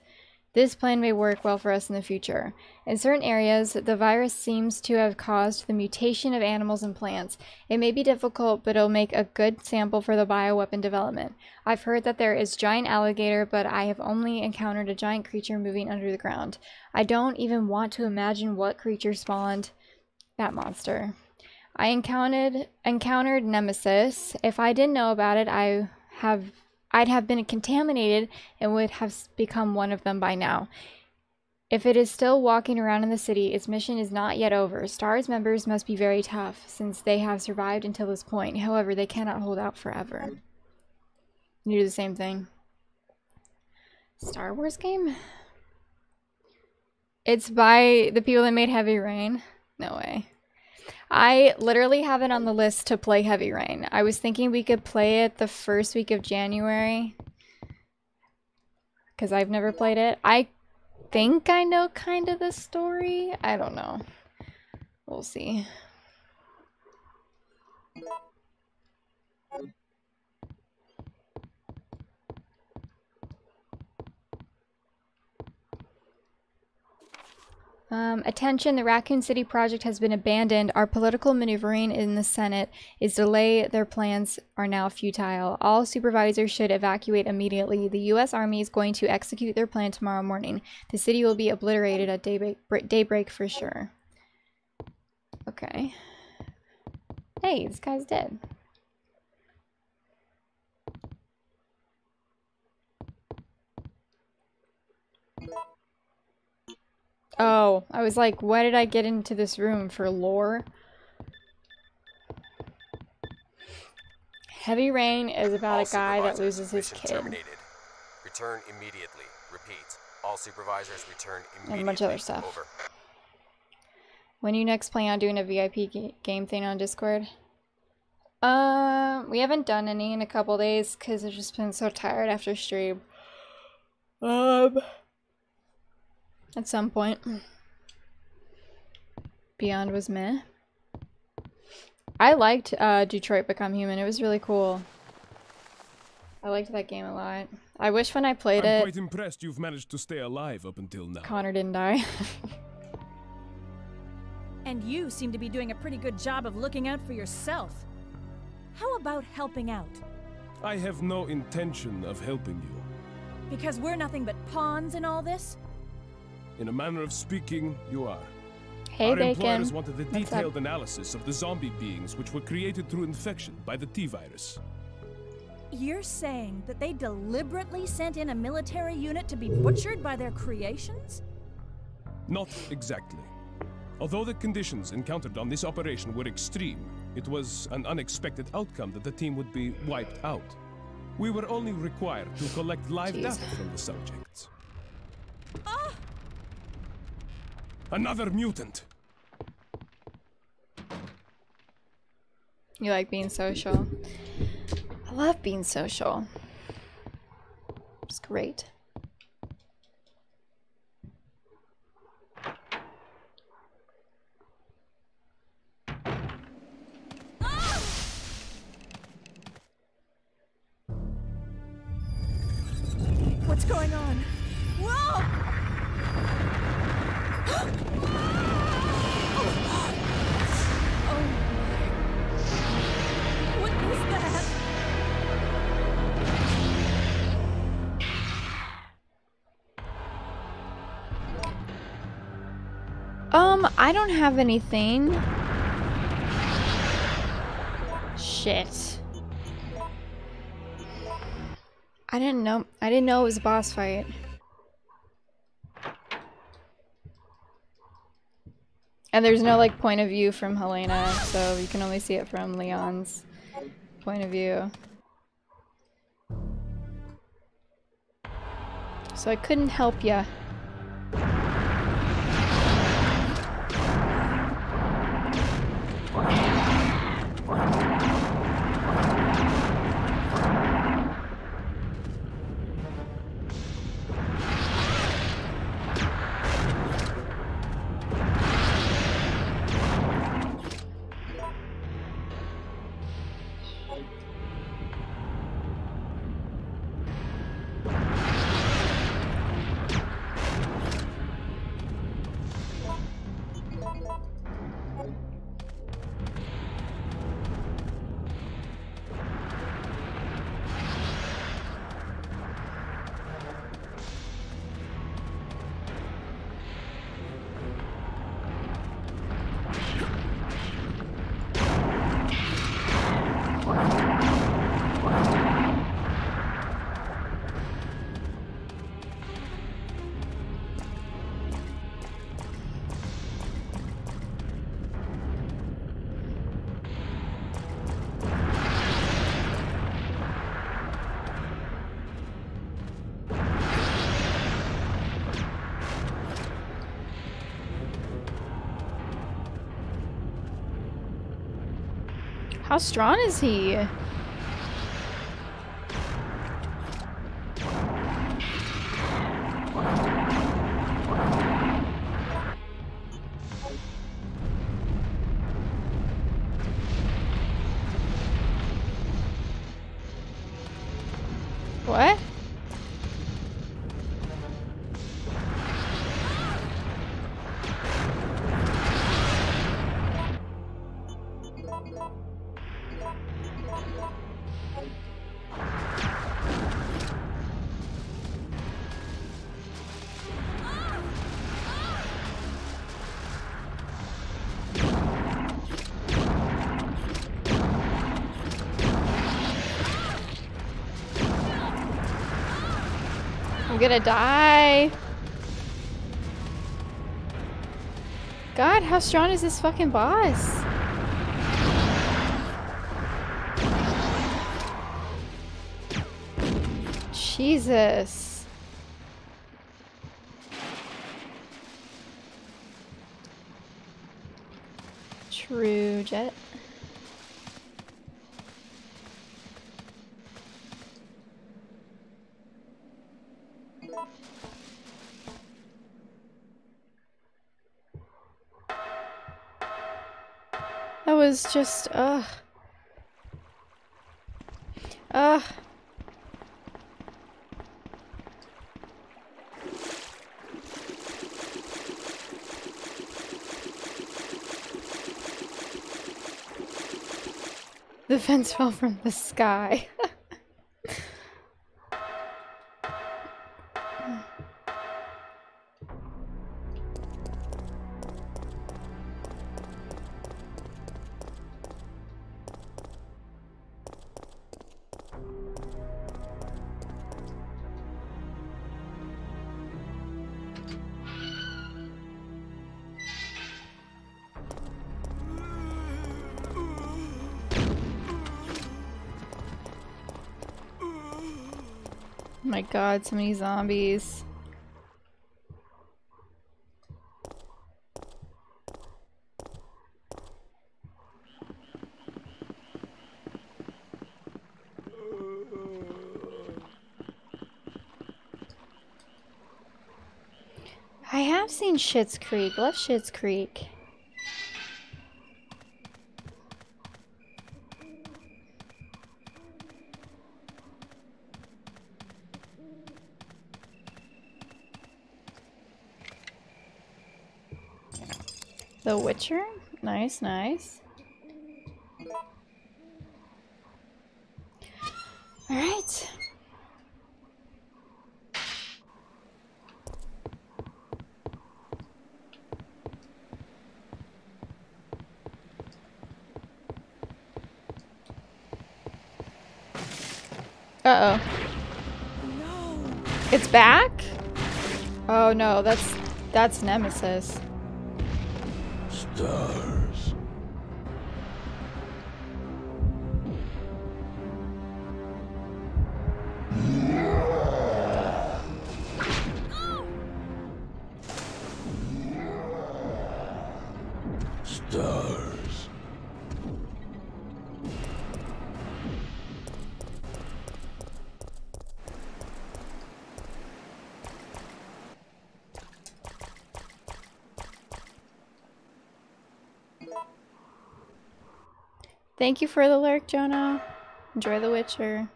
This plan may work well for us in the future. In certain areas, the virus seems to have caused the mutation of animals and plants. It may be difficult, but it'll make a good sample for the bioweapon development. I've heard that there is giant alligator, but I have only encountered a giant creature moving under the ground. I don't even want to imagine what creature spawned that monster. I encountered encountered Nemesis. If I didn't know about it, I have I'd have been contaminated and would have become one of them by now. If it is still walking around in the city, its mission is not yet over. STARS members must be very tough, since they have survived until this point. However, they cannot hold out forever. You do the same thing. Star Wars game? It's by the people that made Heavy Rain. No way. I literally have it on the list to play Heavy Rain. I was thinking we could play it the first week of January. Because I've never played it. I think I know kind of the story. I don't know. We'll see. Um, attention, the Raccoon City project has been abandoned. Our political maneuvering in the Senate is delay. Their plans are now futile. All supervisors should evacuate immediately. The U.S. Army is going to execute their plan tomorrow morning. The city will be obliterated at daybreak, daybreak for sure. Okay. Hey, this guy's dead. Oh, I was like, why did I get into this room for lore? Heavy Rain is about All a guy that loses his kid. Terminated. Return immediately. Repeat. All supervisors return And immediately. a bunch of other stuff. Over. When you next plan on doing a VIP game thing on Discord? Um, we haven't done any in a couple days because I've just been so tired after stream. Um, at some point. Beyond was meh. I liked uh, Detroit Become Human. It was really cool. I liked that game a lot. I wish when I played it. I'm quite impressed you've managed to stay alive up until now. Connor didn't die. And you seem to be doing a pretty good job of looking out for yourself. How about helping out? I have no intention of helping you. Because we're nothing but pawns in all this? In a manner of speaking, you are. Hey, Our Bacon. employers wanted a detailed analysis of the zombie beings which were created through infection by the T-virus. You're saying that they deliberately sent in a military unit to be butchered by their creations? Not exactly. Although the conditions encountered on this operation were extreme, it was an unexpected outcome that the team would be wiped out. We were only required to collect live Jeez. data from the subjects. Ah! Another mutant! You like being social? I love being social. It's great. What's going on? Whoa! oh. What is that? Um, I don't have anything. Shit. I didn't know. I didn't know it was a boss fight. And there's no like point of view from Helena, so you can only see it from Leon's point of view. So I couldn't help ya. How strong is he? Gonna die. God, how strong is this fucking boss? Jesus. True jet. Was just, ugh. Ugh. The fence fell from the sky. God, so many zombies. I have seen Schitt's Creek. Love Schitt's Creek. The Witcher? Nice, nice. Alright. Uh-oh. No. It's back? Oh no, that's that's Nemesis. Stars. Thank you for the lurk, Jonah. Enjoy The Witcher.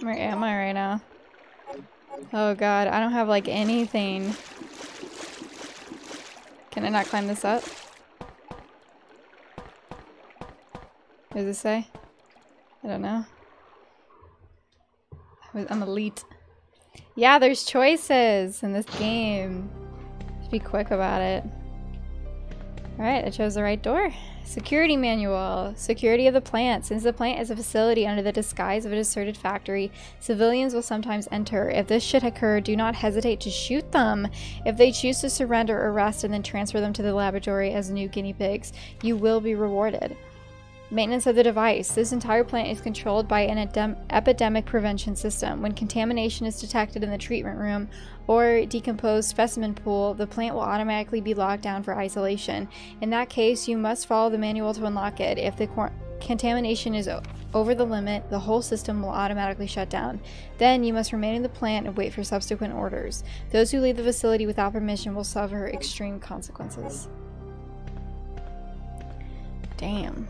Where am I right now? Oh god, I don't have like anything. Can I not climb this up? What does it say? I don't know. I'm elite. Yeah, there's choices in this game. Just be quick about it. Alright, I chose the right door. Security manual. Security of the plant. Since the plant is a facility under the disguise of a deserted factory, civilians will sometimes enter. If this should occur, do not hesitate to shoot them. If they choose to surrender, arrest, and then transfer them to the laboratory as new guinea pigs, you will be rewarded. Maintenance of the device. This entire plant is controlled by an edem- epidemic prevention system. When contamination is detected in the treatment room or decomposed specimen pool, the plant will automatically be locked down for isolation. In that case, you must follow the manual to unlock it. If the cor- contamination is o- over the limit, the whole system will automatically shut down. Then you must remain in the plant and wait for subsequent orders. Those who leave the facility without permission will suffer extreme consequences. Damn.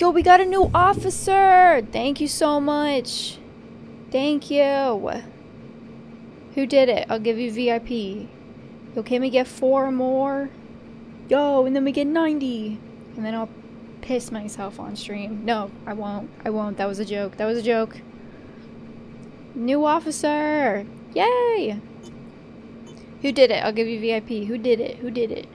Yo, we got a new officer! Thank you so much. Thank you. Who did it? I'll give you VIP. Yo, can we get four more? Yo, and then we get 90. And then I'll piss myself on stream. No, I won't. I won't. That was a joke. That was a joke. New officer! Yay! Who did it? I'll give you VIP. Who did it? Who did it?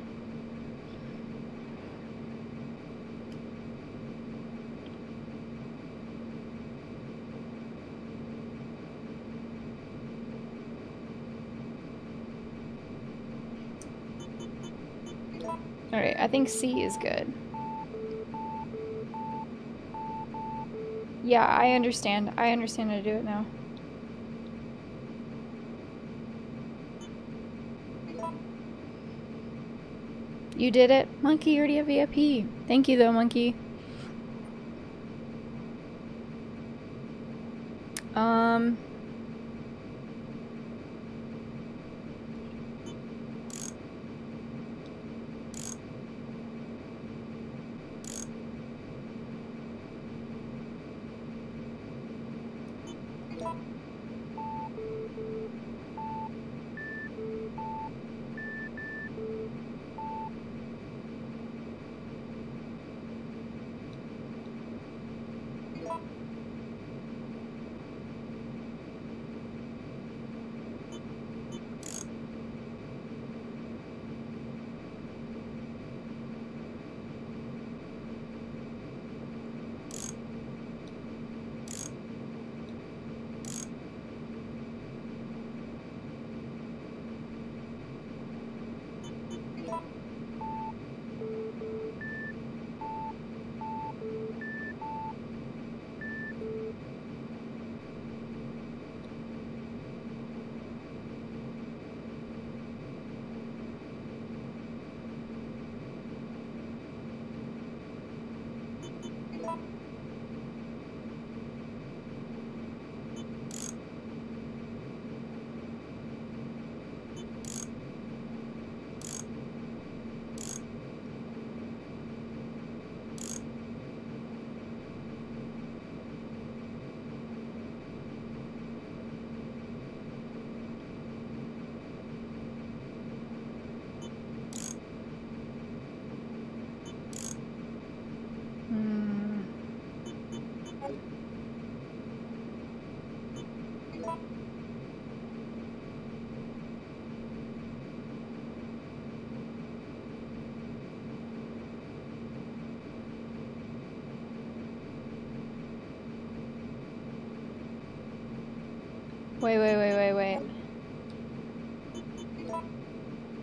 Alright, I think C is good. Yeah, I understand. I understand how to do it now. You did it. Monkey, you already have VIP. Thank you though, Monkey. Um...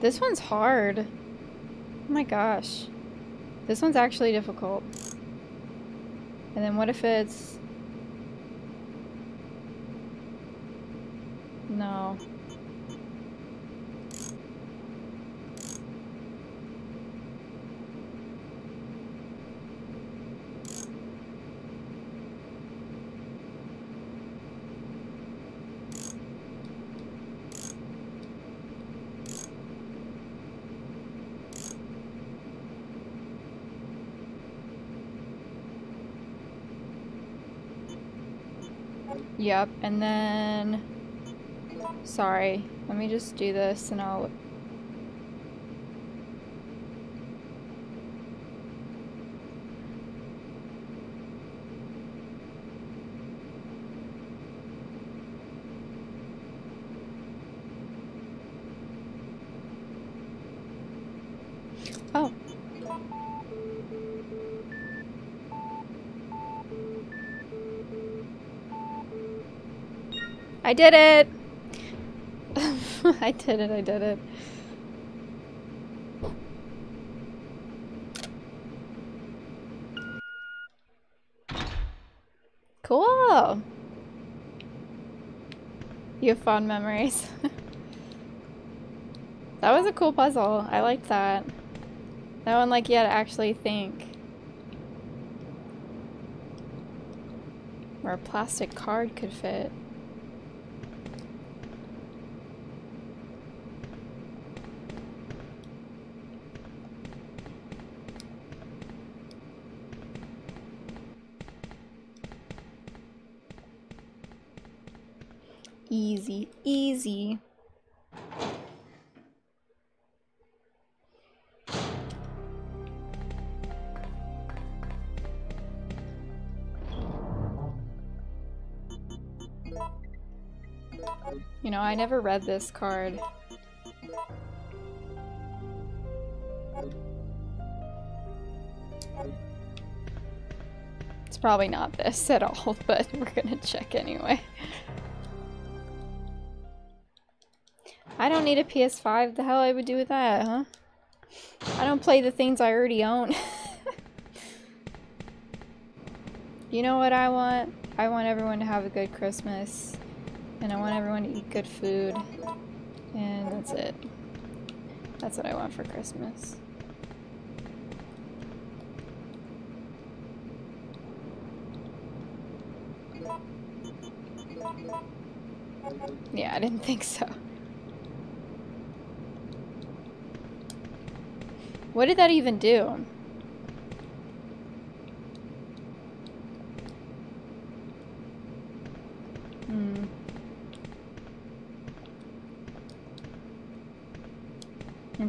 This one's hard. Oh my gosh. This one's actually difficult. And then what if it's... No. Yep, and then... Sorry, let me just do this and I'll... Oh. I did it! I did it, I did it. Cool. You have fond memories. that was a cool puzzle. I liked that. That one, like, you had to actually think. Where a plastic card could fit. I never read this card. It's probably not this at all, but we're gonna check anyway. I don't need a PS5. The hell I would do with that, huh? I don't play the things I already own. you know what I want? I want everyone to have a good Christmas. And I want everyone to eat good food. And that's it. That's what I want for Christmas. Yeah, I didn't think so. What did that even do?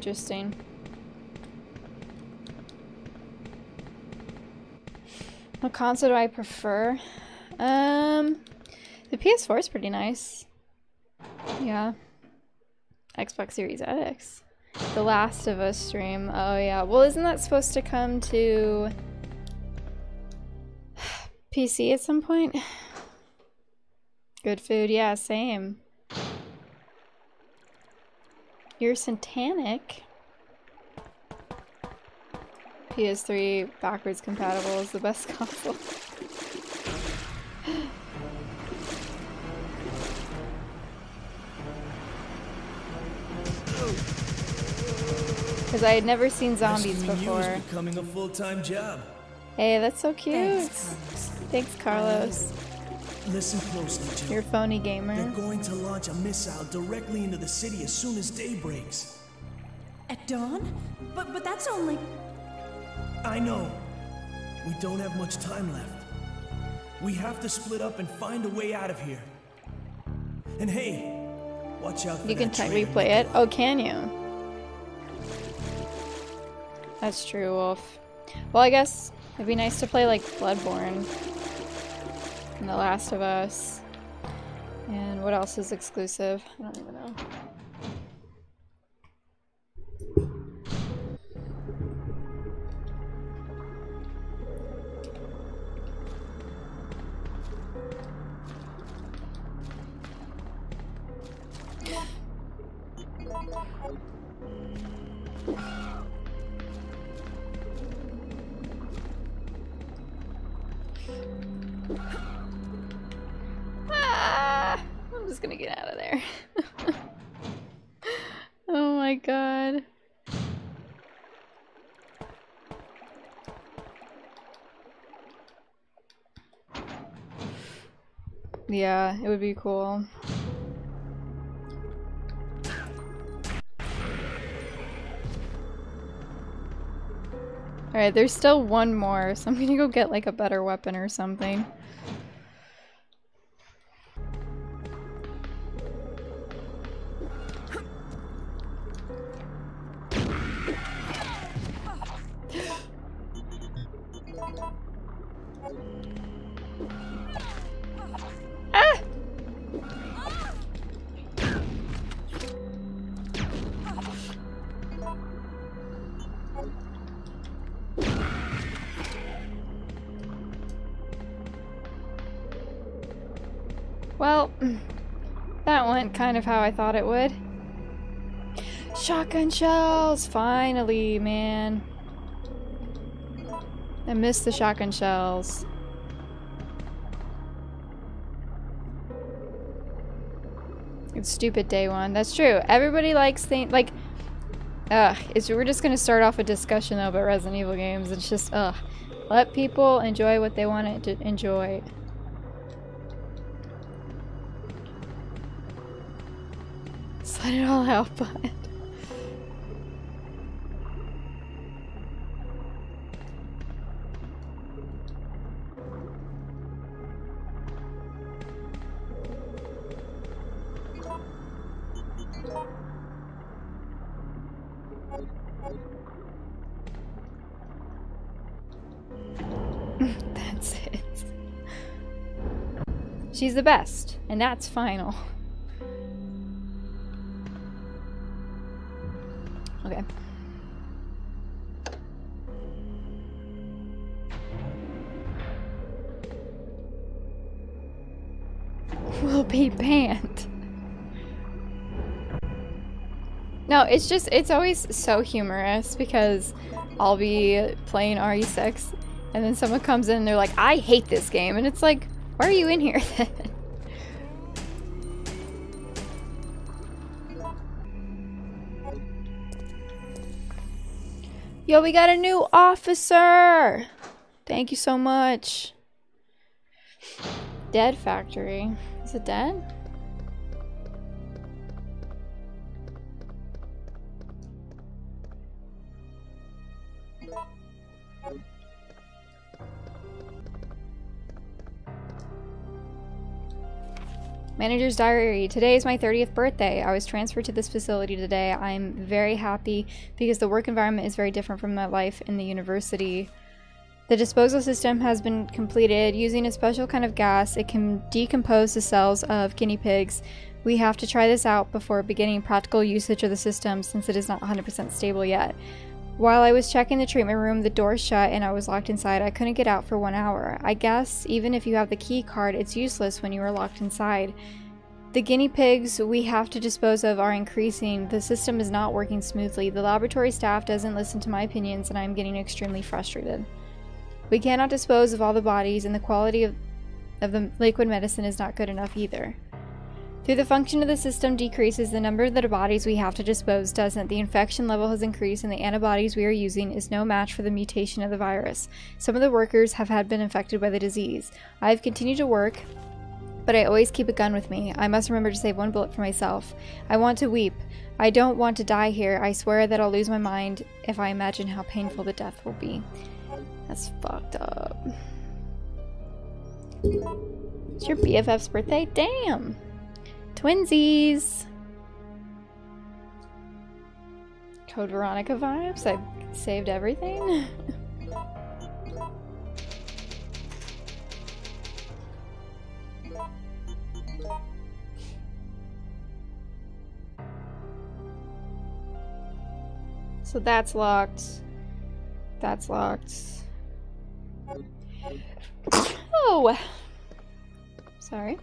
Interesting. What console do I prefer? Um, the PS4 is pretty nice. Yeah. Xbox Series X. The Last of Us stream. Oh yeah. Well, isn't that supposed to come to PC at some point? Good food. Yeah, same. You're satanic. PS3 backwards compatible is the best console. Because I had never seen zombies before. becoming a full-time job. Hey, that's so cute. Thanks, Thanks, Carlos. Listen closely, Jill. You're a phony gamer. They're going to launch a missile directly into the city as soon as day breaks. At dawn? But but that's only I know. We don't have much time left. We have to split up and find a way out of here. And hey, watch out for You can that tech replay it. Oh, can you? That's true, Wolf. Well, I guess it'd be nice to play like Bloodborne The Last of Us. And what else is exclusive? I don't even know. Yeah, it would be cool. Alright, there's still one more, so I'm gonna go get like a better weapon or something. How I thought it would. Shotgun shells! Finally, man. I missed the shotgun shells. It's stupid day one. That's true. Everybody likes things like ugh. It's we're just gonna start off a discussion though about Resident Evil games. It's just ugh. Let people enjoy what they want to enjoy. Let it all out, but That's it. She's the best, and that's final. It's just, it's always so humorous because I'll be playing RE6 and then someone comes in and they're like, I hate this game. And it's like, why are you in here then? Yo, we got a new officer! Thank you so much. Dead factory. Is it dead? Manager's Diary. Today is my 30th birthday. I was transferred to this facility today. I'm very happy because the work environment is very different from my life in the university. The disposal system has been completed using a special kind of gas. It can decompose the cells of guinea pigs. We have to try this out before beginning practical usage of the system since it is not 100% stable yet. While I was checking the treatment room, the door shut and I was locked inside. I couldn't get out for one hour. I guess even if you have the key card, it's useless when you are locked inside. The guinea pigs we have to dispose of are increasing. The system is not working smoothly. The laboratory staff doesn't listen to my opinions and I'm getting extremely frustrated. We cannot dispose of all the bodies and the quality of, of the liquid medicine is not good enough either. Through the function of the system decreases, the number of the bodies we have to dispose doesn't. The infection level has increased and the antibodies we are using is no match for the mutation of the virus. Some of the workers have had been infected by the disease. I have continued to work, but I always keep a gun with me. I must remember to save one bullet for myself. I want to weep. I don't want to die here. I swear that I'll lose my mind if I imagine how painful the death will be. That's fucked up. It's your BFF's birthday? Damn! Twinsies! Code Veronica vibes? I saved everything? so that's locked. That's locked. Oh! Sorry.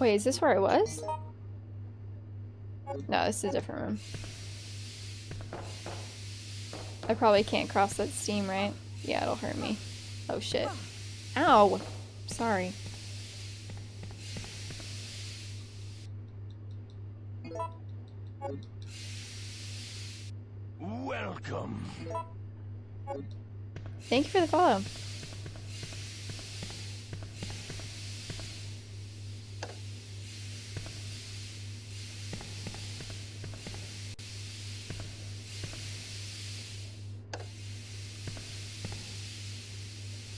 Wait, is this where I was? No, this is a different room. I probably can't cross that steam, right? Yeah, it'll hurt me. Oh shit. Ow! Sorry. Welcome. Thank you for the follow.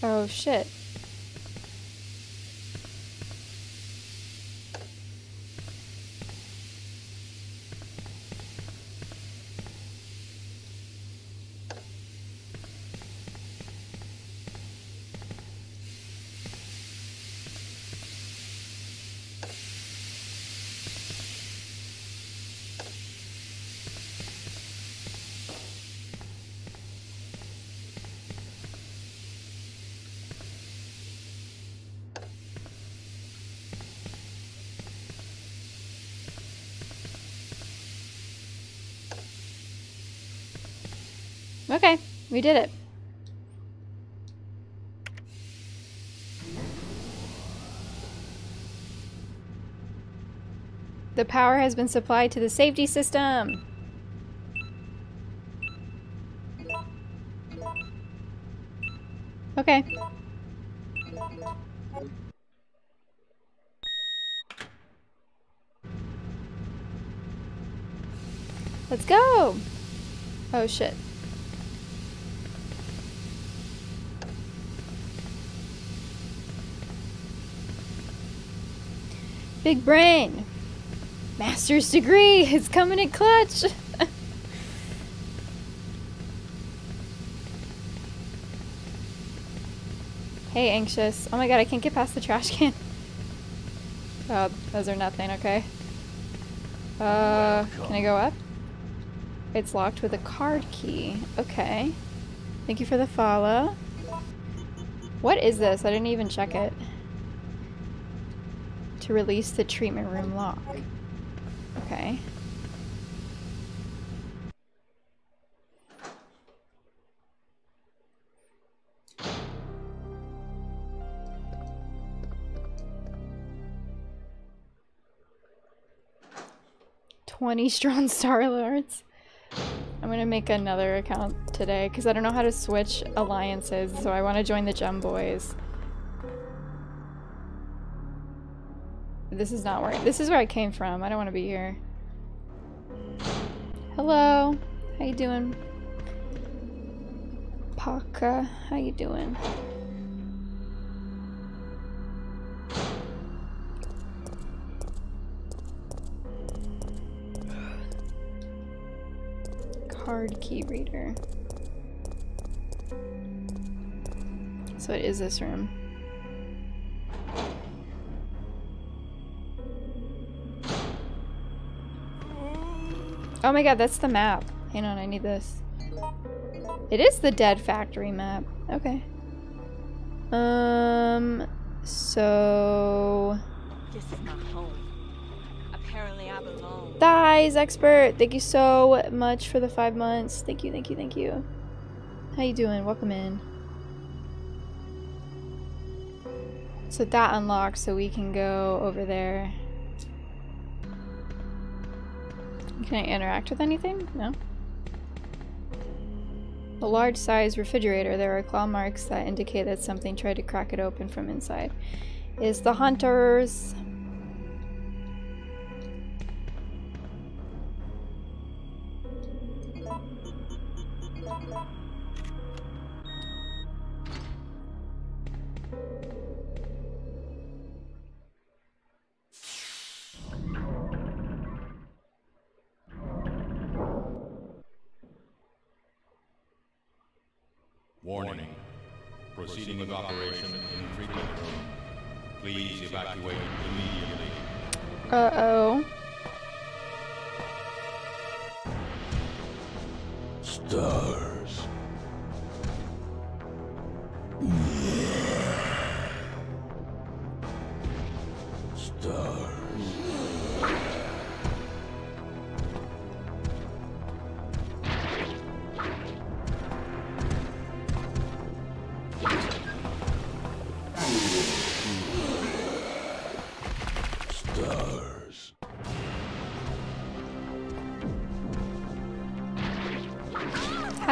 Oh shit. We did it. The power has been supplied to the safety system. Okay. Let's go! Oh shit. Big brain! Master's degree is coming in clutch! hey, anxious. Oh my god, I can't get past the trash can. Oh, those are nothing, okay. Uh, can I go up? It's locked with a card key. Okay. Thank you for the follow. What is this? I didn't even check it. To release the treatment room lock. Okay. Twenty strong star lords. I'm gonna make another account today because I don't know how to switch alliances, so I want to join the Gem Boys. This is not where- this is where I came from. I don't want to be here. Hello. How you doing? Paka, how you doing? Card key reader. So it is this room. Oh my god, that's the map. Hang on, I need this. It is the dead factory map. Okay. Um, so... This is my home. Apparently I belong. Thighs expert, thank you so much for the five months. Thank you, thank you, thank you. How you doing? Welcome in. So that unlocks so we can go over there. Can I interact with anything? No. A large sized refrigerator. There are claw marks that indicate that something tried to crack it open from inside. Is the hunters.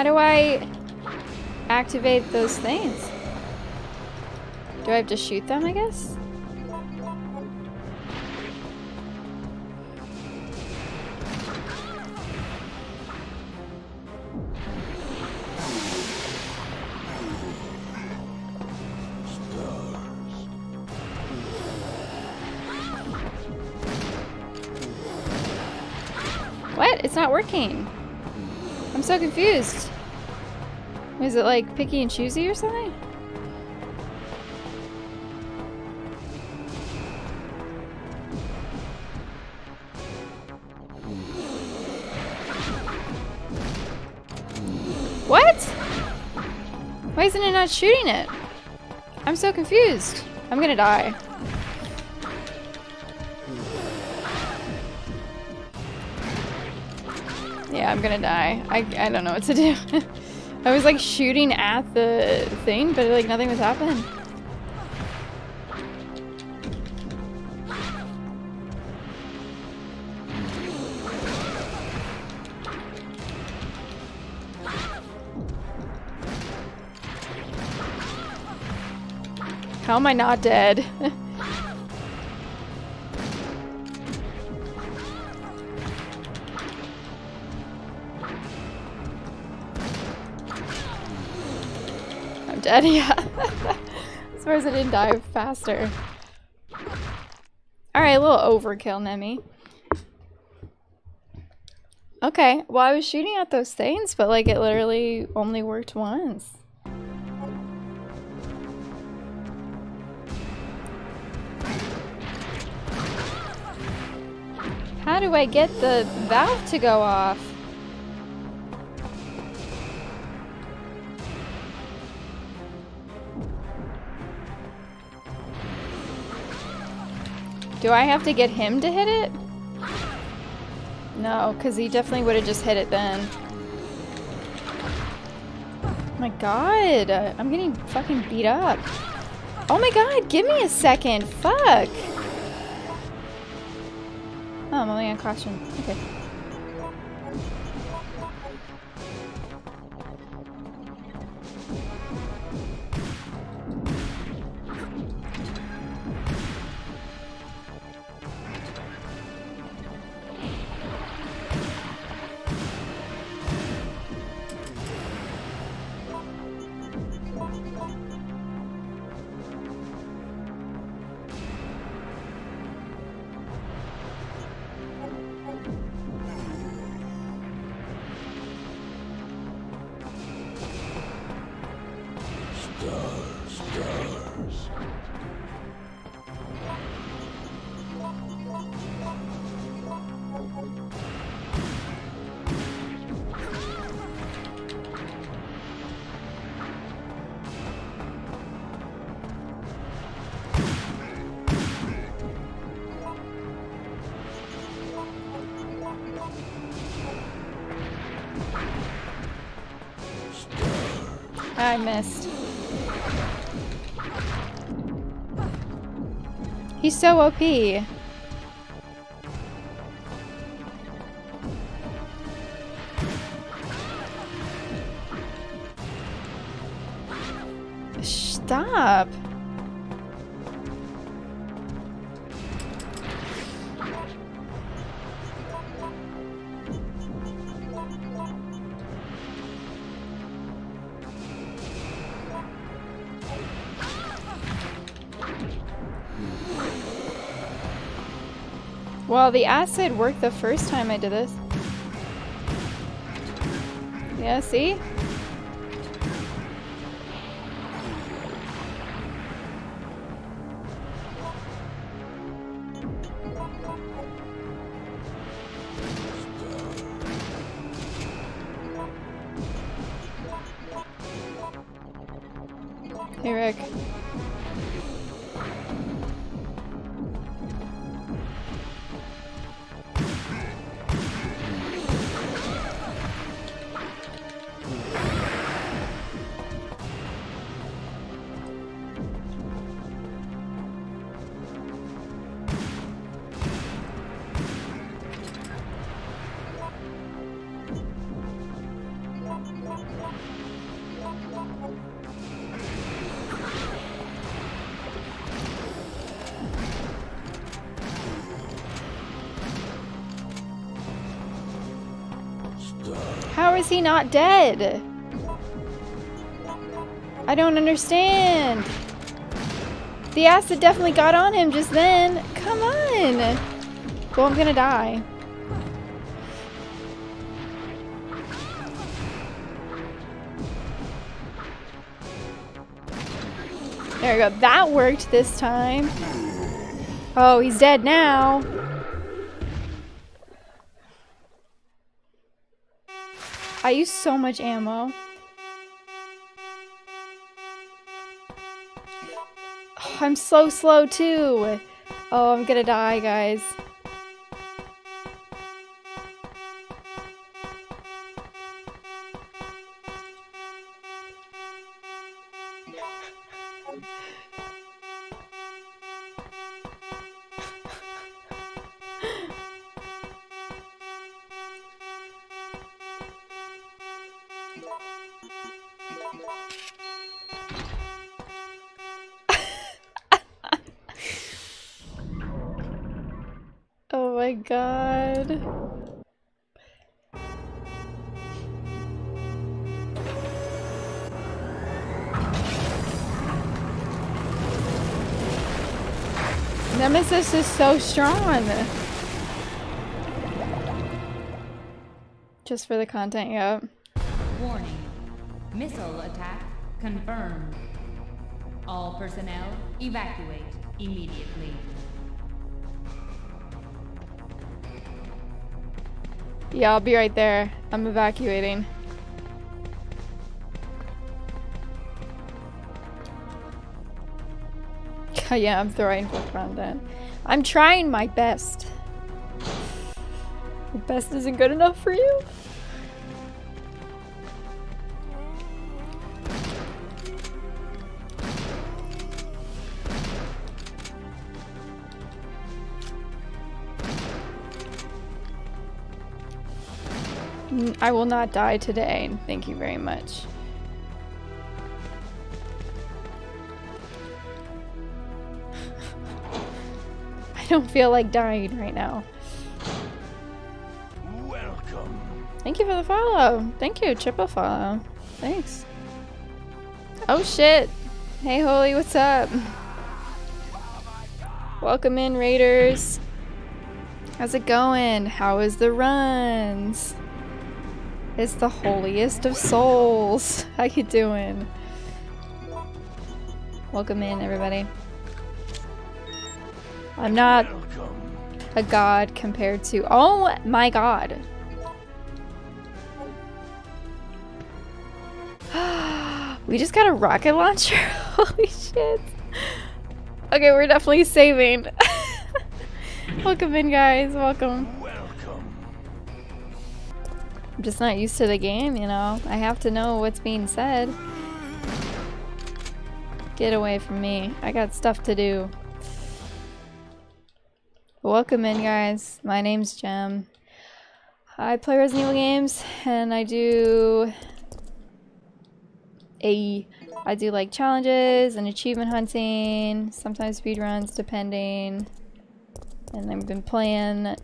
How do I activate those things? Do I have to shoot them, I guess? What? It's not working. I'm so confused. Is it like picky and choosy or something? What? Why isn't it not shooting it? I'm so confused. I'm gonna die. Yeah, I'm gonna die. I, I don't know what to do. I was like shooting at the thing, but like nothing was happening. How am I not dead? dead, yeah. far as I didn't die faster. Alright, a little overkill, Nemi. Okay, well I was shooting at those things, but like it literally only worked once. How do I get the valve to go off? Do I have to get him to hit it? No, because he definitely would have just hit it then. My god, I'm getting fucking beat up. Oh my god, give me a second. Fuck. Oh, I'm only on caution. Okay. I missed. He's so OP. the acid worked the first time I did this. Yeah, see? Not dead? I don't understand. The acid definitely got on him just then. Come on. Well, I'm gonna die. There we go. That worked this time. Oh, he's dead now. I use so much ammo. Oh, I'm so slow too. Oh, I'm gonna die, guys. So strong. Just for the content, yeah. Warning. Missile attack confirmed. All personnel evacuate immediately. Yeah, I'll be right there. I'm evacuating. yeah, I'm throwing for content. I'm trying my best. The best isn't good enough for you? Mm, I will not die today. Thank you very much. Don't feel like dying right now. Welcome. Thank you for the follow. Thank you, triple follow. Thanks. Oh shit. Hey Holy, what's up? Welcome in, Raiders. How's it going? How is the runs? It's the holiest of souls. How you doing? Welcome in, everybody. I'm not a god compared to- Oh my god. we just got a rocket launcher? Holy shit. Okay, we're definitely saving. Welcome in, guys. Welcome. welcome. I'm just not used to the game, you know. I have to know what's being said. Get away from me. I got stuff to do. Welcome in, guys. My name's Gem. I play Resident Evil games, and I do a I do like challenges and achievement hunting, sometimes speed runs, depending. And I've been playing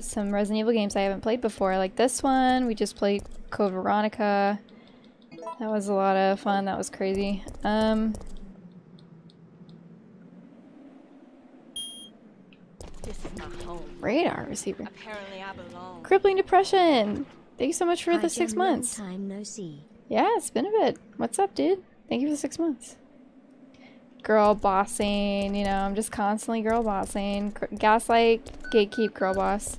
some Resident Evil games I haven't played before, like this one. We just played Code Veronica. That was a lot of fun. That was crazy. Um, This is my home. Radar receiver. Apparently I belong. Crippling depression. Thank you so much for Hi, the six Gem, months. Time no see. Yeah, it's been a bit. What's up, dude? Thank you for the six months. Girl bossing, you know, I'm just constantly girl bossing. Gr- Gaslight, gatekeep, girl boss.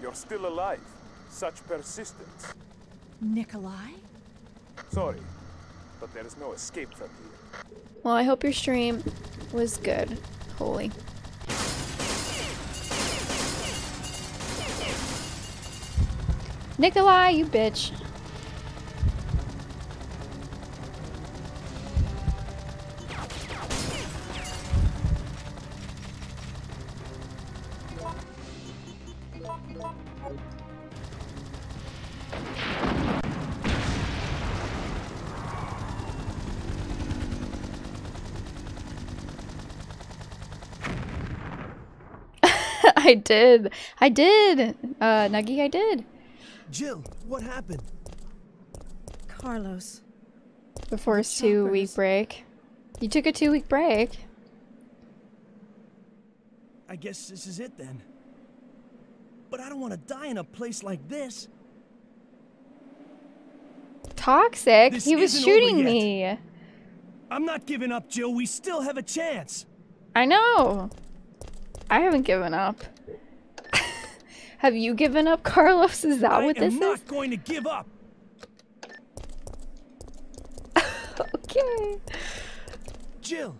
You're still alive. Such persistence. Nikolai? Sorry, but there is no escape from here. Well, I hope your stream was good. Holy. Nikolai, you bitch. I did. I did. Uh, Nuggy, I did. Jill, what happened? Carlos. Before his two week break. You took a two week break. I guess this is it then. But I don't want to die in a place like this. Toxic? This he was shooting me. I'm not giving up, Jill. We still have a chance. I know. I haven't given up. Have you given up, Carlos? Is that I what am not going to give up. Okay. Jill,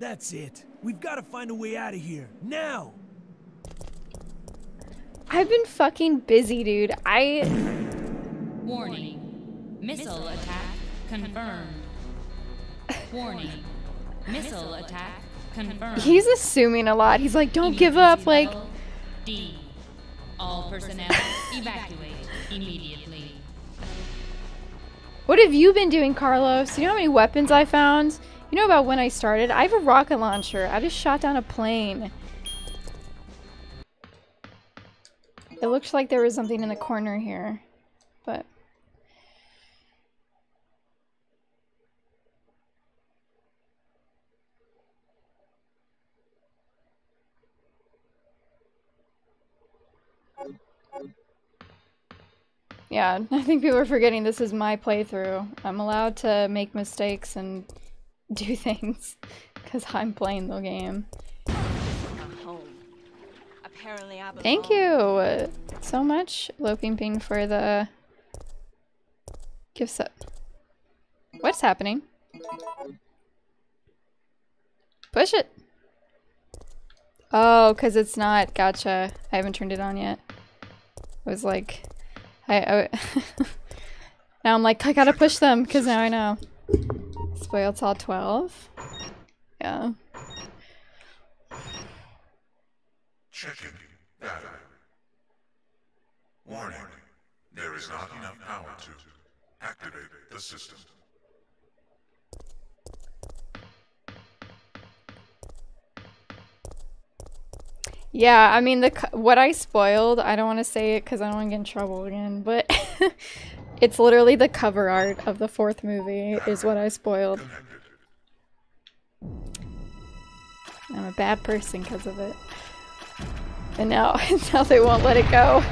that's it. We've got to find a way out of here now. I've been fucking busy, dude. I. Warning. Missile attack confirmed. Warning. Missile attack confirmed. He's assuming a lot. He's like, don't give up. Like, D. All personnel evacuate immediately. What have you been doing, Carlos? You know how many weapons I found? You know about when I started? I have a rocket launcher. I just shot down a plane. It looks like there was something in the corner here, but... Yeah, I think people are forgetting this is my playthrough. I'm allowed to make mistakes and do things because I'm playing the game. Thank you so much, Loping Ping, for the gift set. What's happening? Push it. Oh, because it's not. Gotcha. I haven't turned it on yet. I was like, I, I now I'm like, I gotta push them because now I know. Spoiled Saw 12. Yeah. Checking data. Warning. There is not enough power to activate the system. Yeah, I mean the what I spoiled. I don't want to say it because I don't want to get in trouble again. But it's literally the cover art of the fourth movie is what I spoiled. I'm a bad person because of it. And now, now they won't let it go.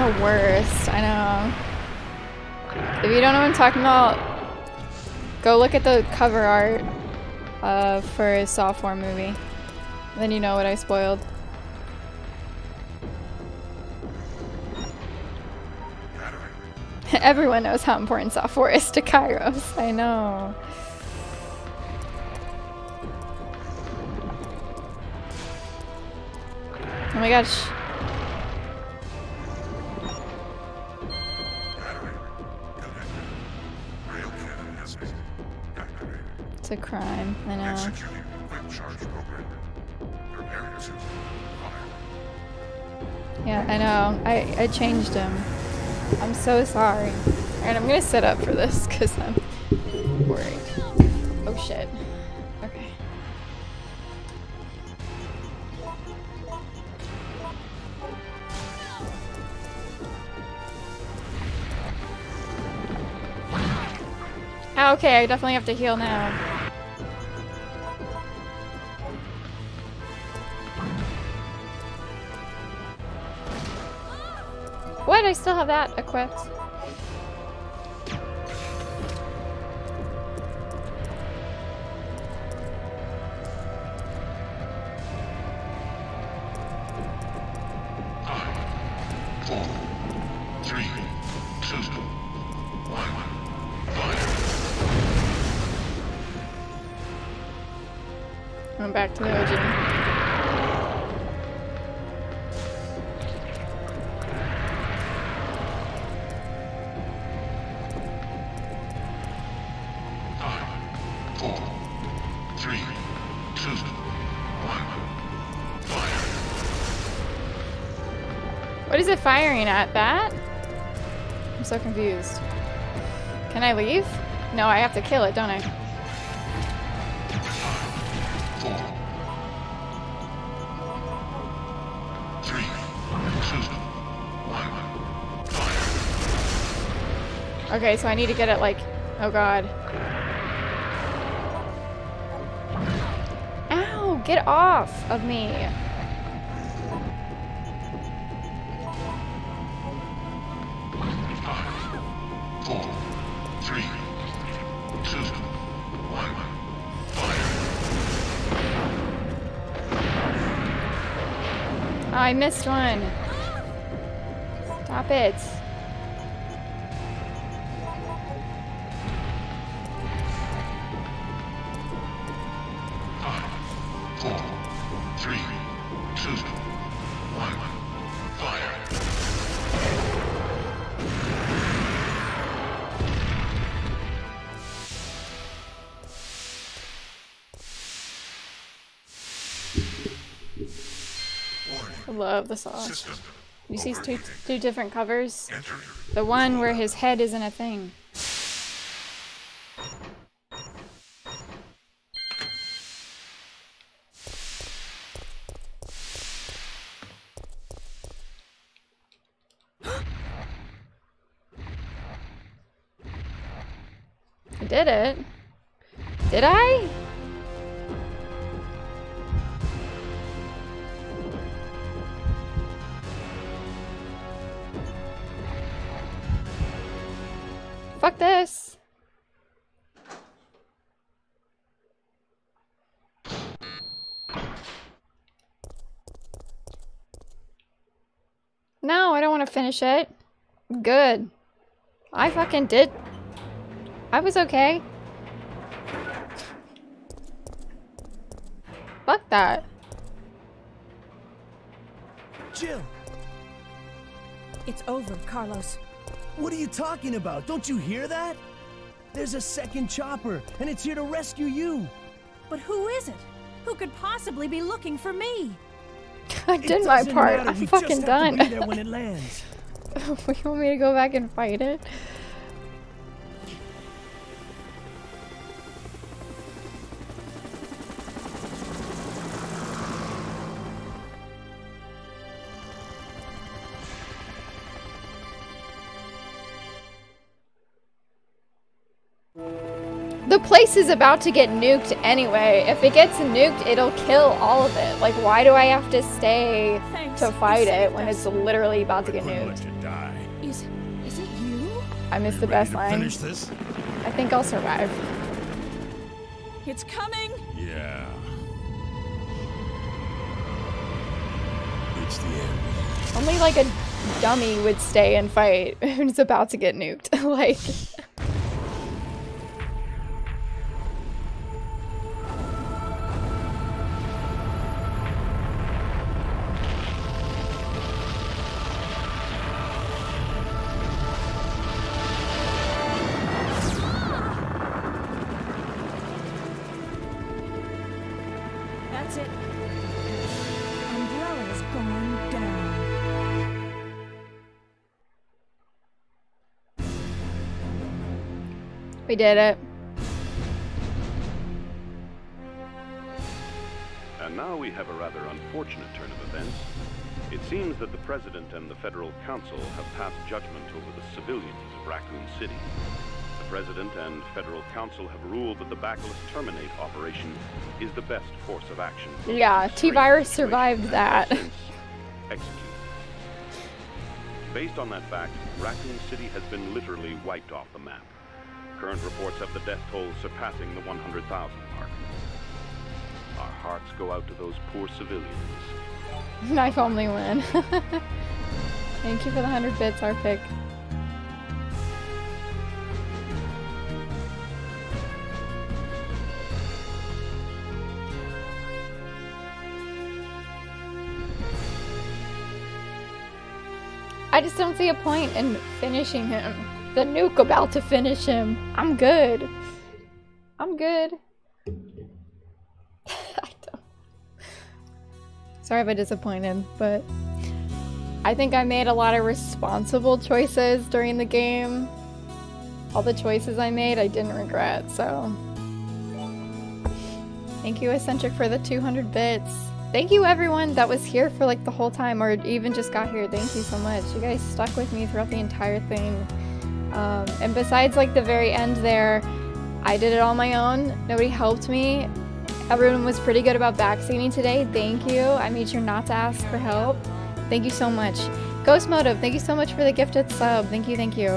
The worst, I know. If you don't know what I'm talking about, go look at the cover art uh, for his 4 movie. Then you know what I spoiled. Everyone knows how important 4 is to Kairos, I know. Oh my gosh. It's a crime, I know. Executing quick charge program. Prepare to Yeah, I know. I, I changed him. I'm so sorry. Alright, I'm gonna sit up for this because I'm worried. Oh shit. Okay. Ah, okay, I definitely have to heal now. What? I still have that equipped. four, three, two, one, fire. Going back to the OG. Firing at? That? I'm so confused. Can I leave? No, I have to kill it, don't I? Okay, so I need to get it like... Oh god. Ow! Get off of me! I missed one. Stop it. The sauce. You see two two different covers. The one where his head isn't a thing. Finish it. Good. I fucking did. I was okay. Fuck that. Jill! It's over, Carlos. What are you talking about? Don't you hear that? There's a second chopper, and it's here to rescue you. But who is it? Who could possibly be looking for me? I did my part. matter, I'm we fucking just have done. you want me to go back and fight it? The place is about to get nuked anyway. If it gets nuked, it'll kill all of it. Like, why do I have to stay to fight it when it's literally about to get nuked? I missed the best line. Finish this? I think I'll survive. It's coming! Yeah. It's the end. Only like a dummy would stay and fight when it's about to get nuked. like, did it. And now we have a rather unfortunate turn of events. It seems that the President and the Federal Council have passed judgment over the civilians of Raccoon City. The President and Federal Council have ruled that the Bacillus Terminate operation is the best course of action. Yeah, T Virus survived that. Based on that fact, Raccoon City has been literally wiped off the map. Current reports have the death toll surpassing the 100,000 mark. Our hearts go out to those poor civilians. Knife only win. Thank you for the 100 bits, our pick. I just don't see a point in finishing him. The nuke about to finish him. I'm good. I'm good. I don't. Sorry if I disappointed, but I think I made a lot of responsible choices during the game. All the choices I made, I didn't regret, so. Thank you, Eccentric, for the 200 bits. Thank you, everyone that was here for like the whole time or even just got here. Thank you so much. You guys stuck with me throughout the entire thing. Um, and besides, like the very end there, I did it all my own. Nobody helped me. Everyone was pretty good about backseating today. Thank you. I made sure not to ask for help. Thank you so much. Ghost Motive, thank you so much for the gifted sub. Thank you, thank you.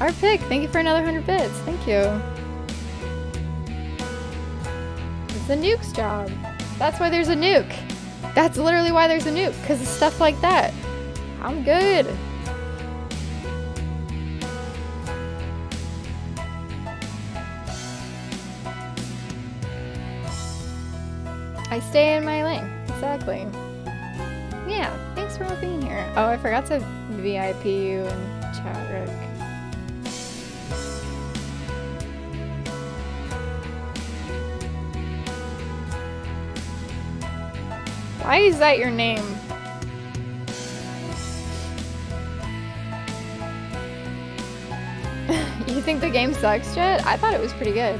Our pick, thank you for another 100 bits. Thank you. It's the nuke's job. That's why there's a nuke. That's literally why there's a nuke, because of stuff like that. I'm good. I stay in my lane. Exactly. Yeah, thanks for being here. Oh, I forgot to VIP you and Chadrick. Why is that your name? you think the game sucks, Jet? I thought it was pretty good.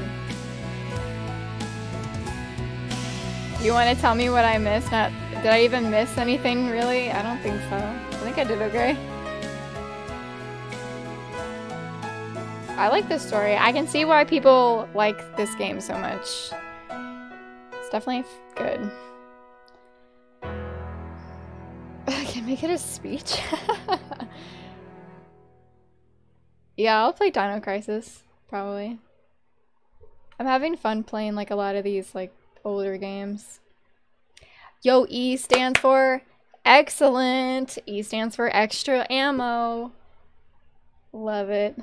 You want to tell me what I missed? Not, did I even miss anything, really? I don't think so. I think I did okay. I like this story. I can see why people like this game so much. It's definitely good. I can make it a speech. yeah, I'll play Dino Crisis, probably. I'm having fun playing like a lot of these like older games. Yo, E stands for excellent. E stands for extra ammo. Love it.